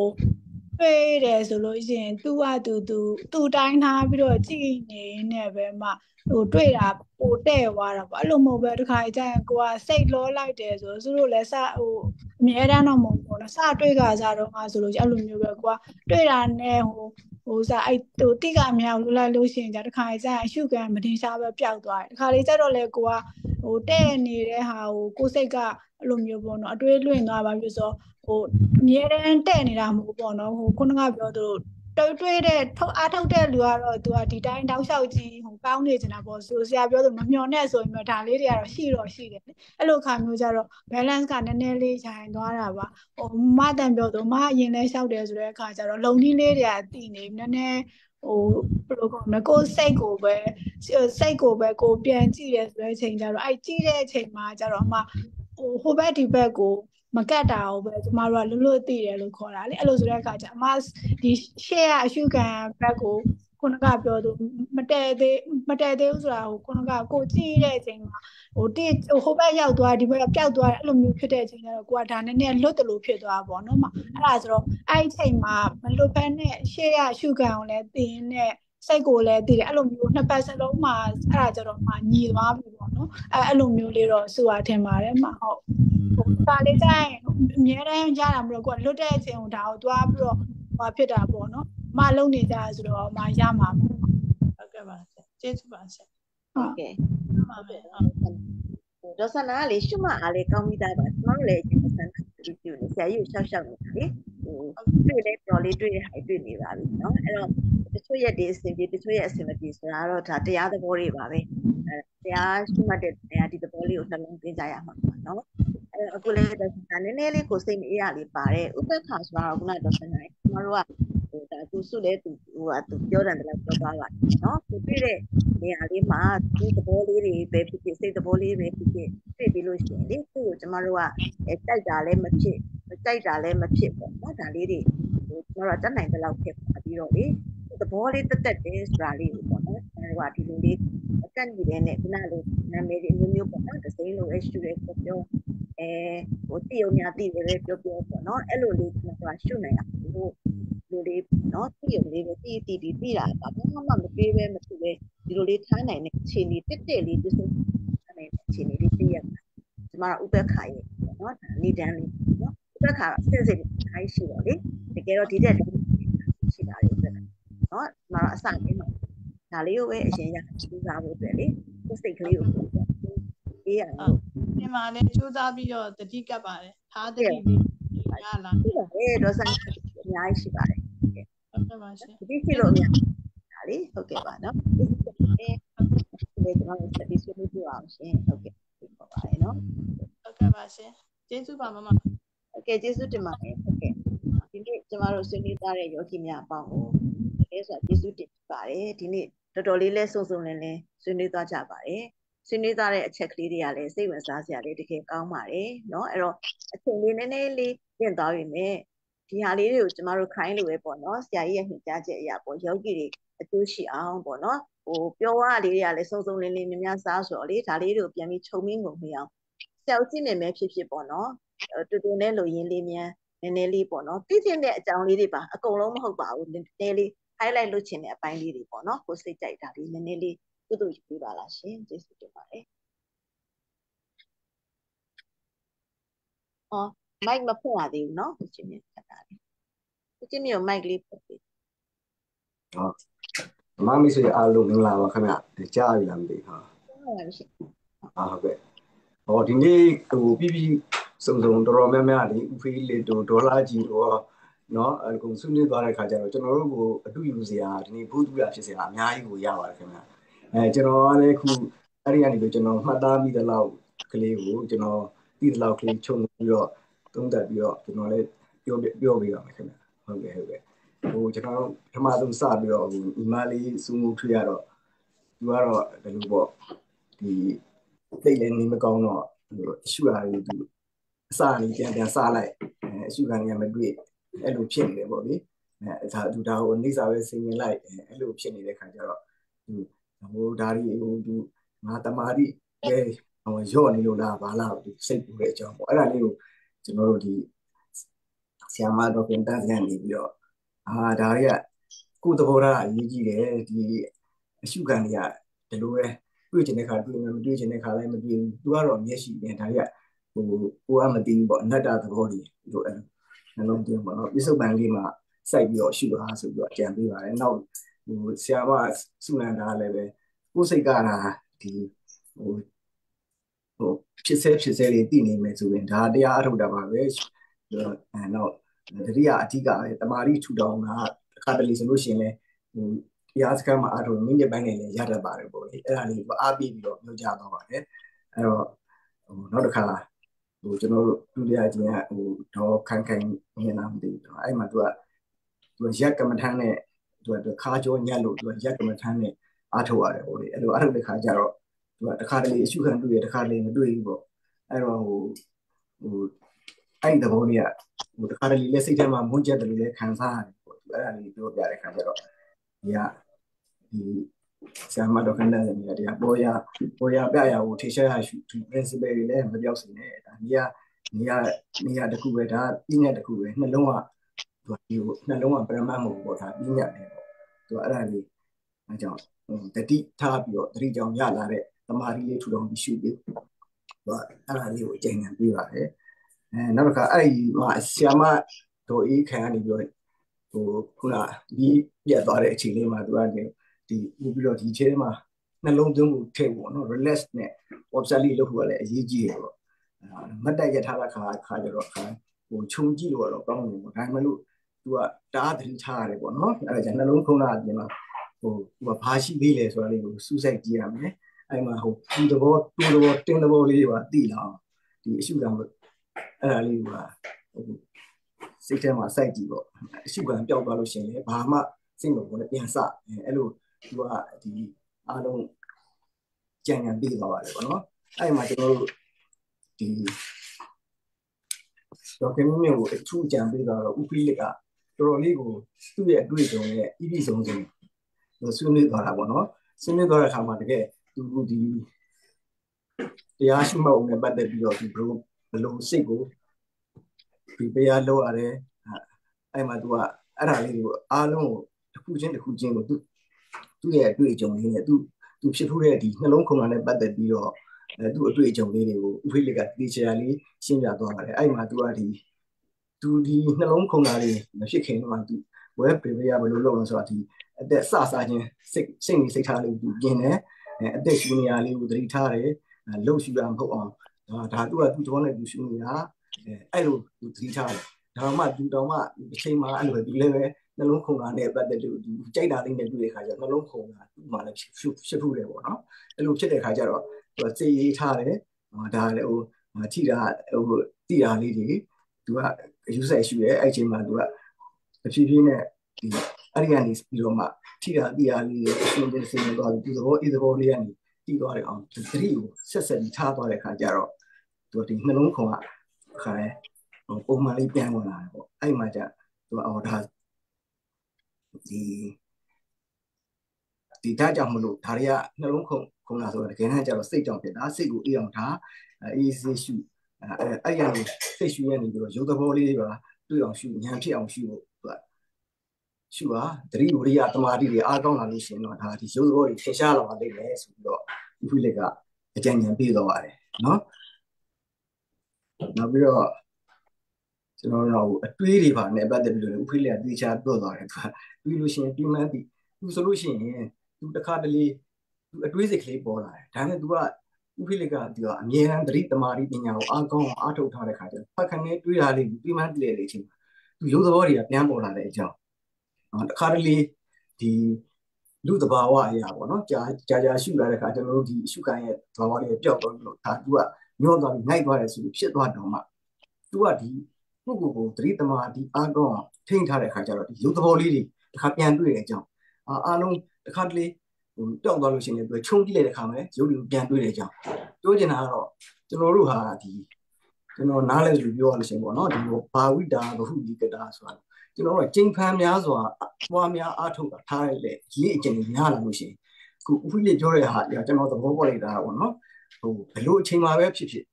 တွေ့တယ်ဆိုလို့ရှိရင်သူ့ဟာသူသူသူ့တိုင်းထားပြီးတော့ကြည်နေနေပဲမှဟိုတွေ့တာပိုတဲ့သွားတာပေါ့အဲ့လိုမဟုတ်ပဲတခါကျရင်ကိုကစိတ်လောလိုက်တယ်ဆိုတော့သူတို့လည်းစဟိုအမြဲတမ်းတော့မဟုတ်ဘူးနော်စတွေ့ကစားတော့မှဆိုလို့အဲ့လိုမျိုးပဲကိုကတွေ့တာနဲ့ဟိုဟိုစားအဲ့ဟိုတိကမြောက်လို့လိုက်လို့ရှိရင်じゃတခါကျရင်အရှုခံမတင်ရှားပဲပျောက်သွားတယ်တခါလေးကျတော့လေကိုကဟိုတဲ့နေတဲ့ဟာဟိုကိုစိတ်ကအဲ့လိုမျိုးပေါ့နော်အတွေးလွင့်သွားပါပြီဆိုတော့ ဟိုအမြဲတမ်းတဲ့နေတာမဟုတ်ပေါ့နော်ဟိုခုနကပြောသလိုတွေ့တွေ့တဲ့ထုတ်အားထုတ်တဲ့လူကတော့သူကဒီတိုင်းတောက်လျှောက်ကြီးဟိုကောင်းနေကြတာပေါ့ဆိုဆရာပြောသူမမျောနဲ့ဆိုရင်တော့ဒါလေးတွေကတော့ရှိတော့ရှိတယ်အဲ့လိုခါမျိုးကြတော့ balance ကနည်းနည်းလေးခြိုင်သွားတာပါဟိုမတန်ပြောသူမအရင်လဲလျှောက်တယ်ဆိုတဲ့အခါကျတော့လုံကြီးလေးတွေကတည်နေနည်းနည်းဟိုဘယ်လိုကောမလဲကိုယ်စိတ်ကိုပဲစိတ်ကိုပဲကိုပြန်ကြည့်ရဆိုတဲ့အချိန်ကျတော့အဲ့ကြည့်တဲ့အချိန်မှာကျတော့အမဟိုဟိုဘက်ဒီဘက်ကို မကတ်တာကိုပဲကျမတို့ကလွတ်လွတ်သိတယ်လို့ခေါ်တာလေအဲ့လိုဆိုတဲ့အခါကျအမဒီ share အရှုခံဘက်ကိုခုနကပြောသူမတည့်သေးမတည့်သေးဘူးဆိုတာဟိုခုနကကိုကြည့်တဲ့အချိန်မှာဟိုတိဟိုဘက်ရောက်သွားဒီဘက်ကပျောက်သွားတယ်အဲ့လိုမျိုးဖြစ်တဲ့အချိန်ကျတော့ကိုကဒါနည်းနည်းလွတ်တယ်လို့ဖြစ်သွားပါတော့မအဲ့ဒါဆိုတော့အဲ့ဒီအချိန်မှာမလွတ်ဘဲနဲ့ share အရှုခံကိုလည်းသိရင်နဲ့ စိတ်ကိုလည်းသိတယ်အဲ့လိုမျိုးနှစ်ပတ်စလုံးမှာအဲ့ဒါကြတော့မှညီသွားပြီပေါ့နော်အဲ့အဲ့လိုမျိုးလေးတော့စုရထင်ပါတယ်မှဟုတ်ဟိုဒါလေးကျရင်အများတန်းရတာမလို့ကိုကလွတ်တဲ့အချိန်ကိုဒါကိုသွားပြီးတော့ဟိုဖြစ်တာပေါ့နော်မလုံးနေကြဆိုတော့မရမှာပေါ့ဟုတ်ကဲ့ပါဆရာကျေးဇူးပါဆရာဟုတ်ကဲ့ပါမယ်ဟုတ်ဒေါ်ဆန္ဒကလေရှုမှတ်အားလေကောင်းပြီးသားပါကျမတို့လည်းအရင်ကဆန္ဒပြုပြုနေဆရာကြီးကိုရှောက်ရှောက်နေတာလေ ဟိုတွေ့လဲတော်လေးတွေ့ရဟိုက်တွေ့နေပါပြီเนาะအဲ့တော့တချို့ရက်ဒီအဆင်ပြေတချို့ရက်အဆင်မပြေဆိုတာတော့ဒါတရားသဘောတွေပါပဲအဲတရားရှုမှတ်တဲ့တရားဒီသဘောလေးကိုနှလုံးသွင်းကြရမှာပါเนาะအဲအခုလည်းဒေါ်ဆန္ဒနည်းနည်းလေးကိုစိတ်မအေးရလေးပါတယ်ဥပ္ပခါဆိုတာကခုနဒေါ်ဆန္ဒကျမတို့ကဟိုဒါသူစုလဲသူဟိုကသူပြောတယ်လည်းပြောသွားပါတယ်เนาะသူတွေ့တဲ့နေရာလေးမှာဒီသဘောလေးတွေပဲဖြစ်ဖြစ်စိတ်သဘောလေးပဲဖြစ်ဖြစ်တွေ့ပြီးလို့ရှိရင်လေသူ့ကိုကျမတို့ကအဲတိုက်တာလည်းမဖြစ် မတိုက်တာလည်းမဖြစ်ပေါ့နော်ဒါလေးတွေဟိုကျမတို့ကတတ်နိုင်တဲ့လောက်ဖြစ်ပါပြီးတော့လေသဘောလေးတက်တက်တယ်ဆိုတာလေးကိုပေါ့နော်ကျမတို့ကဒီလိုလေးအကန့်ကြီးတဲ့နဲ့ခုနလိုနာမည်တွေမျိုးမျိုးပေါ့နော်ဒစိမ့်လိုအရှူရဲပြောပြောအဲဟိုတိယုံညာတိတယ်ပဲပြောပြောပေါ့နော်အဲ့လိုလေးကျမတို့ကရှုနိုင်အောင်ဟိုလူလေးနော်တိယုံလေးပဲတိတိတိတိတာဘာမှမမပြေးပဲမဖြစ်ပဲဒီလိုလေးထားနိုင်တဲ့အခြေအနေတက်တက်လေးပြစုံထားနိုင်တဲ့အခြေအနေလေးသိရမှာကျမတို့ဥပ္ပခါရဲ့နော်ဒါနေတန်းလေး နော်ဥပ္ပခါအစစ်စစ်အားရှိတော့လေတကယ်တော့ဒီတက်ရှိတာလေဥပ္ပခါနော်ကျမတို့အစလေးမှာဒါလေးကိုပဲအရင်ရကြိုးစားဖို့အတွက်လေကိုယ်စိတ်ကလေးကိုအေးရအောင်မှာလည်းစူးစမ်းပြီးတော့တတိကပ်ပါတယ်ထားတတိလေးရလာဟုတ်ပါတယ်ဒေါ်ဆန်အများကြီးရှိပါတယ်ဟုတ်ကဲ့ပါရှင်တတိရှိလို့အများကြီးဒါလေဟုတ်ကဲ့ပါနော်ဒီကျွန်တော်တို့ဆက်ပြီးဆွေးနွေးပြအောင်ရှင်ဟုတ်ကဲ့ပါပါတယ်နော်ဟုတ်ကဲ့ပါရှင်ကျေးဇူးပါမမ ဟုတ်ကဲ့ကျေးဇူးတင်ပါတယ်ဟုတ်ကဲ့ဒီနေ့ကျမတို့ဆွေးနွေးသားတဲ့ယောဂီများအပေါင်းကိုတကယ်ဆိုတာကျေးဇူးတင်ပါတယ်ဒီနေ့တော်တော်လေးလဲစုံစုံလင်းလင်းဆွေးနွေးသွားကြပါတယ်ဆွေးနွေးသားတဲ့အချက်ကလေးတွေကလည်းစိတ်ဝင်စားစရာလေးတကယ်ကောင်းပါတယ်เนาะအဲ့တော့အချိန်လေးနည်းနည်းလေးပြင်သွားပြီမဲ့ဒီဟာလေးတွေကိုကျမတို့ခိုင်းလို့ပဲပေါ့နော်ဆရာကြီးရဲ့ညွှန်ကြားချက်အရာပေါ့ယောဂီတွေအကျိုးရှိအောင်ပေါ့နော်ဟိုပြောရလေးတွေကလည်းစုံစုံလင်းလင်းများများစားဆိုတော့လေဒါလေးတွေကိုပြန်ပြီးခြုံမင်းငုံမိအောင်ဆရာကြည့်နေမယ်ဖြစ်ဖြစ်ပေါ့နော် တူတူနဲ့လိုရင်းလေးမြန်နည်းနည်းလေးပေါ့နော်သိသိတဲ့အကြောင်းလေးတွေပါအကုန်လုံးမဟုတ်ပါဘူးနည်းနည်းလေး highlight လုပ်ချင်တဲ့အပိုင်းလေးတွေပေါ့နော်ကိုစိတ်ကြိုက်တာလေးနည်းနည်းလေးကုသိုလ်ယူပေးပါလားရှင်ကျေးဇူးတင်ပါတယ်ဟောမိုက်မဖွင့်ရသေးဘူးနော်ကိုချင်းမြတ်ခတ်တာလေးကိုချင်းမြတ်ကိုမိုက်လေးဖွင့်ပေးဟုတ်မမမိတ်ဆွေအားလုံးမင်္ဂလာပါခင်ဗျာကြားရပြီလားမသိဘူးဟာဟုတ်ပါပြီဟုတ်ကဲ့ ဟောဒီနေ့ဟိုပြီးပြီးစုံစုံတော်တော်များများဒီဥဖေးလေးတို့ဒေါ်လာကြီးတို့နော်အကုန်ဆွေးနွေးသွားတဲ့ခါကျတော့ကျွန်တော်တို့ကိုအတူယူစရာဒီနေ့ဘူးတူတာဖြစ်စရာအများကြီးကိုရပါတယ်ခင်ဗျာအဲကျွန်တော်ကလည်းခုအဲ့ဒီကနေပြီးကျွန်တော်မှတ်သားမိသလောက်ကလေးကိုကျွန်တော်သိသလောက်ကလေးချုပ်ပြီးတော့သုံးသပ်ပြီးတော့ကျွန်တော်လည်းပြောပြောပေးပါမယ်ခင်ဗျာဟုတ်ကဲ့ဟုတ်ကဲ့ဟိုကျွန်တော်ပထမဆုံးစပြီးတော့ဟိုညီမလေးစုမှုထွေးရတော့သူကတော့ဒီလိုပေါ့ဒီ သိလည်းနေမကောင်းတော့အရှူရာတွေသူအစာလေးပြန်ပြန်စားလိုက်အဲအရှူခံရမတွေ့အဲ့လိုဖြစ်နေတယ်ပေါ့လေအဲဒါသူဒါကိုနေစာပဲဆင်ရင်လိုက်အဲ့လိုဖြစ်နေတဲ့ခါကျတော့သူဟိုဒါရီဟိုသူငါတမာရီပဲဟိုရော့နေလို့လားဘာလားသူစိတ်ပူတဲ့အကြောင်းပေါ့အဲ့ဒါလေးကိုကျွန်တော်တို့ဒီဆီယမတော့ပြန်တန်းပြန်နေပြီးတော့အာဒါရီကကိုယ်သဘောထားအရေးကြီးတယ်ဒီအရှုခံတွေကဒီလိုပဲ တွေ့ချင်တဲ့ခါတွေ့မယ်မတွေ့ချင်တဲ့ခါလည်းမတွေ့ဘူးသူကတော့မျက်ရှိတယ်ဒါတွေကဟိုကိုကမသိဘူးပေါ့အနတ္တသဘောတွေလို့အဲ့နှလုံးသွင်းပေါ့နော်ပြစ္ဆုတ်ပံလေးမှာစိုက်ပြီးတော့ရှုတာဆိုပြီးတော့အကြံပေးပါတယ်နောက်ဟိုဆရာမစုနန္ဒာလည်းပဲကိုယ်စိတ်ကတာဒီဟိုဟိုဖြစ်စေဖြစ်စေလေးတည်နေမယ်ဆိုရင်ဒါတရားအထုတ်တာပါပဲအဲနောက်တတိယအဓိကပဲတမာရီထူထောင်တာအခါတလေဆိုလို့ရှိရင်လည်းဟို တရားစခန်းမှာအထုတ်မိနစ်ပိုင်းနဲ့လည်းရတတ်ပါတယ်ပေါ့လေအဲ့ဒါလေးကိုအားပေးပြီးတော့ပြောကြတော့ပါတယ်အဲ့တော့ဟိုနောက်တစ်ခါဟိုကျွန်တော်တို့ဒုတိယကျင်းကဟိုဒေါ်ခိုင်ခိုင်မြင်လာမသိဘူးအဲ့မှာသူကသူကရက်ကမ္မထမ်းနဲ့သူကခါကြောညက်လို့သူကရက်ကမ္မထမ်းနဲ့အားထုတ်ရတယ်ပေါ့လေအဲ့လိုအားထုတ်တဲ့ခါကျတော့သူကတစ်ခါတလေအရှုခံတွေ့ရတစ်ခါတလေမတွေ့ဘူးပေါ့အဲ့တော့ဟိုဟိုအဲ့ဒီသဘောလေးကဟိုတစ်ခါတလေလက်စိတ်ထဲမှာမွန်းကျက်တယ်လို့လည်းခံစားရတယ်ပေါ့သူအဲ့ဒါလေးပြောပြတဲ့ခါကျတော့ ဒီကဒီဆရာမတော်ခန္ဓာနေရာတရားပေါ်ရပေါ်ရပြရကိုထေရှားရရှုဒီ principle တွေလည်းမပြောက်စင်နဲ့ဒါနေရာနေရာနေရာတစ်ခုပဲဒါပြညတ်တစ်ခုပဲနှလုံးကသူဒီကိုနှလုံးကပရမတ်မဟုတ်ပေါ့ဒါပြညတ်တယ်ပေါ့သူအဲ့ဒါလေးအဲကြောင့်တတိထားပြီးတော့တတိကြောင့်ရလာတဲ့တမာရီလေးထူထောင်ပြီးရှုပြီးသူအဲ့ဒါလေးကိုအကျဉ်းခံပြပါတယ်အဲနောက်တစ်ခါအဲ့ဒီမှာဆရာမတို့အေးခံကနေပြီးတော့ ဟိုခုနဒီပြတ်သွားတဲ့အချိန်လေးမှာသူကနေဒီပြီးတော့ဒီထဲမှာနှလုံးသွင်းမှုထည့်ပေါ့နော် relax နဲ့ observe လုပ်ဖို့ကလည်းအရေးကြီးတယ်ပေါ့မတ်တက်ရထားတဲ့ခါခါကြတော့ခါဟိုခြုံကြည့်လို့တော့ကောင်းတယ်ပေါ့ဒါမှမဟုတ်သူကတအားသတိထားရတယ်ပေါ့နော်အဲ့ဒါကြောင့်နှလုံးခုံးတာအပြင်မှာဟိုသူကဘာရှိသေးလဲဆိုတာလေးကိုစူးစိုက်ကြည့်ရမယ်အဲ့မှာဟိုဒီသဘောတူသဘောတင်းသဘောလေးပါသိလာအောင်ဒီအရှုခံအဲ့ဒါလေးကဟို စိတ်ထဲမှာစိုက်ကြည့်ပေါ့အရှုခံပျောက်သွားလို့ရှိရင်လည်းဘာမှစိတ်မပေါ်နဲ့ပြန်စအဲ့လိုသူကဒီအားလုံးကြံ့ကြံ့ပြီးသွားပါတယ်ဗောနော်အဲ့မှာကျွန်တော်တို့ဒီတော့ခင်ဗျမျိုးကိုအထူးကြံပြီးတော့ဥပိလကတော်တော်လေးကိုသူ့ရဲ့အတွေ့အကြုံရဲ့ဣတိဆုံးဆုံးဆွေးနွေးသွားတာဗောနော်ဆွေးနွေးသွားတဲ့အခါမှာတကယ်သူဒီတရားရှိမှုံနဲ့ပတ်သက်ပြီးတော့ဒီဘလို့ဘလို့စိတ်ကို ဒီပေးရလောက်ရတယ်အဲ့မှာ तू ကအဲ့ဒါလေးကိုအားလုံးကိုတစ်ခုချင်းတစ်ခုချင်းကိုသူသူ့ရဲ့အတွေ့အကြုံလေးနဲ့သူသူဖြစ်ထူးတဲ့ဒီနှလုံးခုန်တာနဲ့ပတ်သက်ပြီးတော့အဲသူ့အတွေ့အကြုံလေးတွေကိုဥဖိလကတေချာလေးရှင်းပြသွားပါတယ်အဲ့မှာ तू ကဒီသူဒီနှလုံးခုန်တာလေးမဖြစ်ခင်တော့ तू ဝဲပေပေးရဘယ်လိုလုပ်လဲဆိုတာဒီအသက်စစချင်းစိတ်စိတ်နေစိတ်ထားလေးကို तू ပြင်တယ်အသက်ရှူနေရလေးကိုသတိထားတယ်လှုပ်ရှူရမဟုတ်အောင် ဒါဒါသူကသူ့တော်နဲ့သူရှုနေတာ အဲအဲ့လိုသူသတိထားတယ်ဒါမှသူတော်မှအချိန်မှအဲ့လိုပဲဒီလည်းပဲနှလုံးခုန်တာနဲ့ပတ်သက်လို့ဒီကြိုက်တာသိနေတွေ့တဲ့ခါကျနှလုံးခုန်တာသူ့မှာလည်းဖြစ်ဖြစ်ဖူးတယ်ပေါ့နော်အဲ့လိုဖြစ်တဲ့ခါကျတော့သူကစိတ်ရေးထားတယ်ဒါလည်းဟိုထိတာဟိုတိတာလေးတွေသူကအယူဆရှိတယ်အဲ့အချိန်မှာသူကတဖြည်းဖြည်းနဲ့ဒီအဲ့ဒီကနေပြီးတော့မှထိတာတိတာလေးတွေအရှင်းပြစင်းသွားပြီးဒီသဘောဤသဘောလေးကနေတီးသွားတယ်အောင်သတိကိုဆက်ဆက်ပြီးထားသွားတဲ့ခါကျတော့သူကဒီနှလုံးခုန်က ခါရဲပုံမှန်လေးပြန်ဝင်လာတယ်ပေါ့အဲ့မှာကျသူကအော်ဒါဒီဒီဒါကြောင့်မလို့ဒါတွေကနှလုံးခုန်ခုန်လာဆိုတော့တကယ်တမ်းကျတော့စိတ်ကြောင့်ဖြစ်တာစိတ်ကိုအေးအောင်ထားအေးစေးရှုအဲအဲ့ရနေစိတ်ရှုရနေပြီးတော့ရုပ်သဘောလေးတွေပါတွေ့အောင်ရှုဉာဏ်ဖြစ်အောင်ရှုဖို့သူကရှုပါတတိဝရိယတမာတိတွေအားကောင်းလာလို့ရှိရင်တော့ဒါဒီရုပ်သဘောတွေထင်ရှားလာပါလိမ့်မယ်ဆိုပြီးတော့ဥပိလက်ကအကြံဉာဏ်ပေးတော့ပါတယ်နော် နောက်ပြီးတော့ကျွန်တော်တို့အတွေးတွေပါနဲ့ပတ်သက်ပြီးတော့ဥဖိလက်ကတေချာပြောသွားတယ်သူကပြီးလို့ရှိရင်ပြီးမှန်းပြီးသူဆိုလို့ရှိရင်သူတစ်ခါတလေသူအတွေးစိတ်ကလေးပေါ်လာတယ်ဒါနဲ့သူကဥဖိလက်ကသူကအမြဲတမ်းသတိတမာတိပညာကိုအားကောင်းအောင်အားထုတ်ထားတဲ့ခါကျဖတ်ခနဲ့တွေးတာလေးပြီးမှန်းတလေလေးချင်းသူရုပ်သဘောတွေကပြန်ပေါ်လာတဲ့အကြောင်းတစ်ခါတလေဒီလူတဘာဝအရာပေါ့နော်ကြာကြာကြာရှုလာတဲ့ခါကျွန်တော်တို့ဒီရှုခံရဲ့သဘာဝလေးပျောက်သွားလို့ဒါသူက ညောသွားပြီးငိုက်သွားတယ်ဆိုပြီးဖြစ်သွားတော့မှသူကဒီပုဂ္ဂိုလ်ကိုသတိတမာဒီအားကောင်းထိန်းထားတဲ့ခါကျတော့ဒီရုပ်သဘောလေးတွေတစ်ခါပြန်တွေ့တဲ့အကြောင်းအာအားလုံးတစ်ခါတလေဟိုတောက်သွားလို့ရှိရင်လည်းသူချုံကြည့်လိုက်တဲ့ခါမှာရုပ်တွေကိုပြန်တွေ့တဲ့အကြောင်းပြောချင်တာကတော့ကျွန်တော်တို့ဟာဒီကျွန်တော်နားလဲလို့ပြောရလို့ရှိရင်ပေါ့နော်ဒီလိုဘာဝိတာဘဟုဒီကတာဆိုတာကျွန်တော်တို့ကျိန်ဖန်များစွာပွားများအားထုတ်တာထားရတဲ့ရေးအကျင့်တွေများလာလို့ရှိရင်ခုဥပ္ပိလေပြောတဲ့ဟာကျွန်တော်သဘောပေါက်လိုက်တာပေါ့နော် ဟိုဘလို့အချိန်မှာပဲဖြစ်ဖြစ်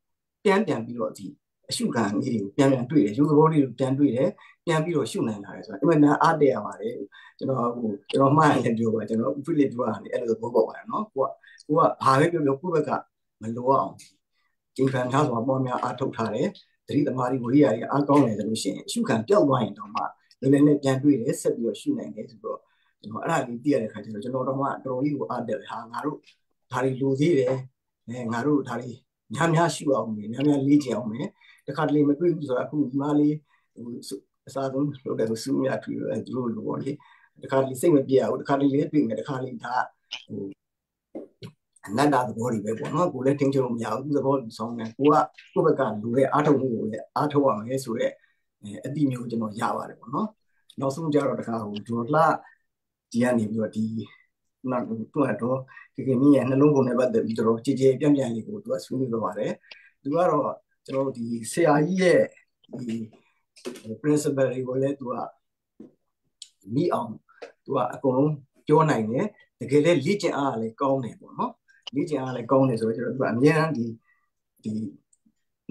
ပြန်ပြန်ပြီးတော့ဒီအရှုခံလေးတွေကိုပြန်ပြန်တွေ့တယ်ရုပ်သဘောလေးကိုပြန်တွေ့တယ်ပြန်ပြီးတော့ရှုနိုင်လာတယ်ဆိုတာအမှန်တန်အားတရပါတယ်ကျွန်တော်ဟိုကျွန်တော်မှားရင်ပြောပါကျွန်တော်ဥပ္ပိလေပြောတာလေအဲ့လိုသဘောပေါက်ပါတယ်နော်ကိုကကိုကဘာပဲပြောပြောကိုယ့်ဘက်ကမလိုအောင်ကျင်ခံထားစွာပေါ်များအားထုတ်ထားတယ်သတိသမားတွေဝိရိယတွေအားကောင်းတယ်ဆိုလို့ရှိရင်အရှုခံပျောက်သွားရင်တော့မှလည်းလည်းနဲ့ပြန်တွေ့တယ်ဆက်ပြီးတော့ရှုနိုင်တယ်ဆိုတော့ကျွန်တော်အဲ့ဒါလေးသိရတဲ့ခါကျတော့ကျွန်တော်တော့မှတော်တော်လေးကိုအားတယ်ဟာငါတို့ဒါတွေလိုသေးတယ် အဲငါတို့ဒါတွေများများရှုအောင်မယ်များများလေ့ကျင့်အောင်မယ်တခါတလေမတွေ့ဘူးဆိုတော့အခုဒီမလေးဟိုအစားဆုံးလုပ်တယ်ဆိုစူးမြထွေအဲသူတို့လိုပေါ့လေတခါတလေစိတ်မပြေအောင်တခါတလေလေးတွေ့မယ်တခါလေဒါဟိုအနတ္တသဘောတွေပဲပေါ့နော်ကိုလည်းထင်ချုံမရဘူးသူသဘောဆောင်တယ်ကိုကကိုယ့်ဘက်ကလူရဲ့အားထုတ်မှုကိုလည်းအားထုတ်ရမယ်ဆိုတော့အတိမျိုးကျွန်တော်ရပါတယ်ပေါ့နော်နောက်ဆုံးကြတော့တခါဟိုဒေါ်လာဒီကနေပြီးတော့ဒီ နောက်သူကတော့ဒီကနေ့ရနှလုံးပုံနဲ့ပတ်သက်ပြီးတော့ကြည်ကြည်ပြန့်ပြန့်လေးကိုသူကဆွေးနွေးတော့ပါတယ်သူကတော့ကျွန်တော်တို့ဒီဆရာကြီးရဲ့ဒီ principle တွေကိုလည်းသူကမိအောင်သူကအကုန်လုံးပြောနိုင်တယ်တကယ်လည်းလေ့ကျင့်အားလည်းကောင်းတယ်ပေါ့နော်လေ့ကျင့်အားလည်းကောင်းတယ်ဆိုတော့ကျွန်တော်သူကအများအားဒီဒီ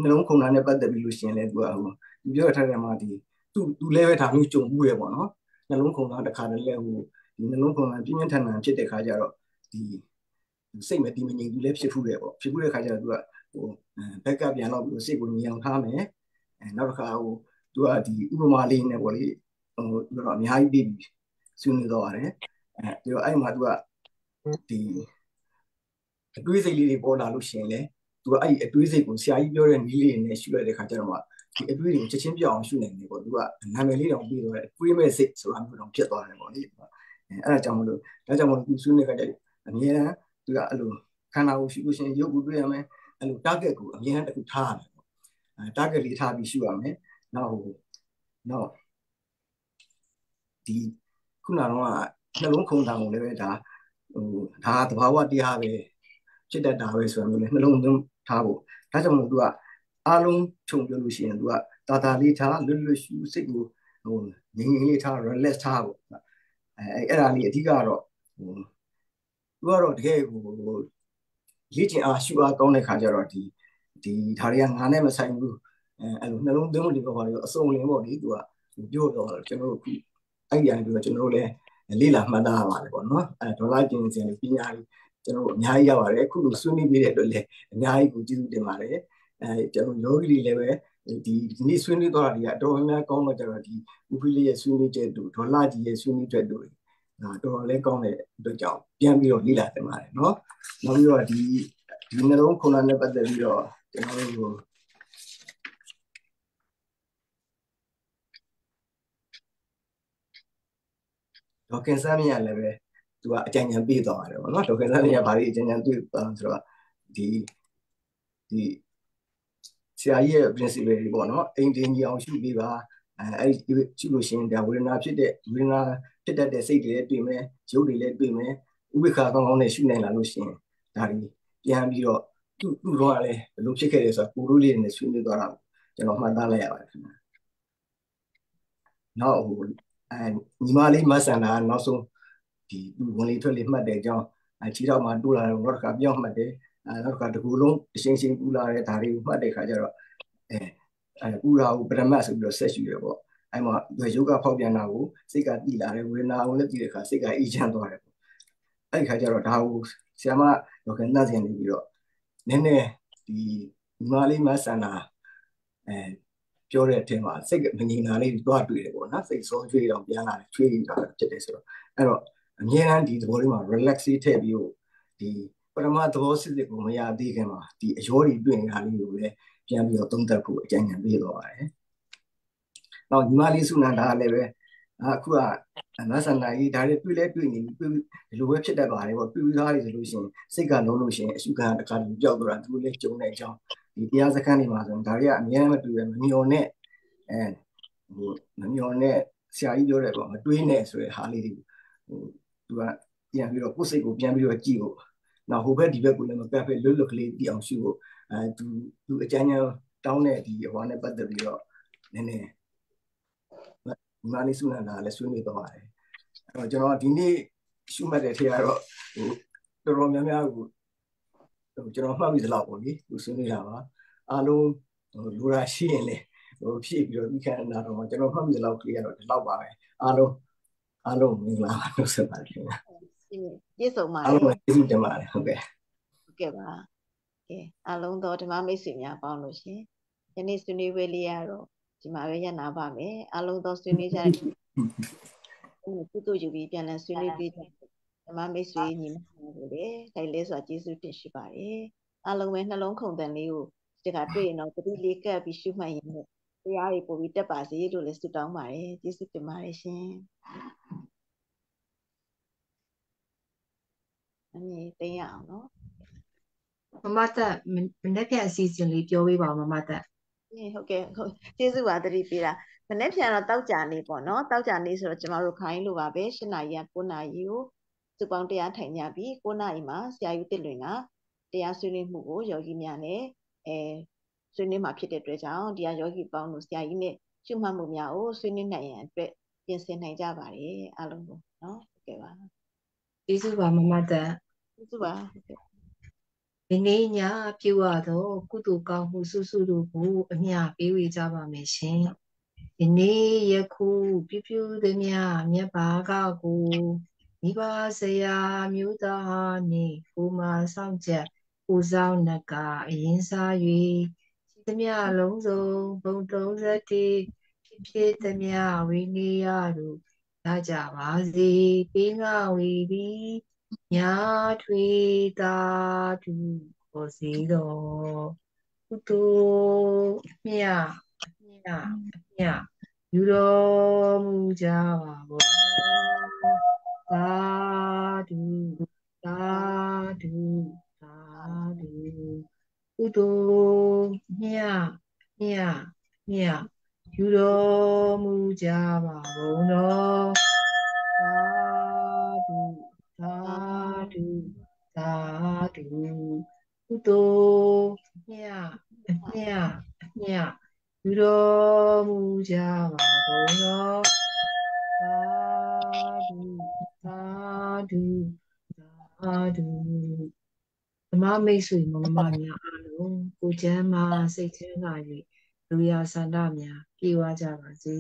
နှလုံးခုန်တာနဲ့ပတ်သက်ပြီးလို့ရှိရင်လည်းသူကဟိုသူပြောထားတယ်မှာဒီသူသူလည်းပဲဒါမျိုးကြုံမှုရပေါ့နော်နှလုံးခုန်တာတစ်ခါတည်းလည်းဟို ဒီနှလုံးခုန်တာပြင်းပြင်းထန်ထန်ဖြစ်တဲ့ခါကျတော့ဒီစိတ်မတည်မငြိမ်ဘူးလည်းဖြစ်ဖူးတယ်ပေါ့ဖြစ်ဖူးတဲ့ခါကျတော့သူကဟိုဘက်ကပြန်တော့ပြီးစိတ်ကိုငြိမ်အောင်ထားမယ်အဲနောက်တစ်ခါဟိုသူကဒီဥပမာလေးနဲ့ပေါ့လေဟိုသူတော့အများကြီးပြီးဆွေးနွေးတော့ရတယ်အဲပြီးတော့အဲ့မှာသူကဒီအတွေးစိတ်လေးတွေပေါ်လာလို့ရှိရင်လေသူကအဲ့ဒီအတွေးစိတ်ကိုဆရာကြီးပြောတဲ့နည်းလေးနဲ့ရှုလိုက်တဲ့ခါကျတော့မှဒီအတွေးတွေကိုချက်ချင်းပြောင်းအောင်ရှုနိုင်တယ်ပေါ့သူကနာမည်လေးတောင်ပြီးတော့အတွေးမဲ့စိတ်ဆိုတာမျိုးတောင်ဖြစ်သွားတယ်ပေါ့လေ အဲအဲ့ဒါကြောင့်မလို့ဒါကြောင့်မလို့သူဆွေးနွေးခါကျအမြဲတမ်းသူကအဲ့လိုခန္ဓာကိုရှုလို့ရှိရင်ရုပ်ကိုတွေ့ရမယ်အဲ့လို target ကိုအမြဲတမ်းတစ်ခုထားရမယ်ပေါ့အဲ target လေးထားပြီးရှုရမယ်နောက်ဟိုနောက်ဒီခုနကတော့နှလုံးခုန်တာကိုလည်းပဲဒါဟိုဒါသဘာဝတရားပဲဖြစ်တတ်တာပဲဆိုတာမျိုးလေနှလုံးသွင်းထားဖို့ဒါကြောင့်မို့သူကအားလုံးခြုံပြောလို့ရှိရင်သူကတာတာလေးထားလွတ်လွတ်ရှုစိတ်ကိုဟိုငြိမ်ငြိမ်လေးထား relax ထားဖို့ အဲအဲ့ဒါလေးအဓိကတော့ဟိုသူကတော့တကယ်ဟိုလေ့ကျင့်အားရှုအားကောင်းတဲ့ခါကျတော့ဒီဒီဒါတွေကငါနဲ့မဆိုင်ဘူးအဲအဲ့လိုနှလုံးသွင်းမှုတွေပေါ့လေအစုံလင်ပေါ့လေသူကပြောတော့ကျွန်တော်တို့ခုအဲ့ဒီအရင်ပြောကျွန်တော်တို့လည်းလေ့လာမှတ်သားရပါတယ်ပေါ့နော်အဲဒေါ်လာကျင်စင်ပညာကြီးကျွန်တော်တို့အများကြီးရပါတယ်အခုလိုဆွေးနွေးပေးတဲ့အတွက်လည်းအများကြီးကိုကျေးဇူးတင်ပါတယ်အဲကျွန်တော်ယောဂီတွေလည်းပဲ ဒီဒီနေ့ဆွေးနွေးသွားတာတွေကအတော်များများကောင်းတော့ကြတော့ဒီဥပိလေးရဲ့ဆွေးနွေးချက်တို့ဒေါ်လာကြီးရဲ့ဆွေးနွေးချက်တို့ဒါတော်တော်လေးကောင်းတဲ့အတွက်ကြောင့်ပြန်ပြီးတော့လေ့လာတင်ပါတယ်เนาะနောက်ပြီးတော့ဒီဒီနှလုံးခုနနဲ့ပတ်သက်ပြီးတော့ ကျွန်တော်တို့ကိုဒေါက်ကင်ဆာမြတ်လည်းပဲသူကအကြံဉာဏ်ပေးသွားတယ်ပေါ့နော်ဒေါက်ကင်ဆာမြတ်ဘာလို့အကြံဉာဏ်ပေးသွားဆိုတော့ဒီဒီ ဆရာကြီးရဲ့ principle တွေပေါ့နော်အိမ်တင်ကြီးအောင်ရှုပေးပါအဲအဲ့ဒီရှုလို့ရှိရင်ဒါဝေဒနာဖြစ်တဲ့ဝေဒနာဖြစ်တတ်တဲ့စိတ်တွေလည်းတွေ့မယ်ရုပ်တွေလည်းတွေ့မယ်ဥပိ္ပခာကောင်းကောင်းနဲ့ရှုနိုင်လာလို့ရှိရင်ဒါတွေပြန်ပြီးတော့သူ့သူ့တော့လည်းဘယ်လိုဖြစ်ခဲ့လဲဆိုတော့ကိုလိုလေးနဲ့ဆွေးနွေးသွားတာကျွန်တော်မှတ်သားလိုက်ရပါတယ်ခင်ဗျာနောက်ဟိုအဲညီမလေးမဆန်တာနောက်ဆုံးဒီဝင်လေထွက်လေမှတ်တဲ့အကြောင်းအဲခြေထောက်မှာတိုးလာတော့နောက်တစ်ခါပြောင်းမှတ်တယ်အဲ နောက်တစ်ခါတကူလုံးအရှင်းရှင်းပူလာတဲ့ဒါတွေကိုမှတ်တဲ့ခါကျတော့အဲအဲပူရာကိုပရမတ်ဆိုပြီးတော့ဆက်ရှူရပေါ့အဲမှာယောဂဖောက်ပြန်တာကိုစိတ်ကတိလာတယ်ဝေဒနာကိုလည်းကြည့်တဲ့အခါစိတ်ကအေးချမ်းသွားတယ်ပေါ့အဲ့ဒီခါကျတော့ဒါကိုဆရာမဒေါက်တာနှတ်စင်နေပြီးတော့နည်းနည်းဒီညီမလေးမဆန္ဒအဲပြောတဲ့အထက်မှာစိတ်မငြိမ်တာလေးတွားတွေ့တယ်ပေါ့နော်စိတ်ဆုံးချွေးတော့ပြန်လာတယ်ချွေးတာဖြစ်တယ်ဆိုတော့အဲ့တော့အမြဲတမ်းဒီသဘောလေးမှာ relax ထည့်ပြီးတော့ဒီ ပထမသဘောစစ်စစ်ကိုမရသေးခင်မှာဒီအရောတွေတွေ့နေတာလေးကိုလည်းပြန်ပြီးတော့သုံးသပ်ဖို့အကြံဉာဏ်ပေးတော့ပါတယ်။နောက်ညီမလေးစုနန္ဒာလည်းပဲအခုကနတ်ဆန္ဒကြီးဒါတွေတွေ့လဲတွေ့နေပြီဒီလိုပဲဖြစ်တတ်ပါတယ်ပေါ့တွေ့ပြီးသားတွေဆိုလို့ရှိရင်စိတ်ကလုံးလို့ရှိရင်အရှုခံတခါတည်းကြောက်တော့တာသူလည်းကြုံတဲ့အကြောင်းဒီတရားစခန်းတွေမှာဆိုရင်ဒါတွေကအများကြီးမတွေ့ရမမျော်နဲ့အဲဟိုမမျော်နဲ့ဆရာကြီးပြောတယ်ပေါ့မတွေးနဲ့ဆိုတဲ့ဟာလေးတွေဟိုသူကပြန်ပြီးတော့ကိုယ်စိတ်ကိုပြန်ပြီးတော့ကြည့်ဖို့ နောက်ဟိုဘက်ဒီဘက်ကိုလည်းမကပ်ဖက်လွတ်လွတ်ကလေးတည်အောင်ရှုဖို့အဲသူသူအကြမ်းကြမ်းတောင်းတဲ့ဒီဟိုနဲ့ပတ်သက်ပြီးတော့နည်းနည်းဒီမှာလေးစုနန္ဒာလည်းဆွေးနွေးသွားပါတယ်အဲ့တော့ကျွန်တော်ဒီနေ့ရှုမှတ်တဲ့ထဲကတော့ဟိုတော်တော်များများကိုဟိုကျွန်တော်မှတ်ပြီးသလောက်ပေါ့လေသူဆွေးနွေးတာပါအားလုံးဟိုလူရာရှိရင်လေဟိုဖြည့်ပြီးတော့ဒီခန္ဓာတော့ကျွန်တော်မှတ်ပြီးသလောက်ကလေးကတော့ဒီလောက်ပါပဲအားလုံးအားလုံးမင်္ဂလာပါလို့ဆိုပါတယ်ခင်ဗျာ ပြည့်စုံပါအားလုံးကျေးဇူးတင်ပါတယ်ဟုတ်ကဲ့ဟုတ်ကဲ့ပါကဲအားလုံးသောဓမ္မမိတ်ဆွေများပေါင်းလို့ရှင်ယနေ့ဆွေးနွေးပွဲလေးရတော့ဒီမှာပဲရနာပါမယ်အားလုံးသောဆွေးနွေးကြတဲ့ကုသိုလ်ယူပြီးပြန်လည်ဆွေးနွေးပြီးဓမ္မမိတ်ဆွေညီမတို့လည်းတိုက်လဲစွာကျေးဇူးတင်ရှိပါတယ်အားလုံးပဲနှလုံးခုန်တန်လေးကိုဒီကတွေ့ရင်တော့တတိလေးကပ်ပြီးရှုမှတ်ရင်တရားတွေပို့ပြီးတက်ပါစေလို့လည်းဆုတောင်းပါတယ်ကျေးဇူးတင်ပါတယ်ရှင် အမြင်သိရအောင်နော်မမတက်မနေ့ကအစီအစဉ်လေးပြောပေးပါဦးမမတက်ဟုတ်ကဲ့ဟုတ်ကျေးဇူးပါတတိပေးတာမနေ့ပြန်တော့တောက်ကြနေပေါ့နော်တောက်ကြနေဆိုတော့ကျမတို့ခိုင်းလို့ပါပဲ၈နာရီက9နာရီကိုစုပေါင်းတရားထိုင်ကြပြီး9နာရီမှာဆရာယူတစ်လွင်ကတရားဆွေးနွေးမှုကိုယောဂီများနဲ့အဲဆွေးနွေးမှာဖြစ်တဲ့အတွက်ကြောင့်တရားယောဂီပေါင်းတို့ဆရာကြီးနဲ့ရှုမှတ်မှုများကိုဆွေးနွေးနိုင်ရန်အတွက်ပြင်ဆင်နိုင်ကြပါတယ်အားလုံးကိုနော်ဟုတ်ကဲ့ပါကျေးဇူးပါမမတက် ကျေးဇူးပါဟုတ်ကဲ့ဒီနေ့ညပြုရသောကုသိုလ်ကောင်းမှုစုစုတို့ကိုအမျှပေးဝေကြပါမယ်ရှင်။ဒီနေ့ယခုပြုပြုသည်မြမြတ်ပါကကိုမိဘဆရာမျိုးသားနှင့်ကိုမဆောင်ချက်ကိုဆောင်နကအရင်စား၍ရှိသည်မြလုံးစုံဘုံ31ဖြစ်ဖြစ်သည်မြဝိနည်းရတို့ရကြပါစေပေးငါဝီသည် ညာထွေတာတုကိုစီတော်ကုသိုလ်မြတ်မြတ်မြတ်ယူတော်မူကြပါဘောသာဓုသာဓုသာဓုကုသိုလ်မြတ်မြတ်မြတ်ယူတော်မူကြပါဘုံတော် သာဓုကုသိုလ်မြတ်အမြတ်အမြတ်ယူတော်မူကြပါဘုံတော်သာဓုသာဓုသာဓုဓမ္မမိတ်ဆွေမမများအားလုံးကိုချမ်းသာစိတ်ချမ်းသာ၍လူရဆန္ဒများပြေဝကြပါစေ